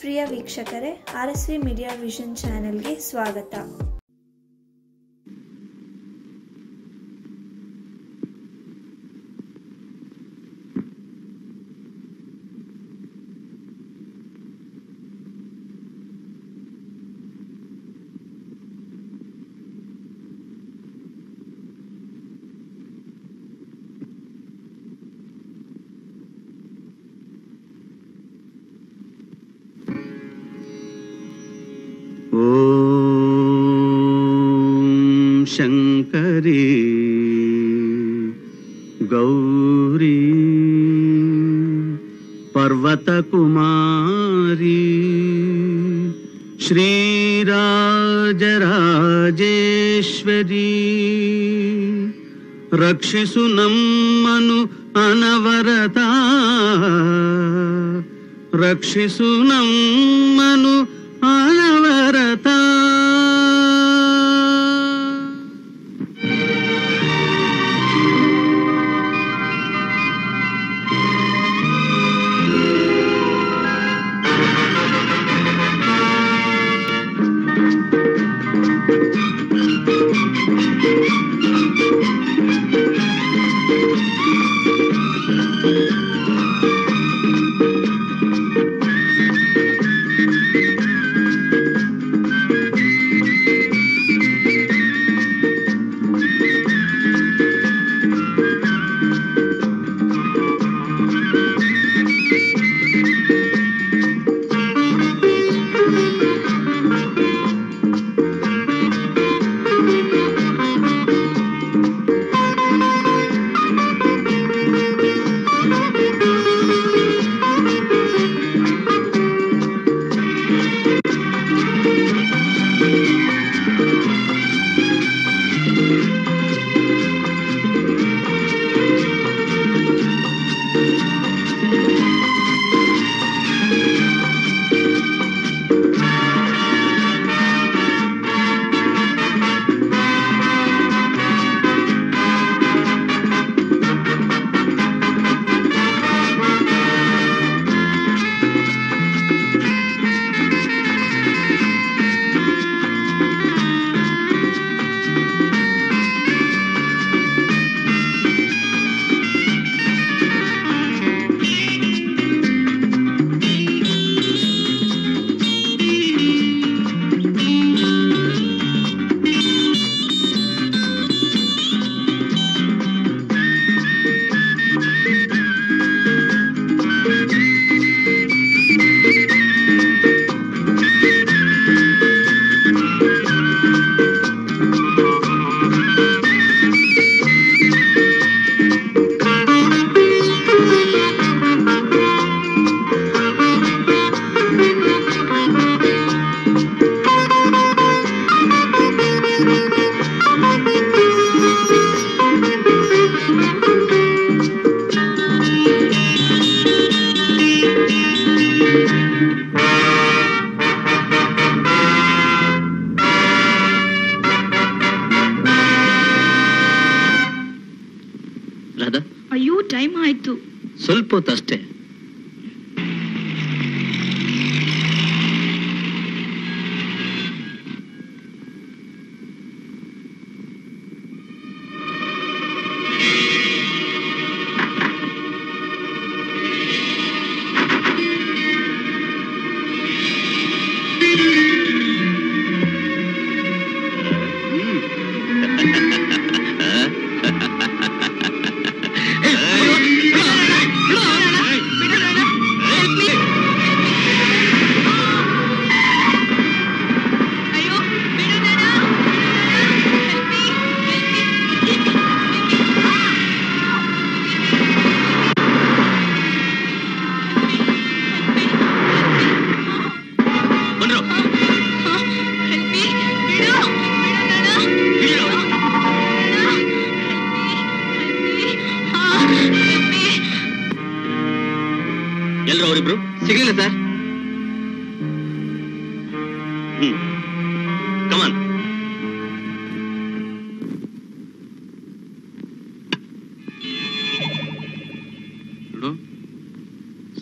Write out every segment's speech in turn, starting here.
ಪ್ರಿಯ ವೀಕ್ಷಕರೇ R S V media vision ಚಾನೆಲ್ಗೆ ಸ್ವಾಗತ. Jesús.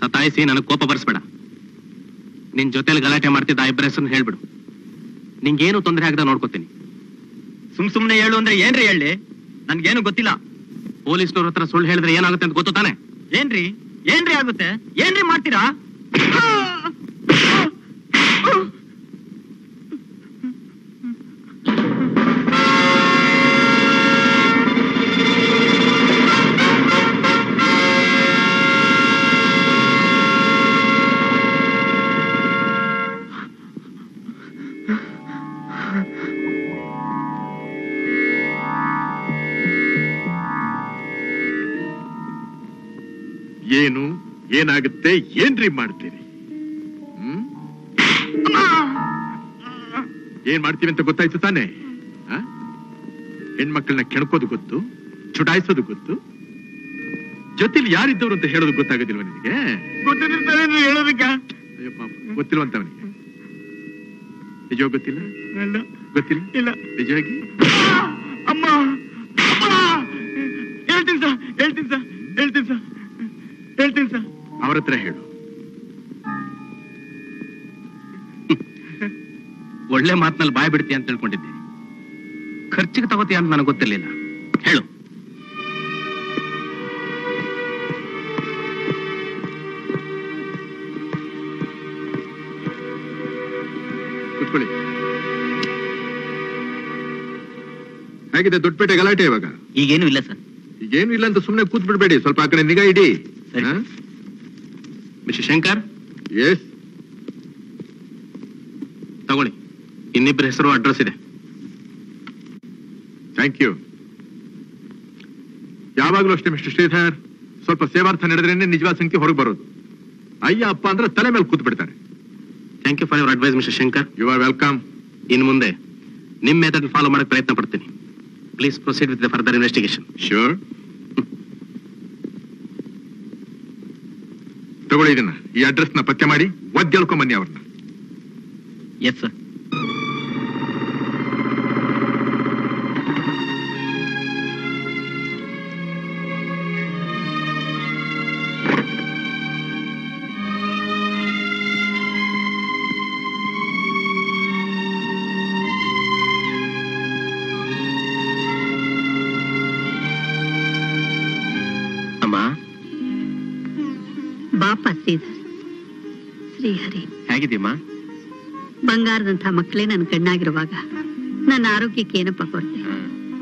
ಸತಾಯಿಸಿ ನನಗೆ ಕೋಪ ಬರ್ಸ್ಬೇಡ. ನಿನ್ ಜೊತೆಲಿ ಗಲಾಟೆ ಮಾಡ್ತಿದ್ದ ಐಬ್ರೆಸ್ನ ಹೇಳ್ಬಿಡು. ನಿಂಗೇನು ತೊಂದರೆ ಆಗದ ನೋಡ್ಕೋತೀನಿ. ಸುಮ್ ಸುಮ್ನೆ ಹೇಳು ಅಂದ್ರೆ ಏನ್ರಿ ಹೇಳಿ? ನನ್ಗೇನು ಗೊತ್ತಿಲ್ಲ. ಪೊಲೀಸ್ನವ್ರ ಹತ್ರ ಸುಳ್ಳು ಹೇಳಿದ್ರೆ ಏನಾಗುತ್ತೆ ಅಂತ ಗೊತ್ತು ತಾನೆ? ಏನ್ರಿ? ಏನ್ರಿ ಆಗುತ್ತೆ? ಏನ್ರಿ ಮಾಡ್ತೀರಾ? ಏನಾಗುತ್ತೆ? ಏನ್ರಿ ಮಾಡ್ತೀರಿ? ಹ್ಮ್? ಏನ್ ಮಾಡ್ತೀವಿ ಅಂತ ಗೊತ್ತಾಯ್ತು ತಾನೆ? ಹೆಣ್ಮಕ್ಳನ್ನ ಕೆಣಕೋದು ಗೊತ್ತು ಚುಟಾಯಿಸೋದು ಗೊತ್ತು. ಜೊತೆಲಿ ಯಾರಿದ್ದವ್ರು ಅಂತ ಹೇಳೋದು ಗೊತ್ತಾಗೋದಿಲ್ವ ನಿನಗೆ? ಗೊತ್ತಿಲ್ವಂತ ಅವನಿಗೆ ಅಯ್ಯೋ ಪಾಪ, ಗೊತ್ತಿಲ್ವಂತವನಿಗೆ. ನಿಜ ಗೊತ್ತಿಲ್ಲ? ಗೊತ್ತಿಲ್ಲ? ಇಲ್ಲ. ನಿಜವಾಗಿ? ಅಮ್ಮ. ಹೇಳ್ತೀನಿ ಸರ್ ಹೇಳ್ತೀನಿ ಸರ್ ಹೇಳ್ತೀನಿ ಸರ್ ಹೇಳ್ತೀನಿ ಸರ್. ಅವ್ರ ಹತ್ರ ಹೇಳು. ಒಳ್ಳೆ ಮಾತಿನಲ್ಲಿ ಬಾಯ್ ಬಿಡ್ತೀಯ ಅಂತ ತಿಳ್ಕೊಂಡಿದ್ದೆ. ಖರ್ಚಿಗೆ ತಗೋತೀಯ ಅಂತ ನನಗೆ ಗೊತ್ತಿರಲಿಲ್ಲ. ಹೇಳು. ಕುತ್ಕೊಳ್ಳಿ. ಹೇಗಿದೆ ದೊಡ್ಡಪೇಟೆ ಗಲಾಟೆ ಇವಾಗ? ಈಗೇನು ಇಲ್ಲ ಸರ್. ಈಗೇನು ಇಲ್ಲ ಅಂತ ಸುಮ್ಮನೆ ಕೂತ್ ಬಿಡ್ಬೇಡಿ ಸ್ವಲ್ಪ ಆ ಕಡೆ ನಿಗಾ ಇಡಿ. ಮಿಸ್ಟರ್ ಶಂಕರ್ ಎಸ್ ತಗೊಳ್ಳಿ. ಇನ್ನಿಬ್ಬರ ಹೆಸರು ಅಡ್ರೆಸ್ ಇದೆ. ಥ್ಯಾಂಕ್ ಯು ಯಾವಾಗಲೂ ಅಷ್ಟೇ ಮಿಸ್ಟರ್ ಶ್ರೀಧರ್. ಸ್ವಲ್ಪ ಸೇವಾರ್ಥ ನಡೆದ್ರೇನೆ ನಿಜವಾದ ಸಂಖ್ಯೆ ಹೊರಗೆ ಬರೋದು. ಅಯ್ಯ ಅಪ್ಪ ಅಂದ್ರೆ ತಲೆ ಮೇಲೆ ಕೂತ್ ಬಿಡ್ತಾರೆ thank you for your advice mister Shankar you are welcome ಇನ್ನು ಮುಂದೆ ನಿಮ್ಮ ಮೆಥಡ್ ಫಾಲೋ ಮಾಡಕ್ಕೆ ಪ್ರಯತ್ನ ಪಡ್ತೀನಿ. Please proceed with the further investigation sure ತಗೊಳ್ಳಿ ಇದನ್ನ. ಈ ಅಡ್ರೆಸ್ನ ಪತ್ತೆ ಮಾಡಿ ಒದ್ದೆಳ್ಕೊಂಡ್ ಬನ್ನಿ ಅವ್ರನ್ನ. ಎಸ್ ಸರ್ ಬಂಗಾರದಂಥ ಮಕ್ಕಳೇ ನನ್ನ ಕಣ್ಣಾಗಿರುವಾಗ ನನ್ನ ಆರೋಗ್ಯಕ್ಕೆ ಏನಪ್ಪ ಕೊರತೆ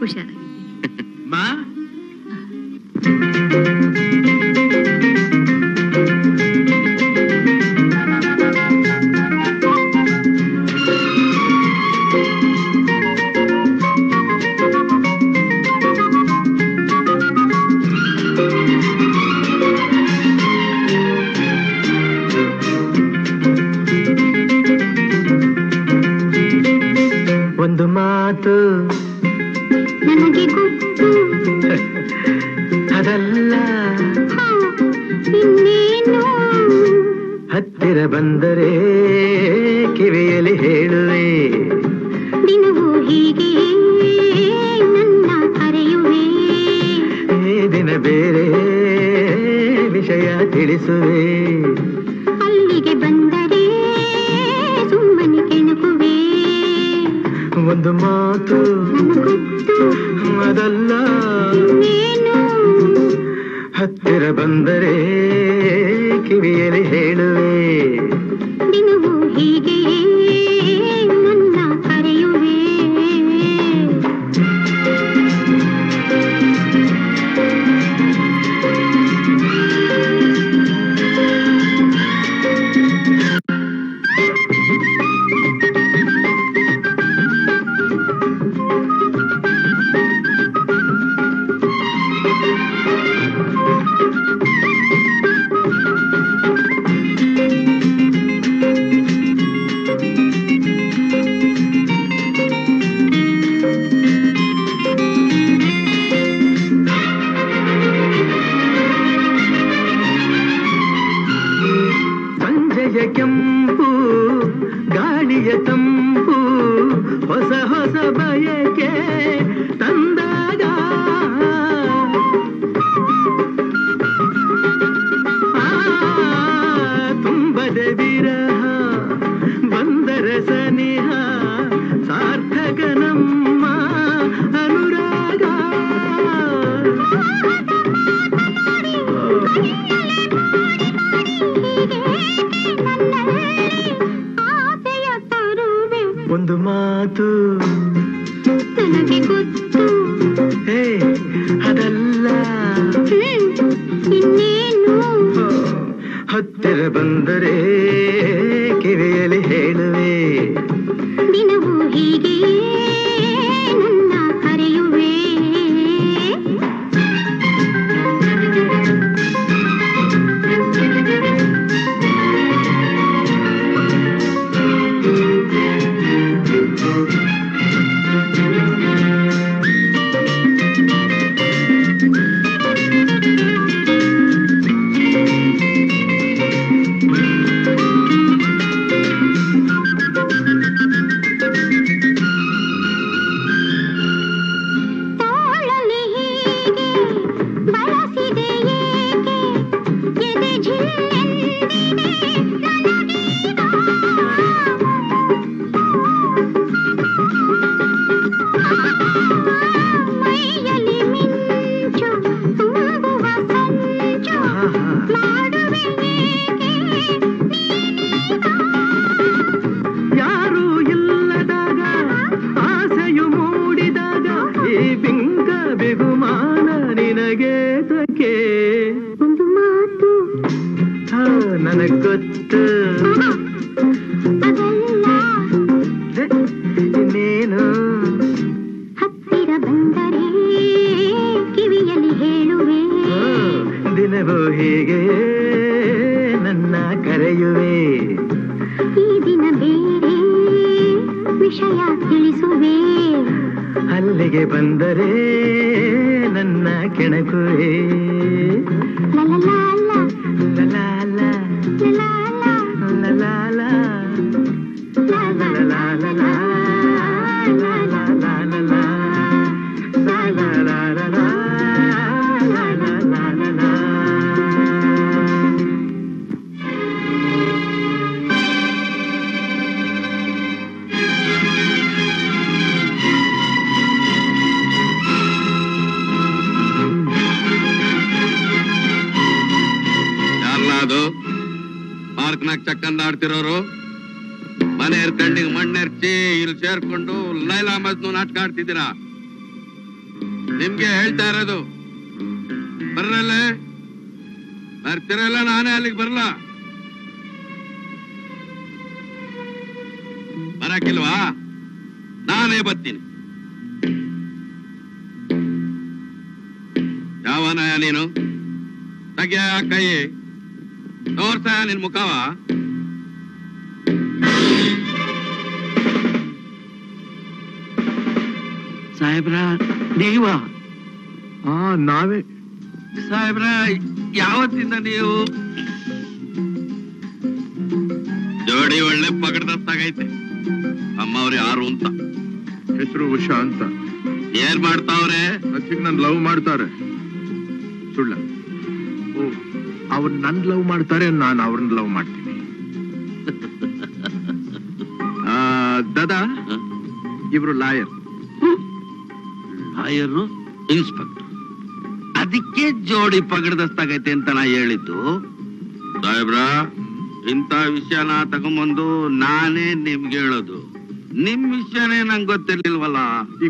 ಹುಷಾರಾಗಿದ್ದೀನಿ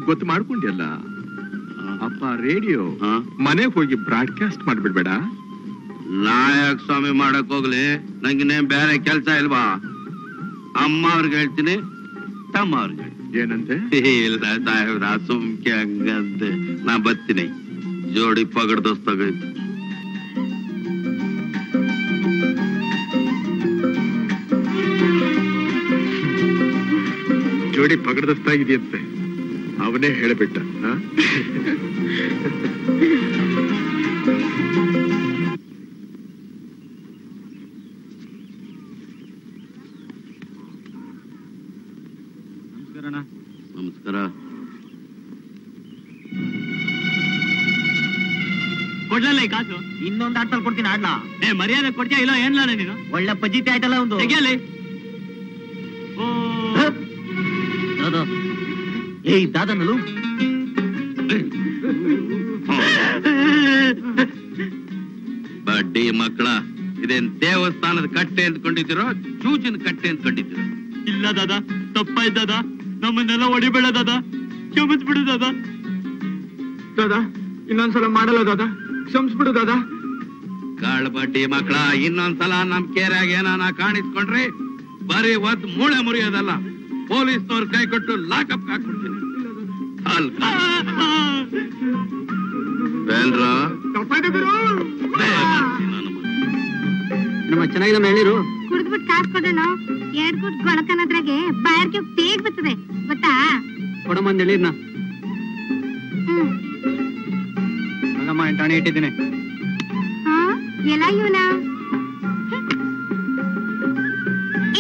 ಈಗ ಗೊತ್ತು ಮಾಡ್ಕೊಂಡಿಯಲ್ಲ? ಅಪ್ಪ ರೇಡಿಯೋ? ಮನೆಗೆ ಹೋಗಿ ಬ್ರಾಡ್ಕಾಸ್ಟ್ ಮಾಡ್ಬಿಡ್ಬೇಡ. ನಾಯಕ್ ಸ್ವಾಮಿ ಮಾಡಕ್ ಹೋಗ್ಲಿ. ನಂಗಿನ್ನೇನ್ ಬೇರೆ ಕೆಲಸ ಇಲ್ವಾ? ಅಮ್ಮ ಅವ್ರಿಗೆ ಹೇಳ್ತೀನಿ ತಮ್ಮ ಅವ್ರಿಗೆ ಹೇಳ್ತೀನಿ. ಏನಂತೆ? ಇಲ್ಲ ಸಾಹೇಬ್ರ ಸುಮ್ಕೆ ಹಂಗಂತೆ. ನಾ ಬರ್ತೀನಿ. ಜೋಡಿ ಪಗಡ್ದೋಸ್ತಾಗೈತೆ ಜೋಡಿ ಪಗಡದಸ್ತಾಗಿದೆಯಂತೆ ಅವನೇ ಹೇಳಿಬಿಟ್ಟ. ಹ? ನಮಸ್ಕಾರ ಕೊಡ್ಲಲ್ಲ ಈ ಕಾಸು? ಇನ್ನೊಂದು ಆಟಲ್ ಕೊಡ್ತೀನಿ ಆಡ್ಲಾ? ಏ ಮರ್ಯಾದೆ ಕೊಡ್ತೀಯ ಇಲ್ಲ ಏನ್ಲ ನೀನು? ಒಳ್ಳೆ ಪಜಿತಿ ಆಯ್ತಲ್ಲ ಒಂದು. ತೆಗಿಯಲ್ಲಿ ಏಯ್ ದಾದನಲು ಬಡ್ಡಿ ಮಕ್ಕಳ ಇದೇನ್ ದೇವಸ್ಥಾನದ ಕಟ್ಟೆ ಅಂದ್ಕೊಂಡಿದ್ದೀರೋ ಚೂಚಿನ ಕಟ್ಟೆ ಅಂದ್ಕೊಂಡಿದ್ದೀರೋ? ಇಲ್ಲ ದಾದಾ. ತಪ್ಪ ಇದ್ದಾದ ನಮ್ಮನ್ನೆಲ್ಲ ಹೊಡಿಬೇಡ ದಾದಾ. ಕ್ಷಮಿಸ್ಬಿಡು ದಾದಾ. ದಾದಾ ಇನ್ನೊಂದ್ಸಲ ಮಾಡಲ್ಲ ದಾದಾ. ಕ್ಷಮಿಸ್ಬಿಡು ದಾದಾ. ಕಾಳ ಬಡ್ಡಿ ಮಕ್ಕಳ ಇನ್ನೊಂದ್ಸಲ ನಮ್ ಕೇರ್ಯಾಗ ಏನಾನ ಕಾಣಿಸ್ಕೊಂಡ್ರಿ ಬರೀ ಒತ್ ಮೂಳೆ ಮುರಿಯೋದಲ್ಲ. ಪೊಲೀಸ್ನವ್ರ ಕೈ ಕೊಟ್ಟು ಲಾಕಪ್ ಹಾಕ್ಬಿಡ್ತೀನಿ. ನಮ್ಮ ಚೆನ್ನಾಗಿ. ನಮ್ಮ ಹೇಳಿರು ಕುಡಿದ್ಬಿಟ್ಟು ಕಾಸು ಕೊಡೋಣ. ಎರಡ್ ಗುಡ್ ಗೊಳಕನದ್ರಾಗೆ ಬಾಯಾರ್ಗೆ ತೇಗ್ ಬರ್ತದೆ. ಗೊತ್ತಾ? ಕೊಡಮ್ಮ ಅಂದ್ ಹೇಳಿರ್ನ ಮಗಮ್ಮ ಎಂಟಾಣಿ ಇಟ್ಟಿದ್ದೀನಿ. ಹಾ? ಎಲ್ಲ ಇವನ?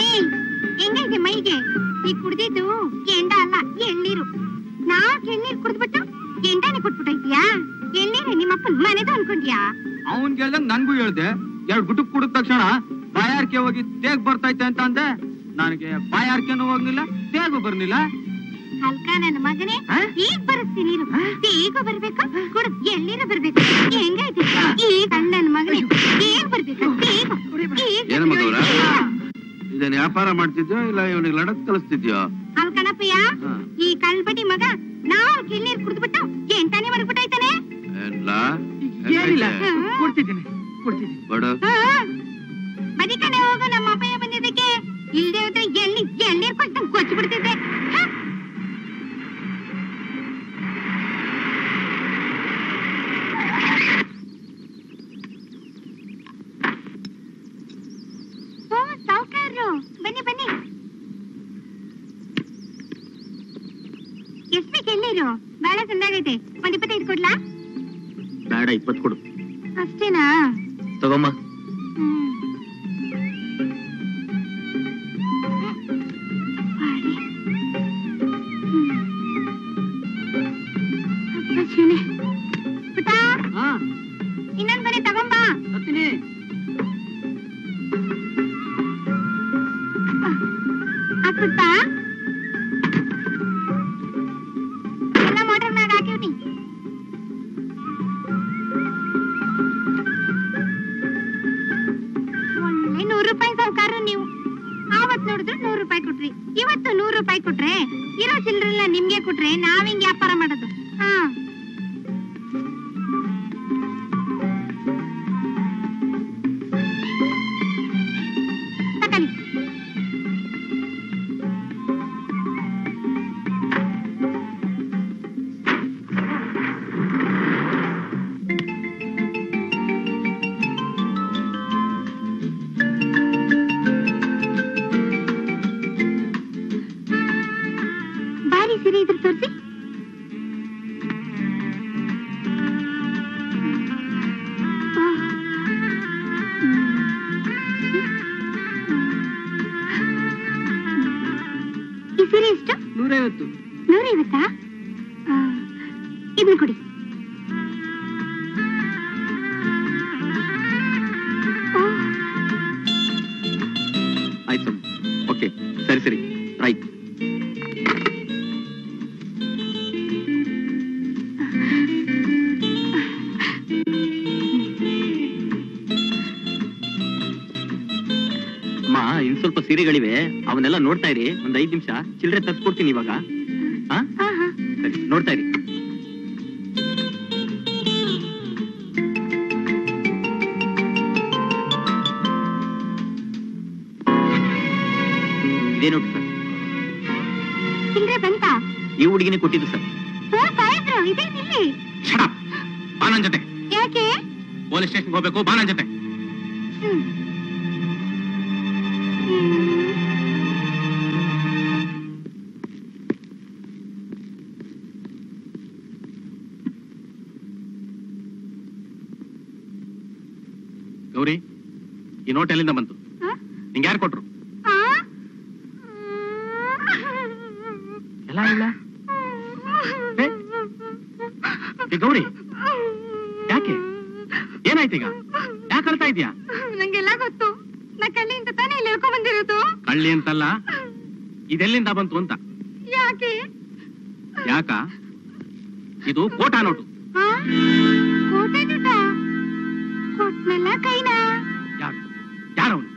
ಏಯ್ ಹೆಂಗೈತೆ ಮೈಗೆ? ಈ ಕುಡ್ದಿದ್ದು ಕೆಂಡ ಅಲ್ಲ ಎಳ್ನೀರು. ನಾ ಎಳ್ನೀರು ಕುಡ್ದ್ಬಿಟ್ಟು ಕೆಂಡಾನೆ ಕೊಟ್ಬಿಟ್ಟೈತಿಯಾ ಎಳ್ನೀರು ನಿಮ್ಮಪ್ಪನ ಮನೆದು ಅನ್ಕೊಂಡ್ಯಾ? ಅವನ್ ಕೇಳ್ದಂಗ್ ನನ್ಗೂ ಹೇಳ್ದೆ. ಎರಡು ಗುಟುಕ್ ಕುಡಿದ ತಕ್ಷಣ ಬಾಯಾರಿಕೆ ಹೋಗಿ ತೇಗ್ ಬರ್ತೈತೆ ಅಂತ ಅಂದೆ. ನನಗೆ ಬಾಯಾರಿಕೆನೂ ಹೋಗ್ಲಿಲ್ಲ ತೇಗು ಬರ್ಲಿಲ್ಲ. ಹಲ್ಕ ನನ್ನ ಮಗನೇ? ಈಗ ಬರುತ್ತೆ ನೀರು ಈಗ ಬರ್ಬೇಕು? ಕುಡ ಎಳ್ನೀರು ಬರ್ಬೇಕು? ಹೆಂಗೈತೆ ಈಗ ನನ್ನ ಮಗನೇ ಈಗ ಬರ್ಬೇಕು? ಈಗ ಇದನ್ನ ವ್ಯಾಪಾರ ಮಾಡ್ತಿದ್ಯೋ ಇಲ್ಲ ಇವನಿಗೆ ಲಡಕ್ ಕಳಿಸ್ತಿದ್ಯೋ ಅಲ್ ಕಣಪ್ಪಯ್ಯ. ಈ ಕಳ್ಬಟಿ ಮಗ ನಾವು ಕಿಣ್ಣೀರ್ ಕುಡಿದ್ಬಿಟ್ಟು ಎಂಟಾನೆ ಮರ್ಗ್ಬಿಟ್ಟೈತಾನೆ ಎಲ್ಲ? ಏನಿಲ್ಲ? ಕೊಡ್ತಿದ್ದೀನಿ ಕೊಡ್ತಿದ್ದೀನಿ. ಬಡ. ಬದಿ ಕಡೆ ಹೋಗು. ನಮ್ಮ ಅಪ್ಪಯ್ಯ ಬಂದಿದ್ದಕ್ಕೆ. ಇಲ್ಲದೆ ಹೋದ್ರೆ ಎಲ್ಲಿ ಎಳ್ನೀರ್ ಕೊಟ್ಟು ಕೊಚ್ಚಿ ಬಿಡ್ತಿದ್ದೆ ಹ? ಓ ಸಾವ್ಕಾರ್ರು ಬನ್ನಿ ಬನ್ನಿ. ಎಷ್ಟ್ ಬೇಕು ಎಳ್ಳೀರು ಬಹಳ ಸಂದಾಗೈತೆ ಒಂದ್ ಇಪ್ಪತ್ತೈದು ಕೊಡ್ಲಾ? ಬೇಡ ಇಪ್ಪತ್ತು ಕೊಡು. ಅಷ್ಟೇನಾ? ತಗೊಮ್ಮ ಹ್ಮ್. ನೋಡ್ತಾ ಇರಿ ಒಂದ್ ಐದ್ ನಿಮಿಷ. ಚಿಲ್ಲರೆ ತರ್ಸ್ಕೊಡ್ತೀನಿ ಇವಾಗ. ಸರಿ ನೋಡ್ತಾ ಇರಿ. ಇದೇ ನೋಡಿ ಸರ್. ಬಂತಾ? ಈ ಹುಡುಗಿನೇ ಕೊಟ್ಟಿದ್ದು ಸರ್. ಕೋಟೆ ದುಡ್ಡ? ಕೊಟ್ನಲ್ಲ ಕೈನಾ? ಯಾರು? ಯಾರವನು?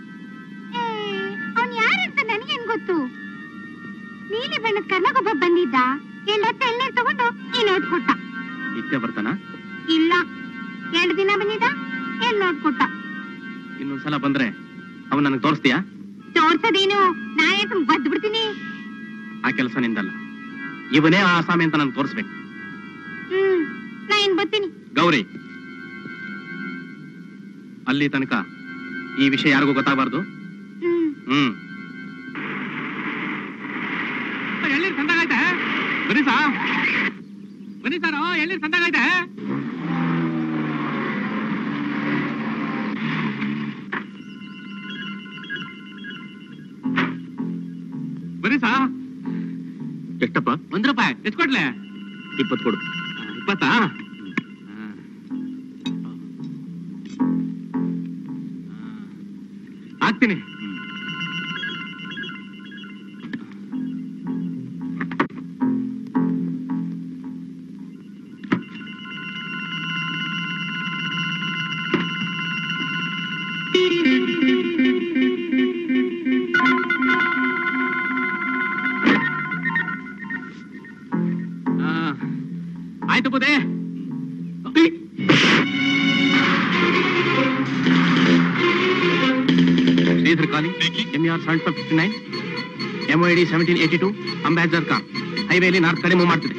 ಅವನ್ ಯಾರಂತ ನನಗೇನ್ ಗೊತ್ತು? ನೀಲಿ ಬಣ್ಣದ ಕರ್ನಾಗೊಬ್ಬ ಬಂದಿದ್ದ. ಎಲ್ಲ ತೆಳ್ಳೆ ತಗೊಂಡು ಈ ನೋಟ್ ಕೊಟ್ಟ. ನಿತ್ಯ ಬರ್ತಾನ? ಇಲ್ಲ. ಎರಡು ದಿನ ಬಂದಿದ್ದ ಏನ್ ನೋಟ್ ಕೊಟ್ಟ. ಇನ್ನೊಂದ್ಸಲ ಬಂದ್ರೆ ಅವನ್ ನನಗೆ ತೋರಿಸ್ತೀಯಾ? ತೋರ್ಸೋದೇನು? ನಾ ಯಾಕೆ ಬದ್ ಬಿಡ್ತೀನಿ. ಆ ಕೆಲಸ ನಿಂದಲ್ಲ. ಇವನೇ ಆ ಆಸಾಮಿ ಅಂತ ನಾನು ತೋರಿಸ್ಬೇಕು. ಬರ್ತೀನಿ. ಗೌರಿ. ಅಲ್ಲಿ ತನಕ ಈ ವಿಷಯ ಯಾರಿಗೂ ಗೊತ್ತಾಗಬಾರ್ದು? ಹ್ಮ್. ಎಳ್ನೀರ್ ಸಂದಾಗೈತೆ ಬನ್ನಿ ಸಾ. ಬನ್ನಿ ಸಾರು ಎಳ್ನೀರ್ ಸಂದಾಗೈತೆ ಬನ್ನಿ ಸಾ. ಎಷ್ಟಪ್ಪ? ಒಂದ್ ರೂಪಾಯಿ ಎಷ್ಟು ಕೊಡ್ಲೆ ಇಪ್ಪತ್ತು ಕೊಡು. ಇಪ್ಪತ್ತಾ? Fifty nine M O D seventeen eighty two ambassador car ಹೈವೇಲಿ north ಕಡೆ ಮೂವ್ ಮಾಡ್ತಿದೆ.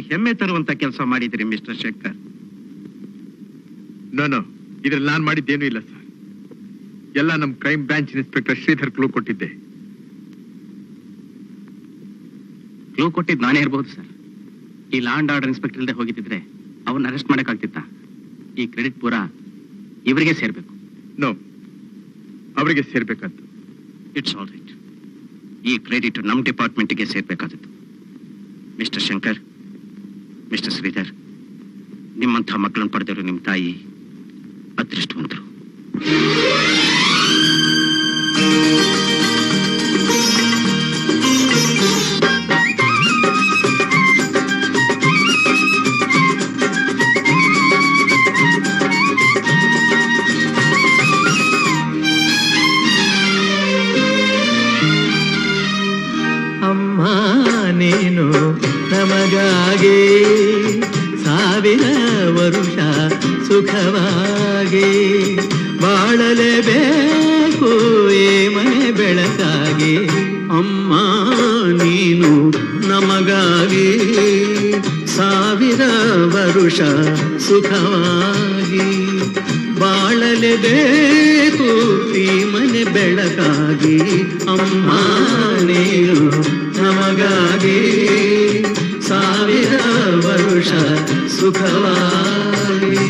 ಹೆಮ್ಮೆ ತರುವಂತ ಕೆಲಸ ಮಾಡಿದ್ರಿ ಮಿಸ್ಟರ್ ಶಂಕರ್. ನೋ ನೋ ಇದ್ರಲ್ಲಿ ನಾನು ಮಾಡಿದ್ದೇನೂ ಇಲ್ಲ ಸರ್. ಎಲ್ಲ ನಮ್ಮ crime branch inspector Shridhar clue ಕೊಟ್ಟಿದ್ದೆ. ಕ್ಲೂ ಕೊಟ್ಟಿದ್ ನಾನೇ ಇರ್ಬೋದು ಸರ್. ಈ ಲ್ಯಾಂಡ್ ಆರ್ಡರ್ ಇನ್ಸ್ಪೆಕ್ಟರ್ ಇಲ್ಲದೆ ಹೋಗಿದ್ದಿದ್ರೆ ಅವನ್ನ ಅರೆಸ್ಟ್ ಮಾಡೋಕ್ಕಾಗ್ತಿತ್ತ? ಈ ಕ್ರೆಡಿಟ್ ಪೂರ ಇವರಿಗೆ ಸೇರ್ಬೇಕು. ನೋ ಅವರಿಗೆ ಸೇರ್ಬೇಕಾದ್ದು. ಇಟ್ಸ್ ಆಲ್ ರೈಟ್ ಈ ಕ್ರೆಡಿಟ್ ನಮ್ಮ ಡಿಪಾರ್ಟ್ಮೆಂಟ್ಗೆ ಸೇರ್ಬೇಕಾದದ್ದು. ಮಿಸ್ಟರ್ ಶಂಕರ್ ಮಿಸ್ಟರ್ ಶ್ರೀಧರ್ ನಿಮ್ಮಂಥ ಮಕ್ಕಳನ್ನು ಪಡೆದಿರೋ ನಿಮ್ಮ ತಾಯಿ ಅದೃಷ್ಟವಂತರು. ನಮಗಾಗಿ ಸಾವಿರ ವರುಷ ಸುಖವಾಗಿ. ಬಾಳಲೇಬೇಕು ಏ ಮನೆ ಬೆಳಕಾಗಿ, ಅಮ್ಮ ನೀನು ನಮಗಾಗಿ ಸಾವಿರ ವರುಷ ಸುಖವಾಗಿ. ಬಾಳಲೇಬೇಕು ಈ ಮನೆ ಬೆಳಕಾಗಿ, ಅಮ್ಮ ನೀನು ವರುಷ ಸುಖವಾಗಿ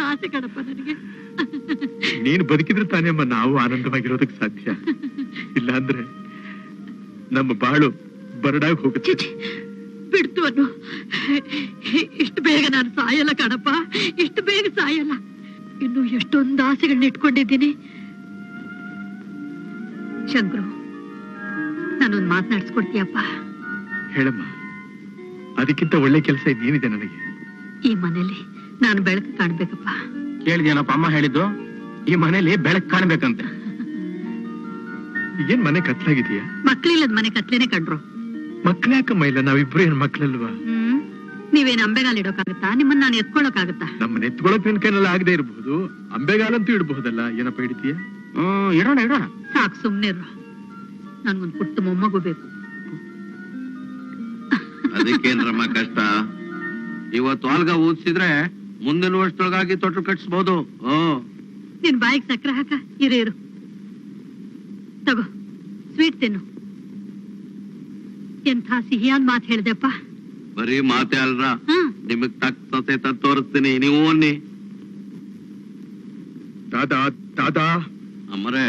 ಆಸೆ ಕಡಪ್ಪ ನನಗೆ. ನೀನು ಬದುಕಿದ್ರೆ ತಾನೇ ಅಮ್ಮ ನಾವು ಆನಂದವಾಗಿರೋದಕ್ಕೆ ಸಾಧ್ಯ. ಇಲ್ಲಾಂದ್ರೆ ನಮ್ಮ ಬಾಳು ಬರಡಾಗಿ ಹೋಗುತ್ತೆ. ಬಿಡ್ತು ಅನ್ನು. ಇಷ್ಟು ಬೇಗ ನಾನು ಸಾಯಲ್ಲ ಕಣಪ್ಪ. ಇಷ್ಟು ಬೇಗ ಸಾಯಲ್ಲ. ಇನ್ನು ಎಷ್ಟೊಂದು ಆಸೆಗಳನ್ನ ಇಟ್ಕೊಂಡಿದ್ದೀನಿ. ಶಂಕರು ನಾನೊಂದು ಮಾತನಾಡಿಸ್ಕೊಡ್ತೀಯಪ್ಪ ಹೇಳಮ್ಮ ಅದಕ್ಕಿಂತ ಒಳ್ಳೆ ಕೆಲಸ ಇದೇನಿದೆ ನನಗೆ? ಈ ಮನೇಲಿ ನಾನು ಬೆಳಕು ಕಾಣ್ಬೇಕಪ್ಪ. ಕೇಳಿದೇನಪ್ಪ ಅಮ್ಮ ಹೇಳಿದ್ದು ಈ ಮನೇಲಿ ಬೆಳಕು ಕಾಣ್ಬೇಕಂತೆ. ಏನ್ ಮನೆ ಕತ್ಲಾಗಿದೆಯಾ? ಮಕ್ಳಿಲ್ಲದ ಮನೆ ಕತ್ಲೇನೆ ಕಂಡ್ರು ಮಕ್ಳ್ಯಾಕಮ್ಮ ಇಲ್ಲ? ನಾವಿಬ್ರು ಏನ್ ಮಕ್ಳಲ್ವಾ? ನೀವೇನ್ ಅಂಬೆಗಾಲ ಇಡೋಕಾಗತ್ತಾ? ನಿಮ್ಮನ್ನ ನಾನು ಎತ್ಕೊಳ್ಳೋಕಾಗತ್ತಾ? ನಮ್ಮನ್ನ ಎತ್ಕೊಳಕ್ ನಿನ್ ಕೈನಲ್ಲಿ ಆಗದೆ ಇರಬಹುದು. ಅಂಬೆಗಾಲಂತೂ ಇಡಬಹುದಲ್ಲ? ಏನಪ್ಪ ಇಡ್ತೀಯ ಹ್ಮ್ ಇಡೋಣ ಇಡೋಣ. ಸಾಕು ಸುಮ್ನೆ ಇರು. ನನ್ಗೊಂದು ಪುಟ್ಟ ಮೊಮ್ಮಗು ಬೇಕು. ಅದಕ್ಕೇನ್ರಮ್ಮ ಕಷ್ಟ? ಇವತ್ತು ಆಲ್ಗ ಊದಿಸಿದ್ರೆ ಮುಂದಿನ ವರ್ಷದೊಳಗಾಗಿ ತೊಟ್ಟು ಕಟ್ಸ್ಬೋದು ಓ ನಿನ್ ಬಾಯಿಗೆ ಸಕ್ಕರೆ ಹಾಕ ಇರು ಇರು. ತಗೋ ಸ್ವೀಟ್ ತಿನ್ನು. ಎಂಥ ಸಿಹಿಯಾದ ಮಾತು ಹೇಳ್ದೆಪ್ಪ? ಬರೀ ಮಾತೆ ಅಲ್ರ? ನಿಮಗ್ ತಕ್ಕ ಸೊಸೆ ತ ತೋರಿಸ್ತೀನಿ ನೀವು ಅನ್ನಿ. ದಾದಾ ದಾದಾ. ಅಮ್ಮರೇ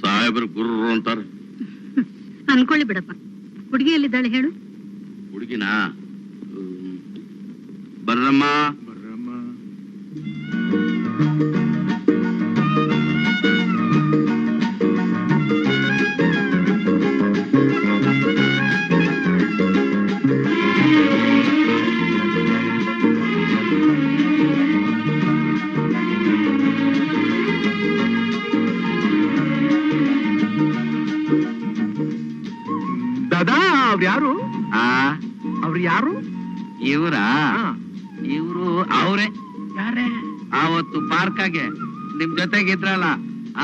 ಸಾಹೇಬ್ರ ಗುರು ಅಂತಾರ. ಅನ್ಕೊಳ್ಳಿ ಬಿಡಪ್ಪ. ಹುಡುಗಿ ಎಲ್ಲಿದ್ದಾಳೆ ಹೇಳು. ಹುಡುಗಿನ? ಬರ್ರಮ್ಮ. ದಾದಾ ಅವ್ರು ಯಾರು ಆ? ಅವ್ರು ಯಾರು. ಇವ್ರು? ಆವತ್ತು ಪಾರ್ಕಾಗೆ ನಿಮ್ ಜೊತೆಗಿದ್ರಲ್ಲ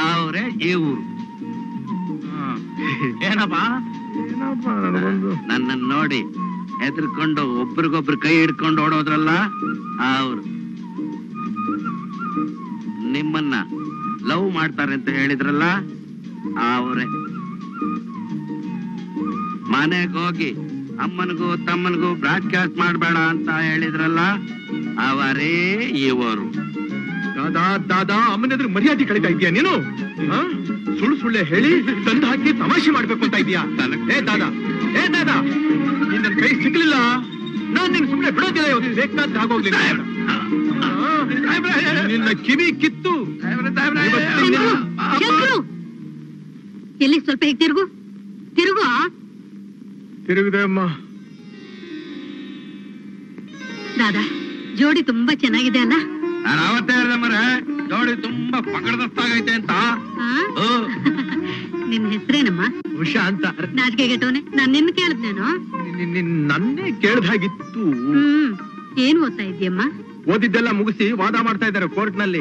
ಅವರೇ ಈ ಊರು. ಏನಪ್ಪ? ನನ್ನ ನೋಡಿ ಹೆದರ್ಕೊಂಡು ಒಬ್ರಿಗೊಬ್ರು ಕೈ ಹಿಡ್ಕೊಂಡು ಓಡೋದ್ರಲ್ಲ ಅವ್ರು. ನಿಮ್ಮನ್ನ ಲವ್ ಮಾಡ್ತಾರೆ ಅಂತ ಹೇಳಿದ್ರಲ್ಲ ಅವರೇ. ಮನೆಗೆ ಹೋಗಿ ಅಮ್ಮನಿಗೂ ತಮ್ಮನಿಗೂ ಬ್ರಾಡ್ಕಾಸ್ಟ್ ಮಾಡಬೇಡ ಅಂತ ಹೇಳಿದ್ರಲ್ಲ ಅವರೇ ಇವರು. ದಾದಾ ದಾದಾ ಅಮ್ಮನ ಎದುರು ಮರ್ಯಾದೆ ಕಳೀತಾ ಇದೀಯ ನೀನು? ಆ? ಸುಳ್ಳು ಸುಳ್ಳೆ ಹೇಳಿ ತಂದು ಹಾಕಿ ತಮಾಷೆ ಮಾಡ್ಬೇಕು ಅಂತ ಇದೀಯಾ ಏ ದಾದಾ ಏ ದಾದಾ ನೀನ್ ನನ್ ಕೈ ಸಿಗ್ಲಿಲ್ಲ ನಾನ್ ನಿನ್ ಸುಮ್ನೆ ಬಿಡೋದಿಲ್ಲ ಇವತ್ತು. ಬೇಕಾದ ಆಗೋಗ್ಲಿಲ್ಲ ಆ, ನಿನ್ನ ಕಿವಿ ಕಿತ್ತು. ನಿನ್ನ- ಎಲ್ಲಿ ಸ್ವಲ್ಪ ಹೇಗೆ ತಿರುಗು? ತಿರುಗು ತಿರುಗಿದೆ ಅಮ್ಮ. ದಾದಾ ಜೋಡಿ ತುಂಬಾ ಚೆನ್ನಾಗಿದೆ ಅಲ್ಲ? ನಾನು ಅವತ್ತೇ ಹೇಳಿದೆ ಮರ ಜೋಡಿ ತುಂಬಾ ಪಕಡದಷ್ಟಾಗೈತೆ ಅಂತ. ನಿನ್ ಹೆಸರೇನಮ್ಮ? ಉಷಾ ಅಂತ ನಾಚಿಕೆ ಗೆಟ್ಟವನೆ? ನಾನ್ ನಿನ್ನ ಕೇಳಿದ್ನೇನು ನನ್ನೇ ಕೇಳ್ದಾಗಿತ್ತು ಏನ್ ಓದ್ತಾ ಇದೀಯಮ್ಮ ಓದಿದ್ದೆಲ್ಲ ಮುಗಿಸಿ ವಾದ ಮಾಡ್ತಾ ಇದ್ದಾರೆ ಕೋರ್ಟ್ನಲ್ಲಿ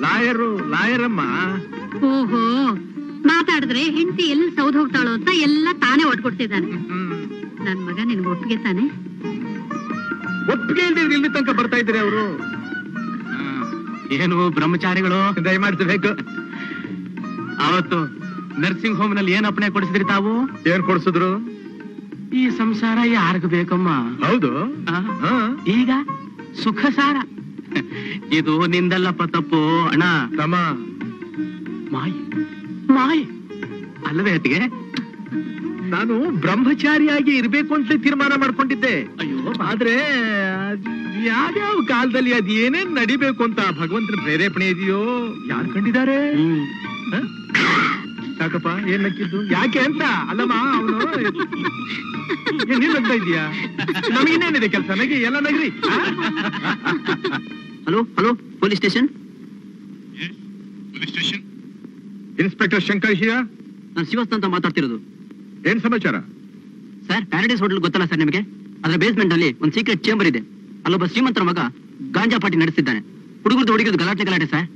ಲಾಯರು ಲಾಯರಮ್ಮ. ಓಹೋ. ಮಾತಾಡಿದ್ರೆ ಹೆಂಡತಿ ಎಲ್ಲಿ ಸೌದ್ ಹೋಗ್ತಾಳೋ ಅಂತ ಎಲ್ಲ ತಾನೇ ಒಟ್ಕೊಡ್ತಿದ್ದಾನೆ. ನನ್ ಮಗ ನಿನ್ಗೆ ಒಪ್ಪಿಗೆ ತಾನೆ? ಒಪ್ಪಿಗೆ ಇಲ್ದಿದ್ರೆ ಇಲ್ಲಿ ತನಕ ಬರ್ತಾ ಇದ್ರೆ ಅವರು. ಏನು ಬ್ರಹ್ಮಚಾರಿಗಳು? ದಯಮಾಡಿಸಬೇಕು. ಅವತ್ತು ನರ್ಸಿಂಗ್ ಹೋಮ್ನಲ್ಲಿ ಏನ್ ಅಪ್ಪಣೆ ಕೊಡಿಸಿದ್ರಿ ತಾವು? ಏನ್ ಕೊಡಿಸಿದ್ರು? ಈ ಸಂಸಾರ ಯಾರಿಗ ಬೇಕಮ್ಮ? ಹೌದು. ಈಗ ಸುಖ ಸಾರ. ಇದು ನಿಂದಲ್ಲಪ್ಪ ತಪ್ಪು ಅಣ್ಣ. ತಮ್ಮ. ಮಾಯ್. ಮಾಯ್. ಅಲ್ಲವೇ ಅತ್ತಿಗೆ? ನಾನು ಬ್ರಹ್ಮಚಾರಿಯಾಗಿ ಇರ್ಬೇಕು ಅಂತ ತೀರ್ಮಾನ ಮಾಡ್ಕೊಂಡಿದ್ದೆ. ಅಯ್ಯೋ. ಆದ್ರೆ ಯಾವ್ಯಾವ ಕಾಲದಲ್ಲಿ ಅದ್ ಏನೇನ್ ನಡಿಬೇಕು ಅಂತ ಭಗವಂತನ ಪ್ರೇರೇಪಣೆ ಇದೆಯೋ ಯಾರು ಕಂಡಿದ್ದಾರೆ? ಸಾಕಪ್ಪ ಏನ್ ನಕ್ಕಿದ್ದು? ಯಾಕೆ ಅಂತ? ಅಲ್ಲಮ್ಮ ಅವನು ನೀನ್ ನಗ್ತಾ ಇದೀಯಾ ನಮಗಿನ್ನೇನಿದೆ ಕೆಲಸ? ನಗಿ ಎಲ್ಲ ನಗ್ರಿ? Hello hello police station? Inspector Shankar Shiva ನಾನು ಶಿವಸ್ತ ಅಂತ ಮಾತಾಡ್ತಿರೋದು. ಏನ್ ಸಮಾಚಾರ? ಸರ್ ಪ್ಯಾರಡೈಸ್ ಹೋಟೆಲ್ ಗೊತ್ತಲ್ಲ ಸರ್ ನಿಮಗೆ? ಅದರ ಬೇಸ್ಮೆಂಟ್ ಅಲ್ಲಿ ಒಂದು ಸೀಕ್ರೆಟ್ ಚೇಂಬರ್ ಇದೆ. ಅಲ್ಲೊಬ್ಬ ಶ್ರೀಮಂತರ ಮಗ ಗಾಂಜಾ ಪಾರ್ಟಿ ನಡೆಸಿದ್ದಾನೆ ಹುಡುಗರದು ಹುಡುಗಿದ್ದು ಗಲಾಟೆ ಗಲಾಟೆ ಸರ್.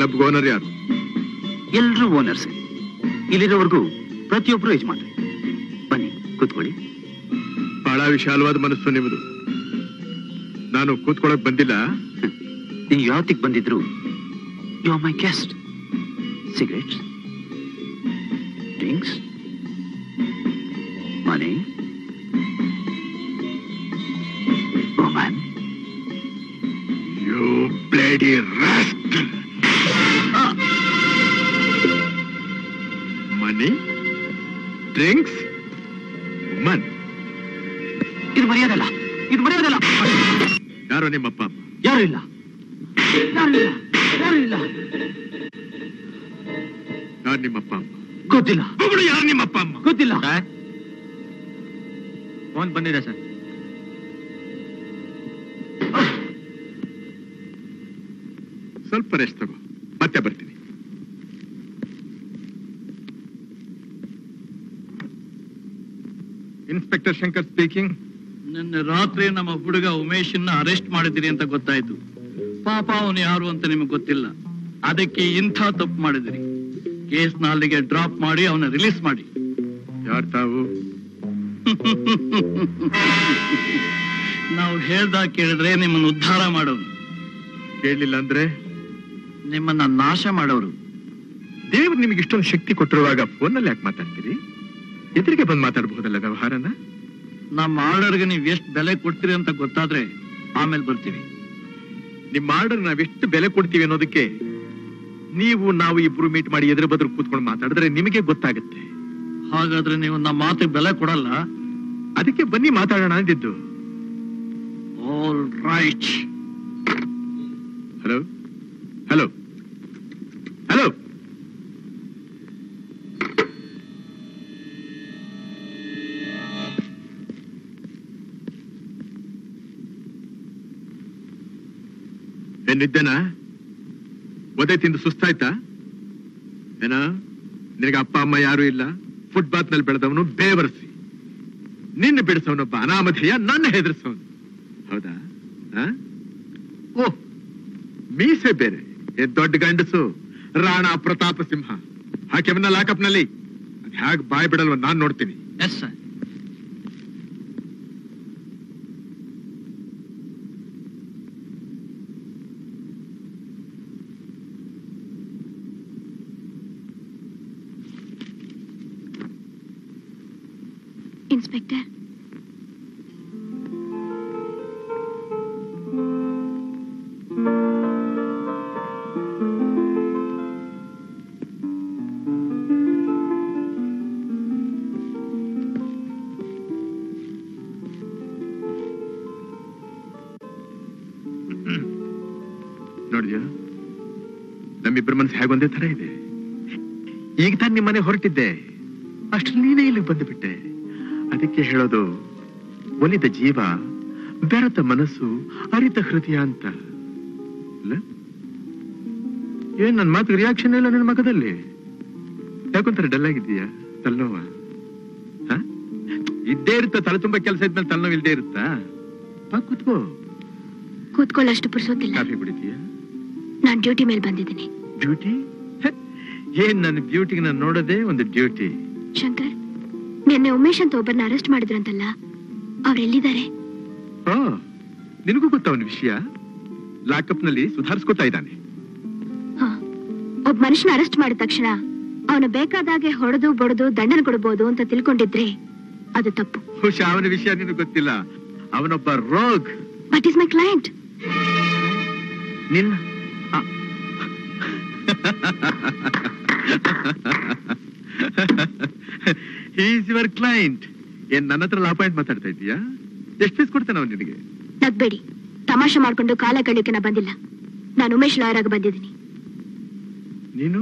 ಕ್ಲಬ್ ಓನರ್ ಯಾರು? ಎಲ್ಲರೂ ಓನರ್ಸ್ ಇಲ್ಲಿರೋವರೆಗೂ ಪ್ರತಿಯೊಬ್ಬರು ಯಜಮಾನ್ರಿ. ಬನ್ನಿ ಕೂತ್ಕೊಳ್ಳಿ. ಬಹಳ ವಿಶಾಲವಾದ ಮನಸ್ಸು ನಿಮ್ಮದು ನಾನು ಕೂತ್ಕೊಳ್ಳಕ್ ಬಂದಿಲ್ಲ. ನೀವು ಯಾವತ್ತಿಗ್ ಬಂದಿದ್ರು? You are my guest cigarettes ಮಾಡಿದಿರಿ ಅಂತ ಗೊತ್ತಾಯ್ತು. ಪಾಪ ಅವನು ಯಾರು ಅಂತ ನಿಮಗೆ ಗೊತ್ತಿಲ್ಲ. ಅದಕ್ಕೆ ಇಂಥ ತಪ್ಪು ಮಾಡಿದಿರಿ. ಕೇಸ್ ಅಲ್ಲಿಗೆ ಡ್ರಾಪ್ ಮಾಡಿ ಅವನ ರಿಲೀಸ್ ಮಾಡಿ. ಯಾರು ತಾವು? ನಾವು ಹೇಳ್ದ ಕೇಳಿದ್ರೆ ನಿಮ್ಮನ್ನು ಉದ್ಧಾರ ಮಾಡೋರು. ಕೇಳಲಿಲ್ಲ ಅಂದ್ರೆ? ನಿಮ್ಮನ್ನ ನಾಶ ಮಾಡೋರು. ದೇವರು ನಿಮಗೆ ಇಷ್ಟೊಂದು ಶಕ್ತಿ ಕೊಟ್ಟಿರುವಾಗ ಫೋನಲ್ಲಿ ಯಾಕೆ ಮಾತಾಡ್ತೀರಿ? ಎದುರಿಗೆ ಬಂದು ಮಾತಾಡಬಹುದಲ್ಲ ವ್ಯವಹಾರನ? ನಮ್ಮ ಆರ್ಡರ್ಗೆ ನೀವು ಎಷ್ಟು ಬೆಲೆ ಕೊಡ್ತೀರಿ ಅಂತ ಗೊತ್ತಾದ್ರೆ ಆಮೇಲೆ ಬರ್ತೀವಿ. ನಿಮ್ಮ ಆರ್ಡರ್ ನಾವೆಷ್ಟು ಬೆಲೆ ಕೊಡ್ತೀವಿ ಅನ್ನೋದಕ್ಕೆ ನೀವು ನಾವು ಇಬ್ರು ಮೀಟ್ ಮಾಡಿ ಎದುರು ಬದ್ರು ಕೂತ್ಕೊಂಡು ಮಾತಾಡಿದ್ರೆ ನಿಮಗೆ ಗೊತ್ತಾಗುತ್ತೆ. ಹಾಗಾದ್ರೆ ನೀವು ನಮ್ಮ ಮಾತಿಗೆ ಬೆಲೆ ಕೊಡಲ್ಲ? ಅದಕ್ಕೆ ಬನ್ನಿ ಮಾತಾಡೋಣ ಅಂದಿದ್ದು. All right hello hello hello ಏನಿದ್ದೇನಾ ಒದೆ ತಿಂದು ಸುಸ್ತಾಯ್ತಾ? ಏನ? ನಿನಗೆ ಅಪ್ಪ, ಅಮ್ಮ ಯಾರು ಇಲ್ಲ. ಫುಟ್ಪಾತ್ನಲ್ಲಿ ಬೆಳೆದವನು ಬೇವರ್ಸಿ. ನಿನ್ನ ಬಿಡಿಸವನೊಬ್ಬ ಅನಾಮಧೇಯ, ನನ್ನ ಹೆದರ್ಸವನು ಹೌದಾ? ಓಹ್ ಮೀಸೆ ಬೇರೆ. ದೊಡ್ಡ ಗಂಡಸು. ರಾಣಾ ಪ್ರತಾಪ ಸಿಂಹ ಹಾಕಿವನ್ನ ಲಾಕಪ್ನಲ್ಲಿ ಹ್ಯಾಗ್ ಬಾಯ್ ಬಿಡಲ್ವ? ನಾನ್ ನೋಡ್ತೀನಿ. ಎಸ್ ಸರ್ ನಮ್ಮಿಬ್ಬರ ಮನಸ್ಸು ಹೇಗೊಂದೇ ತರ ಇದೆ. ಈಗ ತಾನು ನಿಮ್ಮ ಮನೆ ಹೊರಟಿದ್ದೆ. ಅಷ್ಟು ನೀನೇ ಇಲ್ಲಿ ಬಂದುಬಿಟ್ಟೆ. ಅದಕ್ಕೆ ಹೇಳೋದು ಒಲಿದ ಜೀವ ಬೆರೆತ ಮನಸ್ಸು ಅರಿತ ಹೃದಯ ಅಂತ. ಏನ್ ನನ್ನ ಮಾತು ರಿಯಾಕ್ಷನ್ ಇಲ್ಲ ನನ್ನ ಮಗದಲ್ಲಿ? ಯಾಕೊಂತರ ಡಲ್ ಆಗಿದೀಯಾ ತಲೆನೋವ? ಇದ್ದೇ ಇರುತ್ತ? ತಲೆ ತುಂಬಾ ಕೆಲಸ ಇದ್ಮೇಲೆ ತಲೆನೋವು ಇಲ್ದೇ ಇರುತ್ತಾ? ಬಾ ಕೂತ್ಕೋ. ಕೂತ್ಕೊಳ್ಳಷ್ಟು ಪುರ್ಸೋತಿಲ್ಲ. ಕಾಫಿ ಕುಡಿತೀಯಾ? ನಾನ್ ಡ್ಯೂಟಿ ಮೇಲೆ ಬಂದಿದ್ದೀನಿ. ಡ್ಯೂಟಿ ಏನ್ ನನ್ನ ಬ್ಯೂಟಿಗೆ ನಾನು ನೋಡೋದೇ ಒಂದು ಡ್ಯೂಟಿ ಶಂಕರ್ ನಿನ್ನೆ ಉಮೇಶ್ ಅಂತ ಒಬ್ಬರನ್ನ ಅರೆಸ್ಟ್ ಮಾಡಿದ್ರಂತಲ್ಲ ಅವ್ರೆಲ್ಲಿದ್ದಾರೆ? ಓ ನಿನಗೂ ಗೊತ್ತಾ ಅವನ ವಿಷಯ? ಲಾಕಪ್ನಲ್ಲಿ ಸುಧಾರಿಸ್ಕೊತಾ ಇದ್ದಾನೆ. ಹಾ ಒಬ್ಬ ಮನುಷ್ಯನ ಅರೆಸ್ಟ್ ಮಾಡಿದ ತಕ್ಷಣ ಅವನು ಬೇಕಾದಾಗೆ ಹೊಡೆದು ಬಡದು ದಂಡನ ಕೊಡಬಹುದು ಅಂತ ತಿಳ್ಕೊಂಡಿದ್ರೆ ಅದು ತಪ್ಪು. ಹುಷ ಅವನ ವಿಷಯ ನಿನಗೆ ಗೊತ್ತಿಲ್ಲ. ಅವನೊಬ್ಬ rogue. But is my client ನಿನ್ನ ಈಸ್ ಯುವರ್ ಕ್ಲೈಂಟ್ ಏನ್ ನನ್ನ ಹತ್ರ ಅಪಾಯಿಂಟ್ ಮಾತಾಡ್ತಾ ಇದೀಯಾ ಎಷ್ಟು ಫೀಸ್ ಕೊಡ್ತಾನೆ ಅವನು ನಿನಗೆ? ನಗ್ಬೇಡಿ. ತಮಾಷೆ ಮಾಡ್ಕೊಂಡು ಕಾಲ ಕಳಿಯೋಕೆ ನಾ ಬಂದಿಲ್ಲ. ನಾನು ಉಮೇಶ್ ಲಾಯರ್ ಆಗಿ ಬಂದಿದ್ದೀನಿ. ನೀನು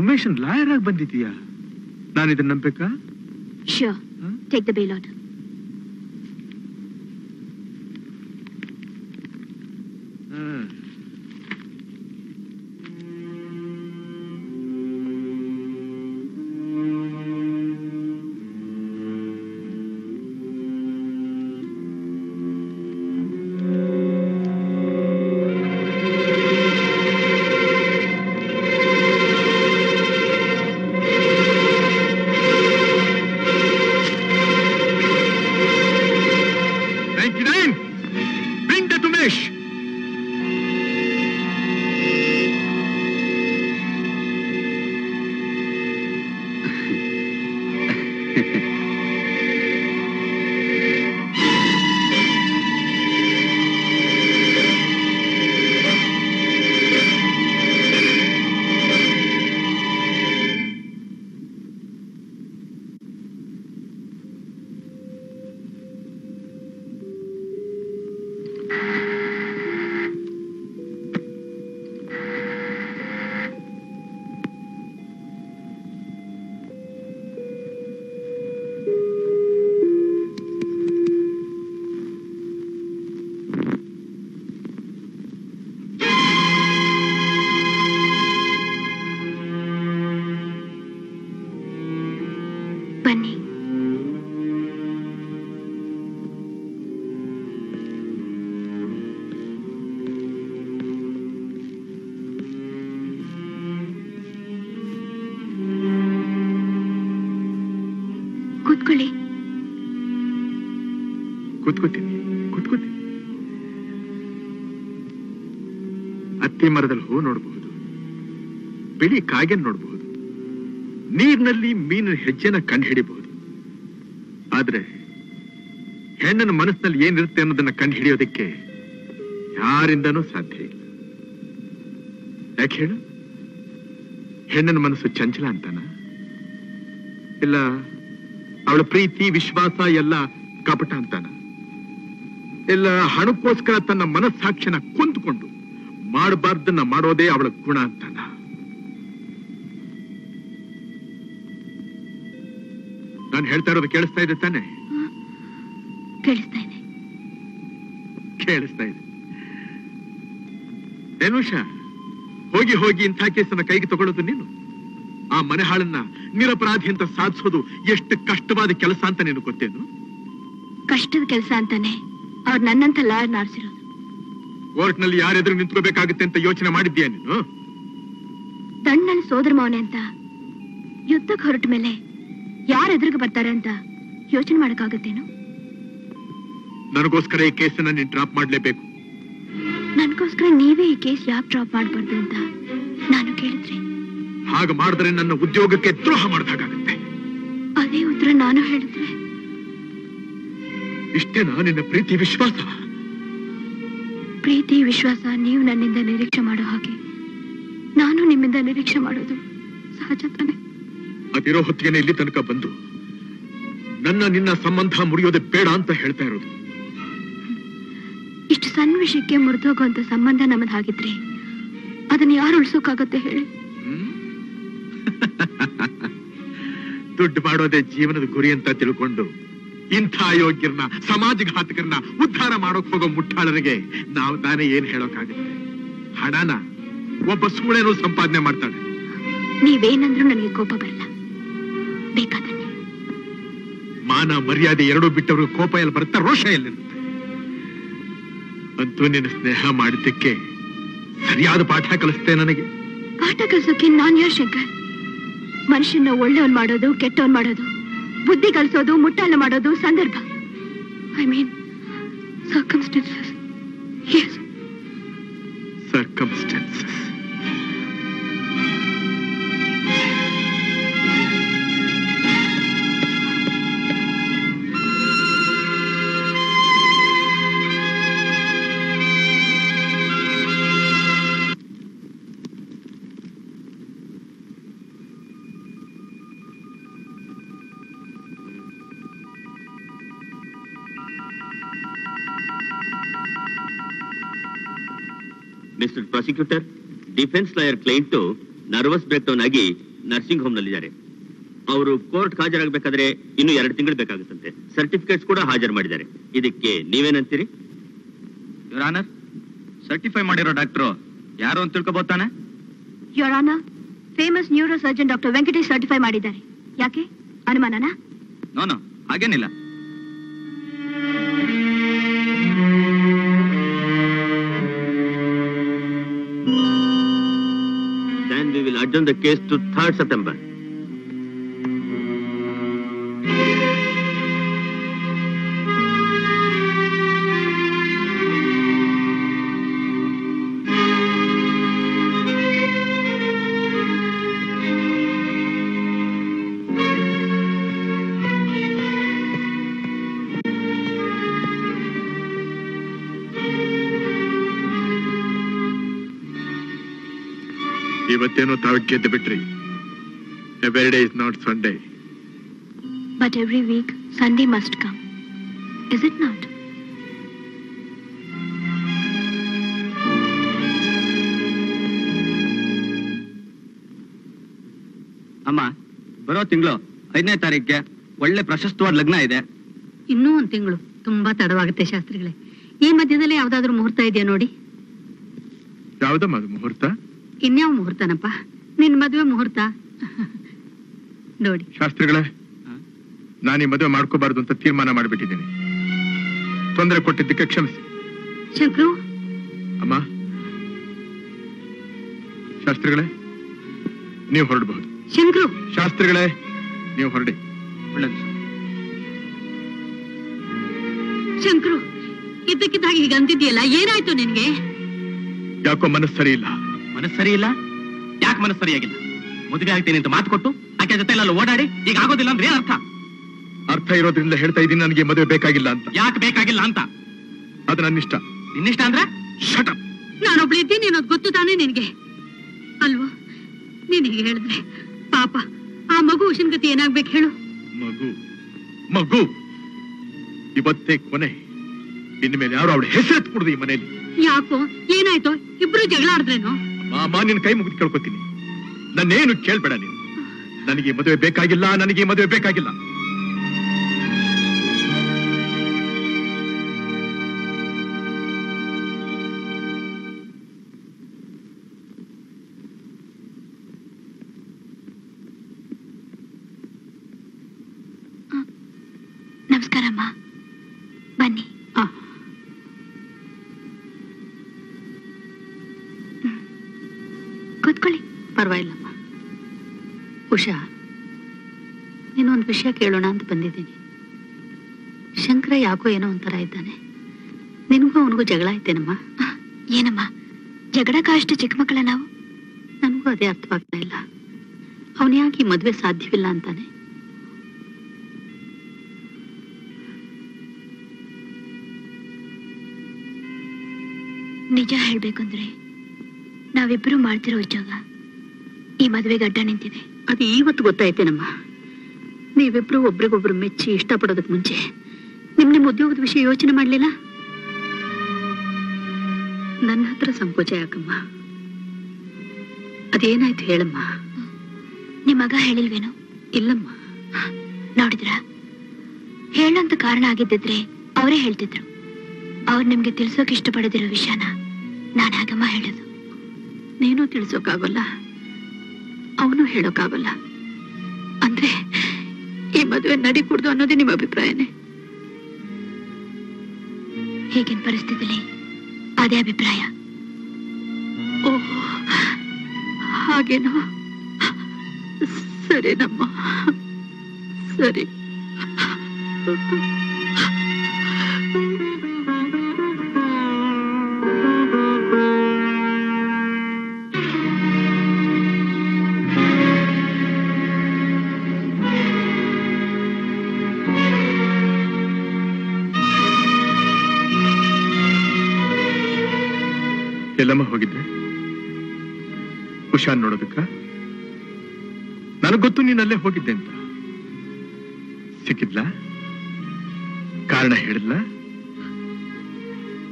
ಉಮೇಶನ್ ಲಾಯರ್ ಆಗಿ ಬಂದಿದೀಯಾ ನಾನು ಇದನ್ನ ನಂಬೇಕಾ sure take the bail order ಕಾಗೆನ್ ನೋಡಬಹುದು ನೀರಿನಲ್ಲಿ ಮೀನಿನ ಹೆಜ್ಜೆನ ಕಂಡು ಹಿಡಿಬಹುದು ಆದ್ರೆ ಹೆಣ್ಣನ ಮನಸ್ಸಿನಲ್ಲಿ ಏನಿರುತ್ತೆ ಅನ್ನೋದನ್ನ ಕಂಡು ಹಿಡಿಯೋದಕ್ಕೆ ಯಾರಿಂದನೂ ಸಾಧ್ಯ ಇಲ್ಲ. ಯಾಕೆ ಹೇಳು? ಹೆಣ್ಣನ ಮನಸ್ಸು ಚಂಚಲ ಅಂತಾನ? ಇಲ್ಲ, ಅವಳ ಪ್ರೀತಿ, ವಿಶ್ವಾಸ ಎಲ್ಲ ಕಪಟ ಅಂತಾನ? ಇಲ್ಲ, ಹಣಕ್ಕೋಸ್ಕರ ತನ್ನ ಮನಸ್ಸಾಕ್ಷಿನ ಕುಂತ್ಕೊಂಡು ಮಾಡಬಾರ್ದನ್ನ ಮಾಡೋದೇ ಅವಳ ಗುಣ ಅಂತಾನ ಹೇಳ್ತಾ ಇರೋದು ಕೇಳಿಸ್ತಾ ಇದೆ ತಾನೆ? ಕೇಳಿಸ್ತಾ ಇದೆ ಕೇಳಿಸ್ತಾ ಇದೆ. ಧನುಷ ಹೋಗಿ ಹೋಗಿ ಇಂಥ ಕೇಸನ್ನ ಕೈಗೆ ತಗೊಳ್ಳೋದು ನೀನು? ಆ ಮನೆ ಹಾಳನ್ನ ನಿರಪರಾಧಿ ಅಂತ ಸಾಧಿಸೋದು ಎಷ್ಟು ಕಷ್ಟವಾದ ಕೆಲಸ ಅಂತ ನೀನು ಗೊತ್ತೇನು? ಕಷ್ಟದ ಕೆಲಸ ಅಂತಾನೆ. ಅವ್ರು ನನ್ನಂತ ಲಾಯರ್ ನಾರ್ಸಿರೋದು ಕೋರ್ಟ್ನಲ್ಲಿ ಯಾರೆದುರು ನಿಂತ್ಕೋಬೇಕಾಗುತ್ತೆ ಅಂತ ಯೋಚನೆ ಮಾಡಿದ್ಯಾ ನೀನು? ತಣ್ಣಲ್ಲಿ ಸೋದರ ಮೌನೆ ಅಂತ ಯುದ್ಧಕ್ಕೆ ಹೊರಟ ಮೇಲೆ ಯಾರು ಎದುರಿಗೆ ಬರ್ತಾರೆ ಅಂತ ಯೋಚನೆ ಮಾಡಕ್ಕಾಗತ್ತೇನು? ನನಗೋಸ್ಕರ ಈ ಕೇಸನ್ನ ನೀನು ಡ್ರಾಪ್ ಮಾಡಲೇಬೇಕು. ನನಗೋಸ್ಕರ ನೀವೇ ಈ ಕೇಸ್ ಯಾಕೆ ಡ್ರಾಪ್ ಮಾಡಬಾರ್ದು ಅಂತ ನಾನು ಕೇಳಿದ್ರೆ? ಹಾಗೆ ಮಾಡಿದ್ರೆ ನನ್ನ ಉದ್ಯೋಗಕ್ಕೆ ದ್ರೋಹ ಮಾಡಿದಾಗುತ್ತೆ ಅದೇ ಉತ್ತರ ನಾನು ಹೇಳಿದ್ರೆ. ಇಷ್ಟೇನಾ ನಿನ್ನ ಪ್ರೀತಿ ವಿಶ್ವಾಸ? ಪ್ರೀತಿ ವಿಶ್ವಾಸ ನೀವು ನನ್ನಿಂದ ನಿರೀಕ್ಷೆ ಮಾಡೋ ಹಾಗೆ. ನಾನು ನಿಮ್ಮಿಂದ ನಿರೀಕ್ಷೆ ಮಾಡೋದು ಸಹಜ ತಾನೆ? ಅದಿರೋ ಹೊತ್ತಿಗೆನೆ ಇಲ್ಲಿ ತನಕ ಬಂದು ನನ್ನ ನಿನ್ನ ಸಂಬಂಧ ಮುರಿಯೋದೆ ಬೇಡ ಅಂತ ಹೇಳ್ತಾ ಇರೋದು. ಇಷ್ಟು ಸಣ್ಣ ವಿಷಯಕ್ಕೆ ಮುರಿದೋಗುವಂತ ಸಂಬಂಧ ನಮ್ಮದಾಗಿದ್ರೆ ಅದನ್ನ ಯಾರು ಉಳಿಸೋಕಾಗತ್ತೆ ಹೇಳಿ? ದುಡ್ಡು ಮಾಡೋದೇ ಜೀವನದ ಗುರಿ ಅಂತ ತಿಳ್ಕೊಂಡು ಇಂಥ ಯೋಗ್ಯರನ್ನ ಸಮಾಜಘಾತಕರನ್ನ ಉದ್ಧಾರ ಮಾಡೋಕ್ ಹೋಗೋ ಮುಟ್ಟಾಳರಿಗೆ ನಾವು ತಾನೇ ಏನ್ ಹೇಳೋಕಾಗುತ್ತೆ? ಹಣನ ಒಬ್ಬ ಸೂಳೆನೂ ಸಂಪಾದನೆ ಮಾಡ್ತಾಳೆ. ನೀವೇನಂದ್ರೂ ನನಗೆ ಕೋಪ ಬರಲ್ಲ. ಮಾನ ಮರ್ಯಾದೆ ಎರಡೂ ಬಿಟ್ಟವರು ಕೋಪ ಎಲ್ಲಿ ಬರುತ್ತಾ ರೋಷ ಎಲ್ಲಿರುತ್ತೆ? ಅಂತೂ ನಿನ್ನ ಸ್ನೇಹ ಮಾಡಿದ್ದಕ್ಕೆ ಸರಿಯಾದ ಪಾಠ ಕಲಿಸ್ತೆ ನನಗೆ. ಪಾಠ ಕಲಿಸೋಕೆ ನಾನ್ ಯಾರು ಶಂಕರ್? ಮನುಷ್ಯನ ಒಳ್ಳೆಯವನ್ ಮಾಡೋದು ಕೆಟ್ಟವನ್ ಮಾಡೋದು ಬುದ್ಧಿ ಕಲಿಸೋದು ಮುಟ್ಟಾಲ ಮಾಡೋದು ಸಂದರ್ಭ. I mean circumstances circumstances prosecutor defence lawyer client nervous breakdown ಆಗಿ ನರ್ಸಿಂಗ್ ಹೋಮ್ ನಲ್ಲಿದ್ದಾರೆ. ಅವರು ಕೋರ್ಟ್ ಹಾಜರಾಗಬೇಕಾದ್ರೆ ಇನ್ನು ಎರಡು ತಿಂಗಳು ಬೇಕಾಗುತ್ತಂತೆ. ಸರ್ಟಿಫಿಕೇಟ್ಸ್ ಕೂಡ ಹಾಜರು ಮಾಡಿದ್ದಾರೆ. ಇದಕ್ಕೆ ನೀವೇನಂತೀರಿ? ಆನರ್ ಸರ್ಟಿಫೈ ಮಾಡಿರೋ ಡಾಕ್ಟರ್ ಯಾರು ಅಂತ ತಿಳ್ಕೊಬೋತಾನೆ? ಯೋರಾನ famous neuro surgeon doctor Venkatesh certify ಮಾಡಿದ್ದಾರೆ. ಯಾಕೆ? ಅನುಮಾನನಾ? ನೋನು ಹಾಗೇನಿಲ್ಲ. The case to 3rd September. ಇವತ್ತೇನೋ ತಾವು ಗೆದ್ದು ಬಿಟ್ರಿ. Every day is not Sunday but every week Sunday must come is it not ಅಮ್ಮ ಬರೋ ತಿಂಗಳು ಐದನೇ ತಾರೀಕಿಗೆ ಒಳ್ಳೆ ಪ್ರಶಸ್ತವಾದ ಲಗ್ನ ಇದೆ. ಇನ್ನೂ ಒಂದು ತಿಂಗಳು. ತುಂಬಾ ತಡವಾಗುತ್ತೆ ಶಾಸ್ತ್ರಿಗಳೇ. ಈ ಮಧ್ಯದಲ್ಲಿ ಯಾವ್ದಾದ್ರು ಮುಹೂರ್ತ ಇದೆಯಾ ನೋಡಿ? ಯಾವ್ದಮ್ಮ ಅದು ಮುಹೂರ್ತ? ಇನ್ಯಾವ ಮುಹೂರ್ತನಪ್ಪ? ನಿನ್ ಮದ್ವೆ ಮುಹೂರ್ತ? ನೋಡಿ. ಶಾಸ್ತ್ರಿಗಳೇ ನಾನು ಈ ಮದುವೆ ಮಾಡ್ಕೋಬಾರ್ದು ಅಂತ ತೀರ್ಮಾನ ಮಾಡಿಬಿಟ್ಟಿದ್ದೀನಿ. ತೊಂದರೆ ಕೊಟ್ಟಿದ್ದಕ್ಕೆ ಕ್ಷಮಿಸಿ. ಶಂಕ್ರು ಅಮ್ಮ ಶಾಸ್ತ್ರಿಗಳೇ ನೀವು ಹೊರಡಬಹುದು. ಶಂಕ್ರು ಶಾಸ್ತ್ರಿಗಳೇ ನೀವು ಹೊರಡಿ. ಒಳ್ಳೆದು ಶಂಕ್ರು ಇದ್ದಕ್ಕಿದ್ದಾಗ ಈಗ ಅಂತಿದ್ಯಲ್ಲ ಏನಾಯ್ತು ನಿನ್ಗೆ? ಯಾಕೋ ಮನಸ್ಸು ಸರಿ ಇಲ್ಲ ಮನಸ್ಸು ಸರಿ ಇಲ್ಲ ಯಾಕೆ ಮನಸ್ಸು ಸರಿಯಾಗಿಲ್ಲ? ಮದುವೆ ಆಗ್ತೀನಿ ಅಂತ ಮಾತು ಕೊಟ್ಟು ಆಕೆ ಜೊತೆ ಎಲ್ಲ ಓಡಾಡಿ ಈಗ ಆಗೋದಿಲ್ಲ ಅಂದ್ರೆ ಏನ್ ಅರ್ಥ? ಅರ್ಥ ಇರೋದ್ರಿಂದ ಹೇಳ್ತಾ ಇದ್ದೀನಿ ನನಗೆ ಮದುವೆ ಬೇಕಾಗಿಲ್ಲ ಅಂತ. ಯಾಕೆ ಬೇಕಾಗಿಲ್ಲ ಅಂತ? ಅದು ನನ್ನಿಷ್ಟ. ನಿನ್ನಿಷ್ಟ ಅಂದ್ರೆ? ಶಟ ನಾನೊಬ್ಳು ಇದ್ದೀನಿ ಅನ್ನೋದು ಗೊತ್ತು ತಾನೇ ನಿನಗೆ? ಅಲ್ವಾ? ನೀನ್ ಹೀಗೆ ಹೇಳಿದ್ರೆ ಪಾಪ ಆ ಮಗು ಗತಿ ಏನಾಗ್ಬೇಕು ಹೇಳು? ಮಗು. ಮಗು. ಇವತ್ತೇ ಕೊನೆ. ನಿನ್ನ ಮೇಲೆ ಯಾರು ಅವಳ ಹೆಸರು ಕುಡ್ದು ಈ ಮನೆಯಲ್ಲಿ. ಯಾಕೋ? ಏನಾಯ್ತೋ? ಇಬ್ರು ಜಗಳ ಆಡಿದ್ರೇನೋ? ಮಾಮ ನಿನ್ನ ಕೈ ಮುಗಿದು ಕೇಳ್ಕೊತೀನಿ. ನನ್ನೇನು ಕೇಳ್ಬೇಡ ನೀನು. ನನಗೆ ಮದುವೆ ಬೇಕಾಗಿಲ್ಲ ನನಗೆ ಮದುವೆ ಬೇಕಾಗಿಲ್ಲ. ಕೇಳೋಣ ಅಂತ ಬಂದಿದ್ದೀನಿ. ಶಂಕರ ಯಾಕೋ ಏನೋ ಒಂಥರ ಇದ್ದಾನೆ. ನಿನಗೂ ಅವನಿಗೂ ಜಗಳ ಆಯ್ತೇನಮ್ಮ? ಏನಮ್ಮ? ಜಗಳ ಅಷ್ಟು ಚಿಕ್ಕ ಮಕ್ಕಳ ನಾವು? ನನಗೂ ಅದೇ ಅರ್ಥವಾಗ್ತಾ ಇಲ್ಲ. ಅವನು ಯಾಕೆ ಈ ಮದುವೆ ಸಾಧ್ಯವಿಲ್ಲ ಅಂತಾನೆ? ನಿಜ ಹೇಳ್ಬೇಕಂದ್ರೆ ನಾವಿಬ್ರು ಮಾಡ್ತಿರೋ ಉದ್ಯೋಗ. ಈ ಮದುವೆಗೆ ಅಡ್ಡ ನಿಂತಿದೆ. ಅದು ಇವತ್ತು ಗೊತ್ತಾಯ್ತೇನಮ್ಮ? ನೀವಿಬ್ರು ಒಬ್ರಿಗೊಬ್ರು ಮೆಚ್ಚಿ ಇಷ್ಟಪಡೋದಕ್ ಮುಂಚೆ ನಿಮ್ ನಿಮ್ ಉದ್ಯೋಗದ ವಿಷಯ ಯೋಚನೆ ಮಾಡ್ಲಿಲ್ಲ? ನನ್ನ ಹತ್ರ ಸಂಕೋಚ ಯಾಕಮ್ಮ? ಅದೇನಾಯ್ತು ಹೇಳಮ್ಮ? ನಿಮ್ ಮಗ ಹೇಳಿಲ್ವೇನು? ಇಲ್ಲಮ್ಮ. ನೋಡಿದ್ರ? ಹೇಳಂತ ಕಾರಣ ಆಗಿದ್ದಿದ್ರೆ ಅವರೇ ಹೇಳ್ತಿದ್ರು. ಅವ್ರು ನಿಮ್ಗೆ ತಿಳ್ಸೋಕ್ ಇಷ್ಟಪಡದಿರೋ ವಿಷಯನ ನಾನು ಹಾಗಮ್ಮ ಹೇಳೋದು. ನೀನು ತಿಳಿಸೋಕ್ಕಾಗಲ್ಲ ಅವನು ಹೇಳೋಕ್ಕಾಗಲ್ಲ ಅಂದ್ರೆ ಈ ಮದುವೆ ನಡಿ ಕುಡ್ದು ಅನ್ನೋದೇ ನಿಮ್ಮ ಅಭಿಪ್ರಾಯನೇ? ಈಗಿನ ಪರಿಸ್ಥಿತಿಲಿ ಅದೇ ಅಭಿಪ್ರಾಯ. ಓಹ್ ಹಾಗೇನೋ? ಸರಿನಮ್ಮ ಸರಿ. ಹುಷಾರ್ ನೋಡೋದಕ್ಕ? ನನಗ್ ಗೊತ್ತು ನೀನಲ್ಲೇ ಹೋಗಿದ್ದೆ ಅಂತ. ಸಿಕ್ಕಿದ್ಲಾ? ಕಾರಣ ಹೇಳಿದ್ಲ?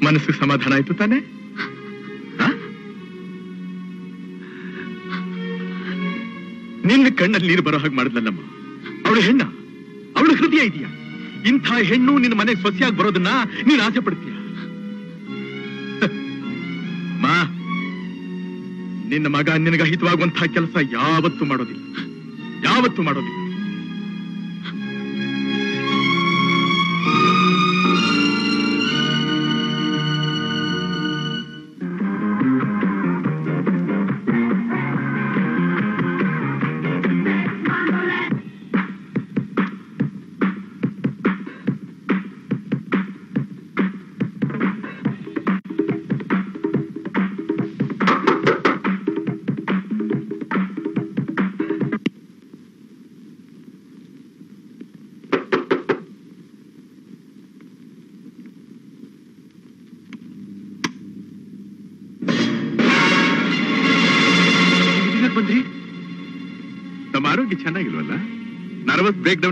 ಮನಸ್ಸು ಸಮಾಧಾನ ಆಯ್ತು ತಾನೆ? ನಿನ್ನ ಕಣ್ಣಲ್ಲಿ ನೀರು ಬರೋ ಹಾಗೆ ಮಾಡಿದ್ಲಲ್ಲಮ್ಮ. ಅವಳು ಹೆಣ್ಣ. ಅವಳು ಹೃದಯ ಇದೆಯಾ? ಇಂಥ ಹೆಣ್ಣು ನಿನ್ನ ಮನೆಗೆ ಸೊಸೆಯಾಗಿ ಬರೋದನ್ನ ನೀನ್ ಆಸೆ ಪಡ್ತೀಯ? ನಿನ್ನ ಮಗ ನಿನಗೆ ಹಿತವಾಗುವಂತಹ ಕೆಲಸ ಯಾವತ್ತೂ ಮಾಡೋದಿಲ್ಲ. ಯಾವತ್ತೂ ಮಾಡೋದಿಲ್ಲ.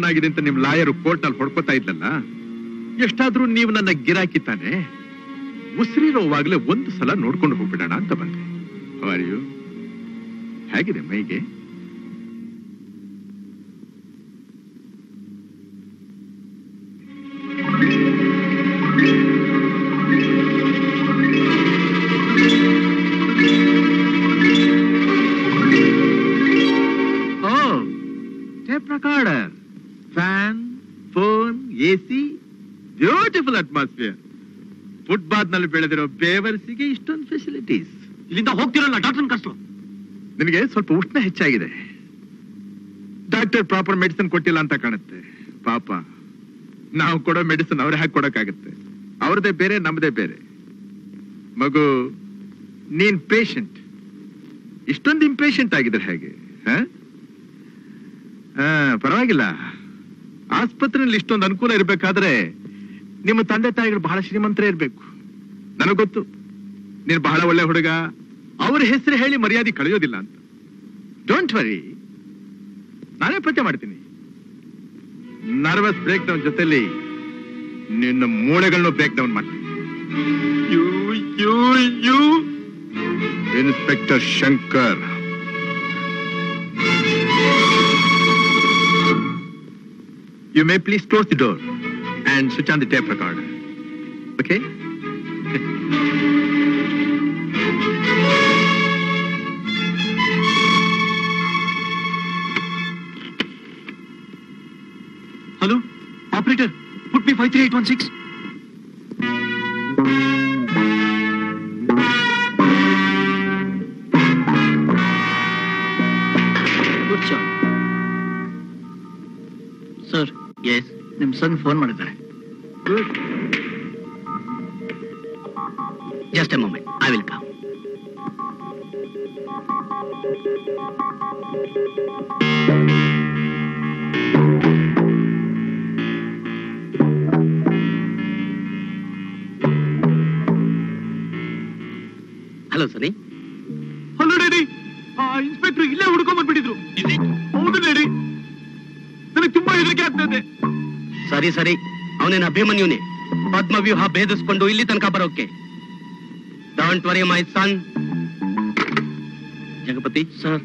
ಆಗಿದೆ ಅಂತ ನಿಮ್ ಲಾಯರ್ ಕೋರ್ಟ್ನಲ್ಲಿ ಹೊಡ್ಕೋತಾ ಇದ್ಲಲ್ಲ? ಎಷ್ಟಾದ್ರೂ ನೀವು ನನ್ನ ಗಿರಾಕಿ ತಾನೆ. ಉಸಿರಿರೋವಾಗ್ಲೇ ಒಂದು ಸಲ ನೋಡ್ಕೊಂಡು ಹೋಗ್ಬಿಡೋಣ ಅಂತ ಬಂದೆ. ಹೇಗಿದೆ ಮೈಗೆ? ಬೇವರ್ಸಿಗೆ ಇಷ್ಟೊಂದು ಫೆಸಿಲಿಟೀಸ್ ಇಲ್ಲಿಂದ ಹೋಗ್ತಿರಲ್ಲ ಡಾಕ್ಟರ್ ಕರ್ಸು ನಿಮಗೆ ಸ್ವಲ್ಪ ಉಷ್ಣ ಹೆಚ್ಚಾಗಿದೆ. ಡಾಕ್ಟರ್ ಪ್ರಾಪರ್ ಮೆಡಿಸಿನ್ ಕೊಟ್ಟಿಲ್ಲ ಅಂತ ಕಾಣುತ್ತೆ. ಪಾಪ ನಾವು ಕೊಡೋ ಮೆಡಿಸಿನ್ ಅವ್ರೆ ಹಾಕಿ ಕೊಡಕ್ಕಾಗತ್ತೆ. ಅವ್ರದೇ ಬೇರೆ ನಮ್ಮದೇ ಬೇರೆ. ಮಗು ನೀನ್ ಪೇಷಂಟ್ ಇಷ್ಟೊಂದು ಇಂಪೇಷಂಟ್ ಆಗಿದ್ರೆ ಹೇಗೆ ಪರವಾಗಿಲ್ಲ. ಆಸ್ಪತ್ರೆಯಲ್ಲಿ ಇಷ್ಟೊಂದು ಅನುಕೂಲ ಇರಬೇಕಾದ್ರೆ ನಿಮ್ಮ ತಂದೆ ತಾಯಿಗಳು ಬಹಳ ಶ್ರೀಮಂತರೇ ಇರ್ಬೇಕು. ನನಗ್ ಗೊತ್ತು ನೀನ್ ಬಹಳ ಒಳ್ಳೆ ಹುಡುಗ. ಅವ್ರ ಹೆಸರು ಹೇಳಿ ಮರ್ಯಾದೆ ಕಳೆಯೋದಿಲ್ಲ ಅಂತ. ಡೋಂಟ್ ವರಿ ನಾನೇ ಪತ್ತೆ ಮಾಡ್ತೀನಿ. ನರ್ವಸ್ ಬ್ರೇಕ್ ಡೌನ್ ಜೊತೆಲಿ ನಿನ್ನ ಮೂಳೆಗಳನ್ನು ಬ್ರೇಕ್ ಡೌನ್ ಮಾಡ್ತೀನಿ. Inspector Shankar you may please close the door and switch on the tape record okay hello operator put me five three eight one six good shot sir yes ನಿಮ್ son phone ಮಾಡಿದ್ದಾರೆ. Just a moment. I will come. Hello Sunny hello daddy inspector ಇಲ್ಲೇ ಹುಡ್ಕೊಂಡ್ ಬಂದ್ಬಿಟ್ಟಿದ್ರು. ಹೌದು daddy ನನಗೆ ತುಂಬಾ ಹೆದರಿಕೆ ಆಗ್ತದೆ ಸರಿ ಸರಿ ಅವನೇನು ಅಭಿಮನ್ಯುನೇ? ಪದ್ಮವ್ಯೂಹ ಭೇದಿಸ್ಕೊಂಡು ಇಲ್ಲಿ ತನಕ ಬರೋಕೆ. Don't worry my son Jagapati sir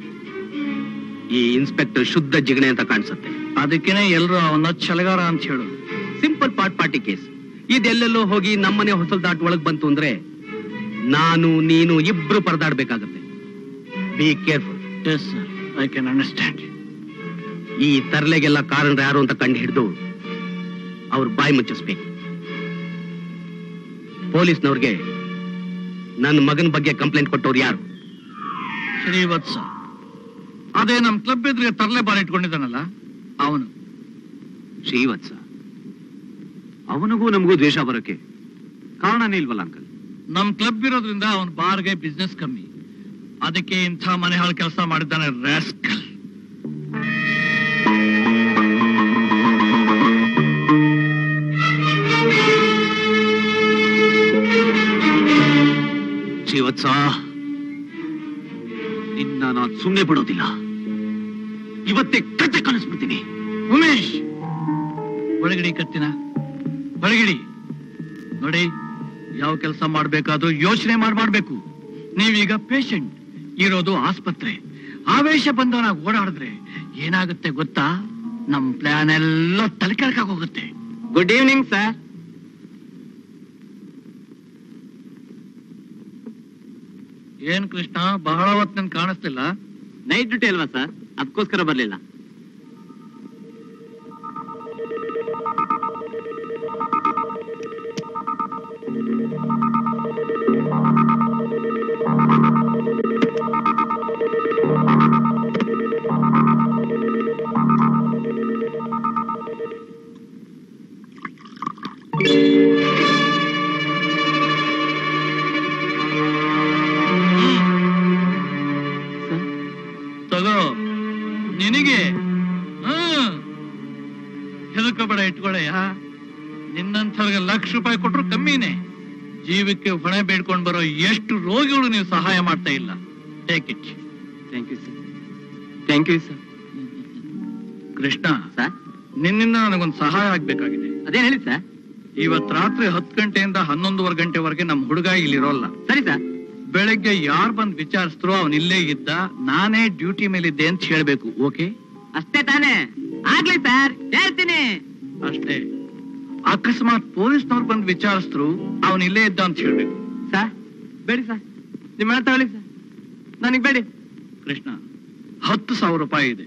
ಈ ಇನ್ಸ್ಪೆಕ್ಟರ್ ಶುದ್ಧ ಜಿಗಣೆ ಅಂತ ಕಾಣಿಸುತ್ತೆ. ಅದಕ್ಕೇನೆ ಎಲ್ಲರೂ ಅವನ್ನ ಚಲಗಾರ ಅಂತ ಹೇಳು. ಸಿಂಪಲ್ ಪಾರ್ಟ್ ಪಾರ್ಟಿ ಕೇಸ್ ಇದೆಲ್ಲೆಲ್ಲೋ ಹೋಗಿ ನಮ್ಮನೆ ಹೊಸಲ್ ದಾಟ್ ಒಳಗ್ ಬಂತು ಅಂದ್ರೆ ನಾನು ನೀನು ಇಬ್ರು ಪರದಾಡ್ಬೇಕಾಗತ್ತೆ. Be careful yes sir I can understand ಈ ತರ್ಲೆಗೆಲ್ಲ ಕಾರಣ ಯಾರು ಅಂತ ಕಂಡು ಹಿಡಿದು ಅವ್ರ ಬಾಯಿ ಮುಚ್ಚಿಸ್ಬೇಕು. ಪೊಲೀಸ್ನವ್ರಿಗೆ ನನ್ನ ಮಗನ ಬಗ್ಗೆ ಕಂಪ್ಲೇಂಟ್ ಕೊಟ್ಟವ್ರು ಯಾರು? ಶ್ರೀವತ್ಸ ಅದೇ ನಮ್ ಕ್ಲಬ್ ಎದುರಿಗೆ ತರಲೆ ಬಾರಿ ಇಟ್ಕೊಂಡಿದ್ದಾನಲ್ಲ? ಅವನು. ಶ್ರೀವತ್ಸ ಅವನಿಗೂ ನಮಗೂ ದ್ವೇಷ ಬರೋಕೆ ಕಾರಣನೇ ಇಲ್ವಲ್ಲ ಅಂಕಲ್ ನಮ್ ಕ್ಲಬ್ ಇರೋದ್ರಿಂದ ಅವನ ಬಾರ್ಗೆ ಬಿಸ್ನೆಸ್ ಕಮ್ಮಿ. ಅದಕ್ಕೆ ಇಂಥ ಮನೆ ಹಾಳು ಕೆಲಸ ಮಾಡಿದ್ದಾನೆ ರಾಸ್ಕಲ್ ಶ್ರೀವತ್ಸ ನಿನ್ನ ನಾನು ಸುಮ್ಮನೆ ಬಿಡೋದಿಲ್ಲ. ಇವತ್ತೇ ಕತ್ತೆ ಕಳಿಸ್ಬಿಡ್ತೀನಿ ಉಮೇಶ್! ಒಳಗಡಿ ಕತ್ತಿನ. ಒಳಗಿಡಿ. ನೋಡಿ ಯಾವ ಕೆಲಸ ಮಾಡ್ಬೇಕಾದ್ರೂ ಯೋಚನೆ ಮಾಡಿ ಮಾಡ್ಬೇಕು. ನೀವೀಗ ಪೇಷಂಟ್ ಇರೋದು ಆಸ್ಪತ್ರೆ. ಆವೇಶ ಬಂದವನಾಗ ಓಡಾಡಿದ್ರೆ ಏನಾಗುತ್ತೆ ಗೊತ್ತಾ? ನಮ್ ಪ್ಲಾನ್ ಎಲ್ಲ ತಲೆಕೆಳಕಾಗ ಹೋಗುತ್ತೆ. ಗುಡ್ ಈವ್ನಿಂಗ್ ಸರ್ ಏನ್ ಕೃಷ್ಣ ಬಹಳ ಹೊತ್ತು ನನ್ ಕಾಣಿಸ್ತಿಲ್ಲ. ನೈಟ್ ಡ್ಯೂಟಿ ಅಲ್ವಾ ಸರ್ ಅದಕ್ಕೋಸ್ಕರ ಬರ್ಲಿಲ್ಲ. ನಿನ್ನಂಥವ್ರಿಗೆ ಲಕ್ಷ ರೂಪಾಯಿ ಕೊಟ್ರು ಕಮ್ಮಿನೇ. ಜೀವಕ್ಕೆ ಹೊಣೆ ಬೇಡ್ಕೊಂಡು ಬರೋ ಎಷ್ಟು ರೋಗಿಗಳು ನೀವು ಸಹಾಯ ಮಾಡ್ತಾ ಇಲ್ಲ. Take it thank you sir thank you sir Krishna sir ನಿನ್ನಿಂದ ನನಗೊಂದು ಸಹಾಯ ಆಗ್ಬೇಕಾಗಿದೆ. ಅದೇನ್ ಹೇಳಿ ಸರ್ ಇವತ್ ರಾತ್ರಿ ಹತ್ತು ಗಂಟೆಯಿಂದ ಹನ್ನೊಂದುವರೆ ಗಂಟೆವರೆಗೆ ನಮ್ ಹುಡುಗ ಇಲ್ಲಿರೋಲ್ಲ ಸರಿ ಸರ್ ಬೆಳಗ್ಗೆ ಯಾರು ಬಂದ್ ವಿಚಾರಿಸಿದ್ರು ಅವನ್ ಇಲ್ಲೇ ಇದ್ದ ನಾನೇ ಡ್ಯೂಟಿ ಮೇಲಿದ್ದೆ ಅಂತ ಹೇಳ್ಬೇಕು ಓಕೆ? ಅಷ್ಟೇ ತಾನೇ. ಆಗ್ಲಿ ಸರ್ ಹೇಳ್ತೀನಿ. ಅಷ್ಟೇ. ಅಕಸ್ಮಾತ್ ಪೊಲೀಸ್ನವ್ರು ಬಂದು ವಿಚಾರಿಸಿದ್ರು ಅವನ್ ಇಲ್ಲೇ ಇದ್ದ ಅಂತ ಹೇಳ್ಬೇಕು. ಸರ್ ಬೇಡಿ ಸರ್. ನಿಮ್ಮ ಹಣ ತಗೊಳ್ಳಿ ಸರ್. ನನಗೆ ಬೇಡಿ. ಕೃಷ್ಣ ಹತ್ತು ಸಾವಿರ ರೂಪಾಯಿ ಇದೆ.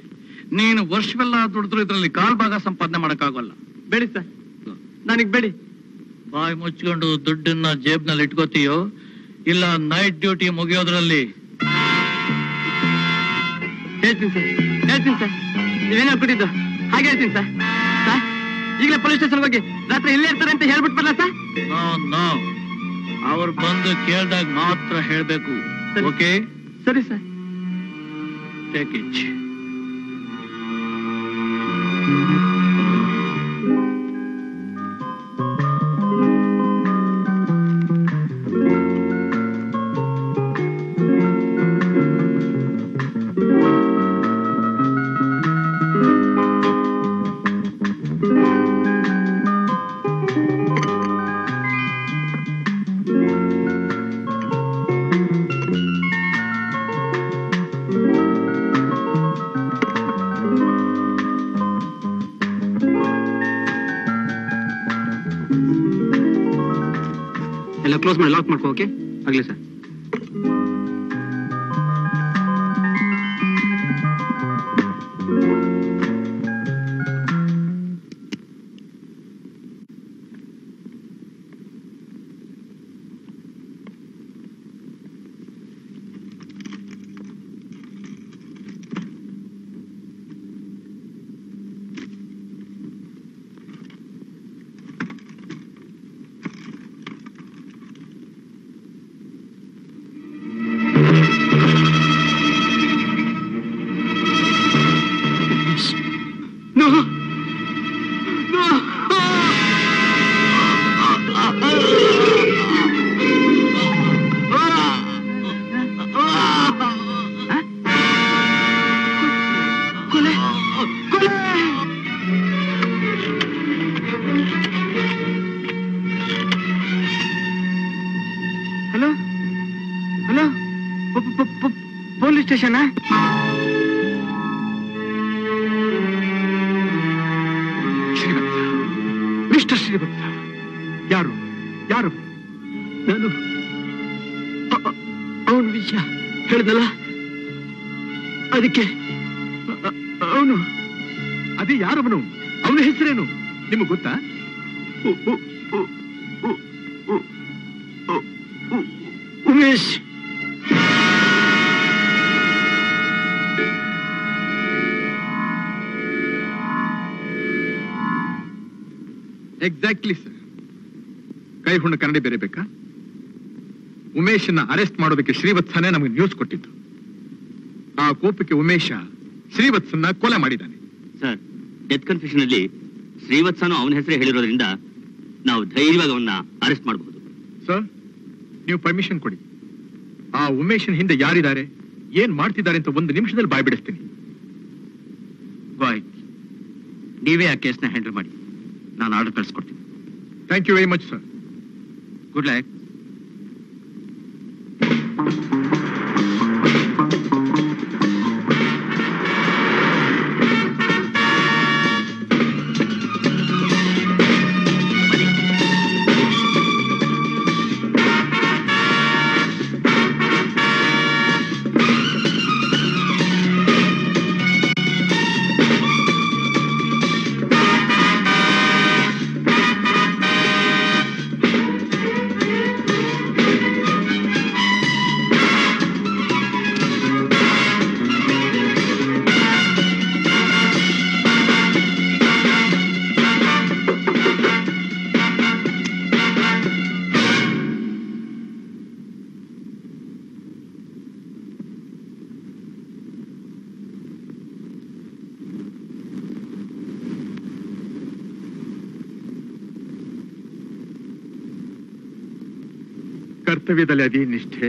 ನೀನು ವರ್ಷವೆಲ್ಲ ದುಡಿದ್ರು ಇದ್ರಲ್ಲಿ ಕಾಲ್ ಭಾಗ ಸಂಪಾದನೆ ಮಾಡಕ್ಕಾಗಲ್ಲ. ಬೇಡಿ ಸರ್. ನನಗೆ ಬೇಡಿ. ಬಾಯಿ ಮುಚ್ಕೊಂಡು ದುಡ್ಡನ್ನ ಜೇಬ್ನಲ್ಲಿ ಇಟ್ಕೋತೀಯೋ? ಇಲ್ಲ ನೈಟ್ ಡ್ಯೂಟಿ ಮುಗಿಯೋದ್ರಲ್ಲಿ? ಹೇಳ್ತೀನಿ ಸರ್. ಹೇಳ್ತೀನಿ ಸರ್. ನೀವೇನು ಕೊಟ್ಟಿದ್ದು ಹಾಗೆ ಹೇಳ್ತೀನಿ ಸರ್ ಸರ್. ಈಗಲೇ ಪೊಲೀಸ್ ಸ್ಟೇಷನ್ ಹೋಗಿ ರಾತ್ರಿ ಇಲ್ಲೇ ಇರ್ತಾರೆ ಅಂತ ಹೇಳ್ಬಿಟ್ಟು ಬರಲ್ಲ ಸರ್ ಅವ್ರು ಬಂದು ಕೇಳ್ದಾಗ ಮಾತ್ರ ಹೇಳ್ಬೇಕು. ಓಕೆ? ಸರಿ sir. Take it station? Mister ಯಾರು? ಯಾರು? ನಾನು ಅವನ ವಿಷಯ ಹೇಳಿದಲ್ಲ? ಅದಕ್ಕೆ ಅವನು, ಅದೇ ಯಾರವನು? ಅವನ ಹೆಸರೇನು? ನಿಮಗೆ ಗೊತ್ತಾ? ಬೇರೆ ಬೇಕಾ? ಉಮೇಶನ್ನ ಅರೆಸ್ಟ್ ಮಾಡೋದಕ್ಕೆ ಶ್ರೀವತ್ಸನೇ ನಮಗೆ ನ್ಯೂಸ್ ಕೊಟ್ಟಿದ್ದು. ಆ ಕೋಪಕ್ಕೆ ಉಮೇಶ ಶ್ರೀವತ್ಸನ್ನ ಕೊಲೆ ಮಾಡಿದ್ದಾನೆ. ಸರ್ ಡೆತ್ ಕನ್ಫ್ಯೂಷನ್ ಅಲ್ಲಿ ಶ್ರೀವತ್ಸನು ಅವನ ಹೆಸರೇ ಹೇಳಿರೋದ್ರಿಂದ ನಾವು ಧೈರ್ಯವಾಗಿ ಅವನ್ನ ಅರೆಸ್ಟ್ ಮಾಡಬಹುದು ಸರ್ ನೀವು ಪರ್ಮಿಷನ್ ಕೊಡಿ. ಆ ಉಮೇಶನ್ ಹಿಂದೆ ಯಾರಿದ್ದಾರೆ ಏನ್ ಮಾಡ್ತಿದ್ದಾರೆ ಅಂತ ಒಂದು ನಿಮಿಷದಲ್ಲಿ ಬಾಯ್ ಬಿಡಿಸ್ತೀನಿ. ಬಾಯ್. ನೀವೇ ಆ ಕೇಸ್ನ ಹ್ಯಾಂಡಲ್ ಮಾಡಿ. ನಾನು ಆರ್ಡರ್ ಕಳಿಸ್ಕೊಡ್ತೀನಿ. Thank you very much sir good luck ಕರ್ತವ್ಯದಲ್ಲಿ ಅದೇ ನಿಷ್ಠೆ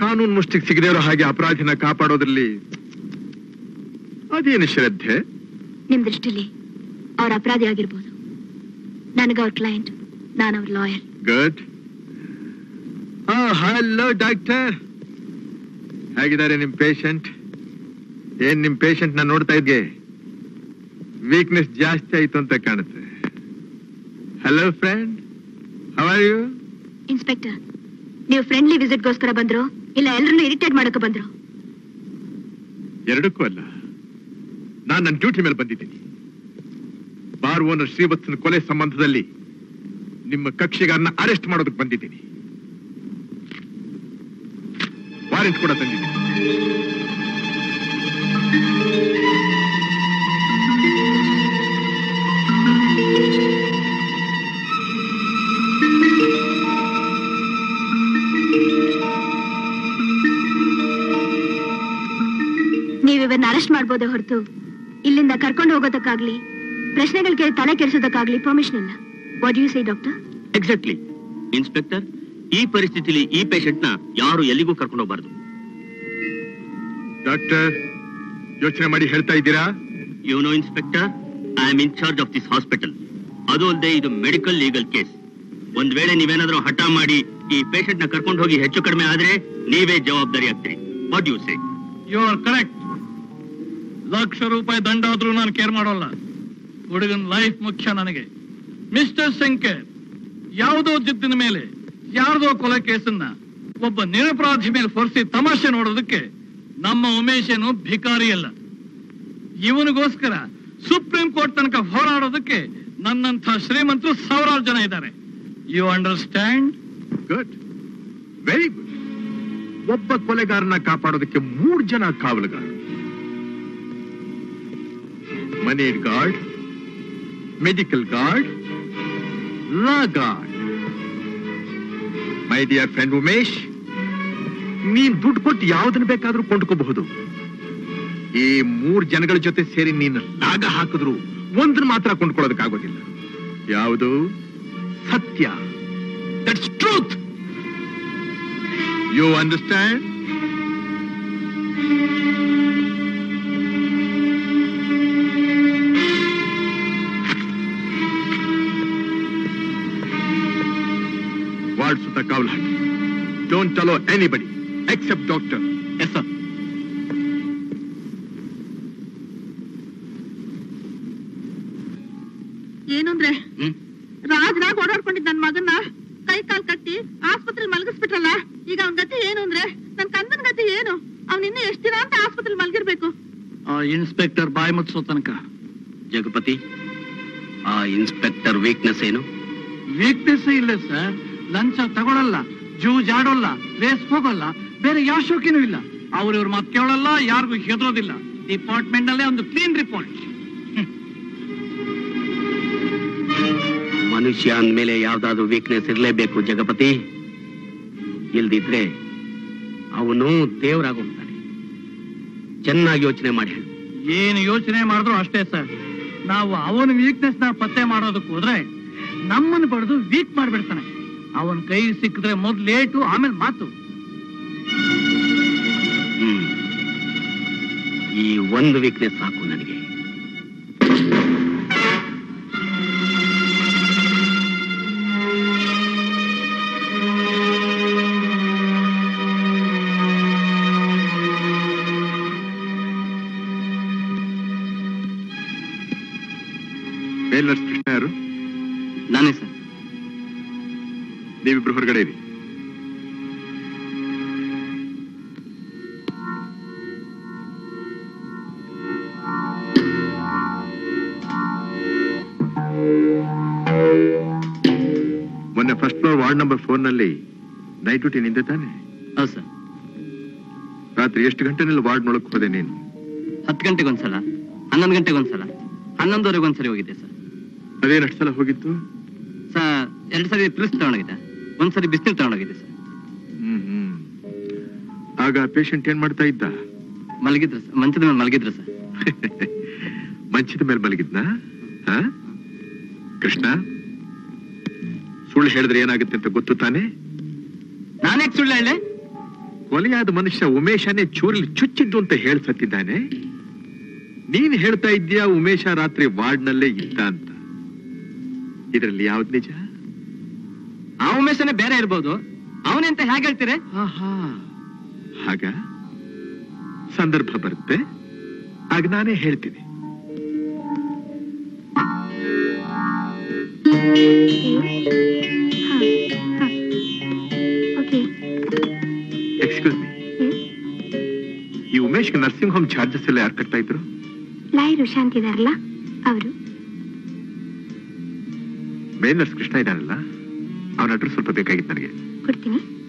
ಕಾನೂನು ಮುಷ್ಟಿಗೆ ಸಿಗದೇ ಇರೋ ಹಾಗೆ ಅಪರಾಧಿನ ಕಾಪಾಡೋದ್ರಲ್ಲಿ ಅದೇನು ಶ್ರದ್ಧೆ? ನಿಮ್ ದೃಷ್ಟಿಲಿ ಅವ್ರ ಅಪರಾಧಿ ಆಗಿರ್ಬೋದು. ನನಗ ಅವ್ರ ಕ್ಲೈಂಟ್ ನಾನು ಅವ್ರ ಲಾಯರ್ ಗುಡ್ ಹಲೋ ಡಾಕ್ಟರ್ ಹೇಗಿದ್ದಾರೆ ನಿಮ್ ಪೇಷಂಟ್ ಏನ್ ನಿಮ್ ಪೇಷಂಟ್ ನಾನು ನೋಡ್ತಾ ಇದ್ಗೆ? ವೀಕ್ನೆಸ್ ಜಾಸ್ತಿ ಆಯ್ತು ಅಂತ ಕಾಣುತ್ತೆ. Hello friend how are you inspector ನೀವು ಫ್ರೆಂಡ್ಲಿ ವಿಸಿಟ್ಗೋಸ್ಕರ ಬಂದ್ರು? ಇಲ್ಲ ಎಲ್ರನ್ನೂ ಇರಿಟೇಟ್ ಮಾಡಕ್ಕೆ ಬಂದ್ರು? ಎರಡಕ್ಕೂ ಅಲ್ಲ. ನಾನು ನನ್ನ ಡ್ಯೂಟಿ ಮೇಲೆ ಬಂದಿದ್ದೀನಿ. ಬಾರ್ ಓನರ್ ಶ್ರೀವತ್ಸನ ಕೊಲೆ ಸಂಬಂಧದಲ್ಲಿ ನಿಮ್ಮ ಕಕ್ಷಿಗಾರನ ಅರೆಸ್ಟ್ ಮಾಡೋದಕ್ಕೆ ಬಂದಿದ್ದೀನಿ. ವಾರೆಂಟ್ ಕೂಡ ತಂದಿದ್ದೀನಿ. ನೀವು ಇವನ್ನ ಅರೆಸ್ಟ್ ಮಾಡ್ಬೋದೇ ಹೊರತು ಇಲ್ಲಿಂದ ಕರ್ಕೊಂಡು ಹೋಗೋದಕ್ಕಾಗ್ಲಿ ಪ್ರಶ್ನೆಗಳು ಕೇಳಿ ತಲೆ ಕೆಡಿಸೋದಕ್ಕಾಗ್ಲಿ ಪರ್ಮಿಷನ್ ಇಲ್ಲ what you say doctor exactly inspector ಈ ಪರಿಸ್ಥಿತಿಲಿ ಈ ಪೇಷಂಟ್ನ ಯಾರು ಎಲ್ಲಿಗೂ ಕರ್ಕೊಂಡು ಹೋಗಬಾರ್ದು. ಡಾಕ್ಟರ್ ಯೋಚನೆ ಮಾಡಿ ಹೇಳ್ತಾ ಇದ್ದೀರಾ? You know inspector I am in charge of this hospital ಅದು ಅಲ್ಲದೆ ಇದು ಮೆಡಿಕಲ್ ಲೀಗಲ್ ಕೇಸ್ ಒಂದ್ ವೇಳೆ ನೀವೇನಾದ್ರೂ ಹಠ ಮಾಡಿ ಈ ಪೇಷಂಟ್ನ ಕರ್ಕೊಂಡು ಹೋಗಿ ಹೆಚ್ಚು ಕಡಿಮೆ ಆದ್ರೆ ನೀವೇ ಜವಾಬ್ದಾರಿ ಆಗ್ತೀರಿ. What you say you are correct lakh ರೂಪಾಯಿ ದಂಡ ಆದ್ರೂ ನಾನು ಕೇರ್ ಮಾಡೋಲ್ಲ. ಹುಡುಗನ ಲೈಫ್ ಮುಖ್ಯ ನನಗೆ. ಮಿಸ್ಟರ್ ಶಂಕರ್ ಯಾವುದೋ ಜಿದ್ದಿನ ಮೇಲೆ, ಯಾರ್ದೋ ಕೊಲೆ ಕೇಸನ್ನ ಒಬ್ಬ ನಿರಪರಾಧಿ ಮೇಲೆ ಹೊರಿಸಿ ತಮಾಷೆ ನೋಡೋದಕ್ಕೆ ನಮ್ಮ ಉಮೇಶ್ ಏನು ಭಿಕಾರಿ ಅಲ್ಲ. ಇವನಿಗೋಸ್ಕರ ಸುಪ್ರೀಂ ಕೋರ್ಟ್ ತನಕ ಹೋರಾಡೋದಕ್ಕೆ ನನ್ನಂಥ ಶ್ರೀಮಂತರು ಸಾವಿರಾರು ಜನ ಇದ್ದಾರೆ. You understand good very good ಒಬ್ಬ ಕೊಲೆಗಾರನ ಕಾಪಾಡೋದಕ್ಕೆ ಮೂರ್ ಜನ ಕಾವಲುಗಾರರು. Money guard medical guard law guard my dear friend Umesh ನೀನ್ ದುಡ್ಡು ಕೊಟ್ಟು ಯಾವ್ದನ್ನ ಬೇಕಾದ್ರೂ ಕೊಂಡ್ಕೋಬಹುದು. ಈ ಮೂರ್ ಜನಗಳ ಜೊತೆ ಸೇರಿ ನೀನು ಲಾಗ ಹಾಕಿದ್ರು ಒಂದನ್ನ ಮಾತ್ರ ಕೊಂಡ್ಕೊಳ್ಳೋದಕ್ಕಾಗೋದಿಲ್ಲ ಯಾವುದು? ಸತ್ಯ. ದಟ್ಸ್ ಟ್ರೂತ್ ಯು ಅಂಡರ್ಸ್ಟ್ಯಾಂಡ್ ಆಡಿಸುತ್ತ ಕಾವಲು ಹಾಕಿ don't allow anybody except doctor yes sir ಏನಂದ್ರೆ? ರಾಜ್ನಾಗ್ ಓಡಾಡ್ಕೊಂಡಿದ್ ನನ್ ಮಗನ್ನ ಕೈ ಕಾಲ್ ಕಟ್ಟಿ ಆಸ್ಪತ್ರೆ ಮಲಗಿಸ್ಬಿಟ್ರಲ್ಲ? ಈಗ ಅವನ್ ಗತಿ ಏನು ಅಂದ್ರೆ? ನನ್ ಕಂದನ್ ಗತಿ ಏನು? ಅವನ್ ಇನ್ನೂ ಎಷ್ಟ್ ದಿನ ಅಂತ ಆಸ್ಪತ್ರೆ ಮಲಗಿರ್ಬೇಕು? ಆ ಇನ್ಸ್ಪೆಕ್ಟರ್ ಬಾಯಿ ಮುಚ್ಚೋ ತನಕ. ಜಗಪತಿ ಆ ಇನ್ಸ್ಪೆಕ್ಟರ್ ವೀಕ್ನೆಸ್ ಏನು? ವೀಕ್ನೆಸ್ ಇಲ್ಲ ಸರ್ ಲಂಚ ತಗೊಳಲ್ಲ ಜೂ ಜಾಡೋಲ್ಲ ರೇಸ್ ಹೋಗಲ್ಲ ಬೇರೆ ಯಾವ ಶೋಕಿನೂ ಇಲ್ಲ. ಅವ್ರ ಇವ್ರ ಮಾತು ಕೇಳಲ್ಲ ಯಾರಿಗೂ ಹೆದರೋದಿಲ್ಲ. ಡಿಪಾರ್ಟ್ಮೆಂಟ್ ಅಲ್ಲೇ ಒಂದು ಕ್ಲೀನ್ ರಿಪೋರ್ಟ್ ಮನುಷ್ಯ ಅಂದ್ಮೇಲೆ ಯಾವ್ದಾದ್ರು ವೀಕ್ನೆಸ್ ಇರಲೇಬೇಕು ಜಗಪತಿ. ಇಲ್ದಿದ್ರೆ ಅವನು ದೇವರಾಗೋಗ್ತಾನೆ. ಚೆನ್ನಾಗಿ ಯೋಚನೆ ಮಾಡಿ. ಏನು ಯೋಚನೆ ಮಾಡಿದ್ರು ಅಷ್ಟೇ ಸರ್. ನಾವು ಅವನ ವೀಕ್ನೆಸ್ನ ಪತ್ತೆ ಮಾಡೋದಕ್ಕೆ ಹೋದ್ರೆ ನಮ್ಮನ್ನು ಪಡೆದು ವೀಕ್ ಮಾಡ್ಬಿಡ್ತಾನೆ. ಅವನ ಕೈ ಸಿಕ್ಕಿದ್ರೆ ಮೊದ್ಲು ಲೇಟು ಆಮೇಲೆ ಮಾತು. ಹ್ಮ್. ಈ ಒಂದು ವೀಕ್ನೆಸ್ ಸಾಕು ನನಗೆ. ನೀವಿಬ್ರು ಹೊರಗಡೆ ಇರಿ. ಮೊನ್ನೆ ಫಸ್ಟ್ ಫ್ಲೋರ್ ವಾರ್ಡ್ ನಂಬರ್ ಫೋರ್ನಲ್ಲಿ ನೈಟ್ ಡ್ಯೂಟಿ ನಿಂದೆ ತಾನೆ? ಹೌದು ಸರ್. ರಾತ್ರಿ ಎಷ್ಟು ಗಂಟೆನಲ್ಲಿ ವಾರ್ಡ್ ನೋಡಕ್ ಹೋದೆ ನೀನು? ಹತ್ತು ಗಂಟೆಗೆ ಒಂದ್ಸಲ ಹನ್ನೊಂದು ಗಂಟೆಗೆ ಒಂದ್ಸಲ ಹನ್ನೊಂದುವರೆಗೆ ಒಂದ್ಸರಿ ಹೋಗಿದ್ದೆ ಸರ್. ಅದೇನಷ್ಟು ಸಲ ಹೋಗಿತ್ತು ಸರ್ ಎರಡು ಸರಿ ಪ್ಲಸ್ ತಗೊಂಡೋಗಿದ್ದೆ. ಒಂದ್ಸರಿ ಬಿಸಿನೀರು ತಗೊಂಡೋಗಿದ್ದೆ ಸರ್. ಹ್ಮ್ ಆಗ ಪೇಷಂಟ್ ಏನ್ ಮಾಡ್ತಾ ಇದ್ದ? ಮಲಗಿದ್ರು ಸರ್. ಮಂಚದ ಮೇಲೆ ಮಲಗಿದ್ರು ಸರ್. ಮಂಚದ ಮೇಲೆ ಮಲಗಿದ್ನ? ಕೃಷ್ಣ ಸುಳ್ಳು ಹೇಳಿದ್ರೆ ಏನಾಗುತ್ತೆ ಅಂತ ಗೊತ್ತು ತಾನೆ? ನಾನೇ ಸುಳ್ಳು ಹೇಳಿ? ಕೊಲೆಯಾದ ಮನುಷ್ಯ ಉಮೇಶನೇ ಚೂರಲ್ಲಿ ಚುಚ್ಚಿದ್ದು ಅಂತ ಹೇಳ್ಸತ್ತಿದ್ದಾನೆ. ನೀನ್ ಹೇಳ್ತಾ ಇದ್ದೀಯಾ ಉಮೇಶ ರಾತ್ರಿ ವಾರ್ಡ್ನಲ್ಲೇ ಇದ್ದ ಅಂತ? ಇದರಲ್ಲಿ ಯಾವ್ದು ನಿಜ? ಆ ಉಮೇಶನೇ ಬೇರೆ ಇರ್ಬೋದು. ಅವನೆಂತ ಹೇಗೆ ಹೇಳ್ತೀರಿ? ಹಾಗ? ಸಂದರ್ಭ ಬರುತ್ತೆ. ಆಗ ನಾನೇ ಹೇಳ್ತೀನಿ. ಓಕೆ. ಎಕ್ಸ್ಕ್ಯೂಸ್ ಮೀ ಈ ಉಮೇಶ್ಗೆ ನರ್ಸಿಂಗ್ ಹೋಮ್ ಚಾರ್ಜಸ್ ಎಲ್ಲ ಯಾರು ಕಟ್ತಾ ಇದ್ರು? ಲಾಯರು ಶಾಂತಿ ಇದಾರಲ್ಲ ಅವರು? ಮೇಲ್ ನರ್ಸ್ ಕೃಷ್ಣ ಇದ್ದಾನಲ್ಲ ಅವನ ಅಡ್ರೆಸ್ ಸ್ವಲ್ಪ ಬೇಕಾಗಿತ್ತು ನನಗೆ. ಕೊಡ್ತೀನಿ.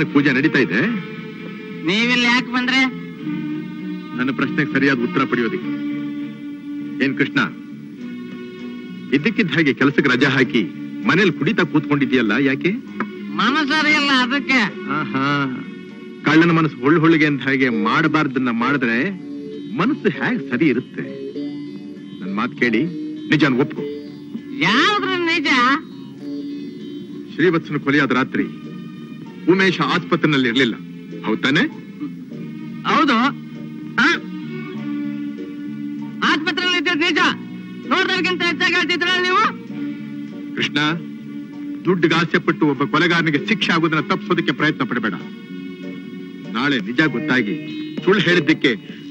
ಪಾನಕ್ ಪೂಜೆ ನಡೀತಾ ಇದೆ? ನೀವಿಲ್ಲಿ ಯಾಕೆ ಬಂದ್ರೆ? ನನ್ನ ಪ್ರಶ್ನೆಗೆ ಸರಿಯಾದ ಉತ್ತರ ಪಡೆಯೋದಿಕ್ಕೆ. ಏನ್ ಕೃಷ್ಣ? ಇದ್ದಕ್ಕಿದ್ದ ಹಾಗೆ ಕೆಲಸಕ್ಕೆ ರಜಾ ಹಾಕಿ ಮನೇಲಿ ಕುಡಿತಾ ಕೂತ್ಕೊಂಡಿದ್ಯಲ್ಲ ಯಾಕೆ? ಮನಸರಿ ಇಲ್ಲ ಅದಕ್ಕೆ ಕಳ್ಳನ ಮನಸ್ಸು ಹೊಳ್ಳು ಹೊಳ್ಳಿಗೆ ಅಂತ ಹಾಗೆ ಮಾಡಬಾರ್ದನ್ನ ಮಾಡಿದ್ರೆ ಮನಸ್ಸು ಹೇಗೆ ಸರಿ ಇರುತ್ತೆ? ನನ್ ಮಾತು ಕೇಳಿ ನಿಜ ಒಪ್ಪು ಯಾವ್ದ್ರ ನಿಜ? ಶ್ರೀವತ್ಸನ ಕೊಲೆಯಾದ ರಾತ್ರಿ ಉಮೇಶ ಆಸ್ಪತ್ರೆಯಲ್ಲಿ ಇರಲಿಲ್ಲ. ಹೌದಾನೆ ಹೌದು. ಆಸ್ಪತ್ರೆಯಲ್ಲಿ ನಿಜ ನೋಡ್ದಕ್ಕಿಂತ ಹೆಚ್ಚಾಗಿ ಹೇಳ್ತಿದ್ರಲ್ಲ ನೀವು? ಕೃಷ್ಣ ದುಡ್ಡು ಆಸೆ ಪಟ್ಟು ಒಬ್ಬ ಕೊಲೆಗಾರನಿಗೆ ಶಿಕ್ಷೆ ಆಗೋದನ್ನ ತಪ್ಪಿಸೋದಕ್ಕೆ ಪ್ರಯತ್ನ ಪಡಬೇಡ. ನಾಳೆ ನಿಜ ಗೊತ್ತಾಗಿ ಸುಳ್ಳು ಹೇಳಿದ್ದಕ್ಕೆ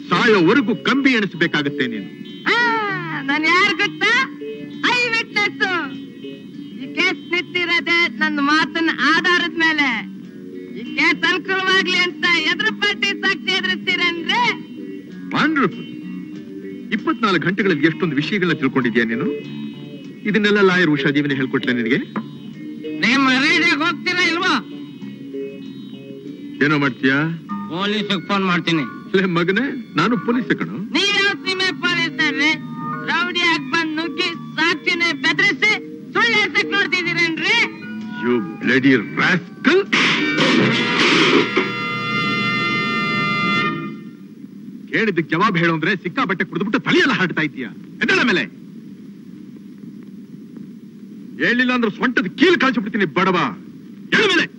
ಸಾಯೋವರೆಗೂ ಕಂಬಿ ಎಣಿಸಬೇಕಾಗುತ್ತೆ ನೀನು. ನಾನು ಯಾರು ಗೊತ್ತಾ? ಐ ವಿಟ್ನೆಸ್ ಈ ಕೇಸ್ ನಿಂತಿರೋದೆ ನನ್ನ ಮಾತನ್ನ ಆಧಾರದ ಮೇಲೆ. ಅನುಕೂಲವಾಗ್ಲಿ ಅಂತ ಎದ್ರ ಪಾರ್ಟಿ ಸಾಕ್ಷಿ ಎದುರಿಸ್ತೀರಂದ್ರೆ ವಂಡರ್ಫುಲ್ ಇಪ್ಪತ್ನಾಲ್ಕು ಗಂಟೆಗಳಲ್ಲಿ ಎಷ್ಟೊಂದು ವಿಷಯಗಳನ್ನ ತಿಳ್ಕೊಂಡಿದ್ಯಾ ನೀನು? ಇದನ್ನೆಲ್ಲ ಲಾಯರ್ ಉಷಾ ಜೀವನ ಹೇಳ್ಕೊಟ್ಲೆ ನಿನಗೆ? ನೀವು ಮರೀಡಿಗೆ ಹೋಗ್ತೀರಾ ಇಲ್ವಾ? ಏನೋ ಮಾಡ್ತೀಯಾ? ಪೊಲೀಸಿಗೆ ಫೋನ್ ಮಾಡ್ತೀನಿ. ಮಗನೆ ನಾನು ಪೊಲೀಸ್ ಕಣು. ನೀವ್ ಯಾವ ಸೀಮೆ ಪೊಲೀಸರ್ರಿ? ರೌಡಿ ಆಗಿ ಬಂದ್ ನುಗ್ಗಿ ಸಾಕ್ಷಿನೇ ಬೆದರಿಸಿ ಸುಳ್ಳು ಹೇಳ್ಸಕ್ ನೋಡ್ತಿದ್ದೀರೇನ್ರಿ? ಯು ಬ್ಲಡಿ ರಾಸ್ಕಲ್ ಕೇಳಿದ್ದಕ್ಕೆ ಜವಾಬ್ ಹೇಳು ಅಂದ್ರೆ ಸಿಕ್ಕಾಬಟ್ಟೆ ಕುಡಿದ್ಬಿಟ್ಟು ತಲೆಯೆಲ್ಲ ಹಾಡ್ತಾ ಇದೀಯ ಎದ್ದಳ ಮೇಲೆ. ಹೇಳಿಲ್ಲ ಅಂದ್ರೆ ಸೊಂಟದ ಕೀಲು ಕಳ್ಸಿಬಿಡ್ತೀನಿ, ಬಡವ. ಹೇಳ ಮೇಲೆ.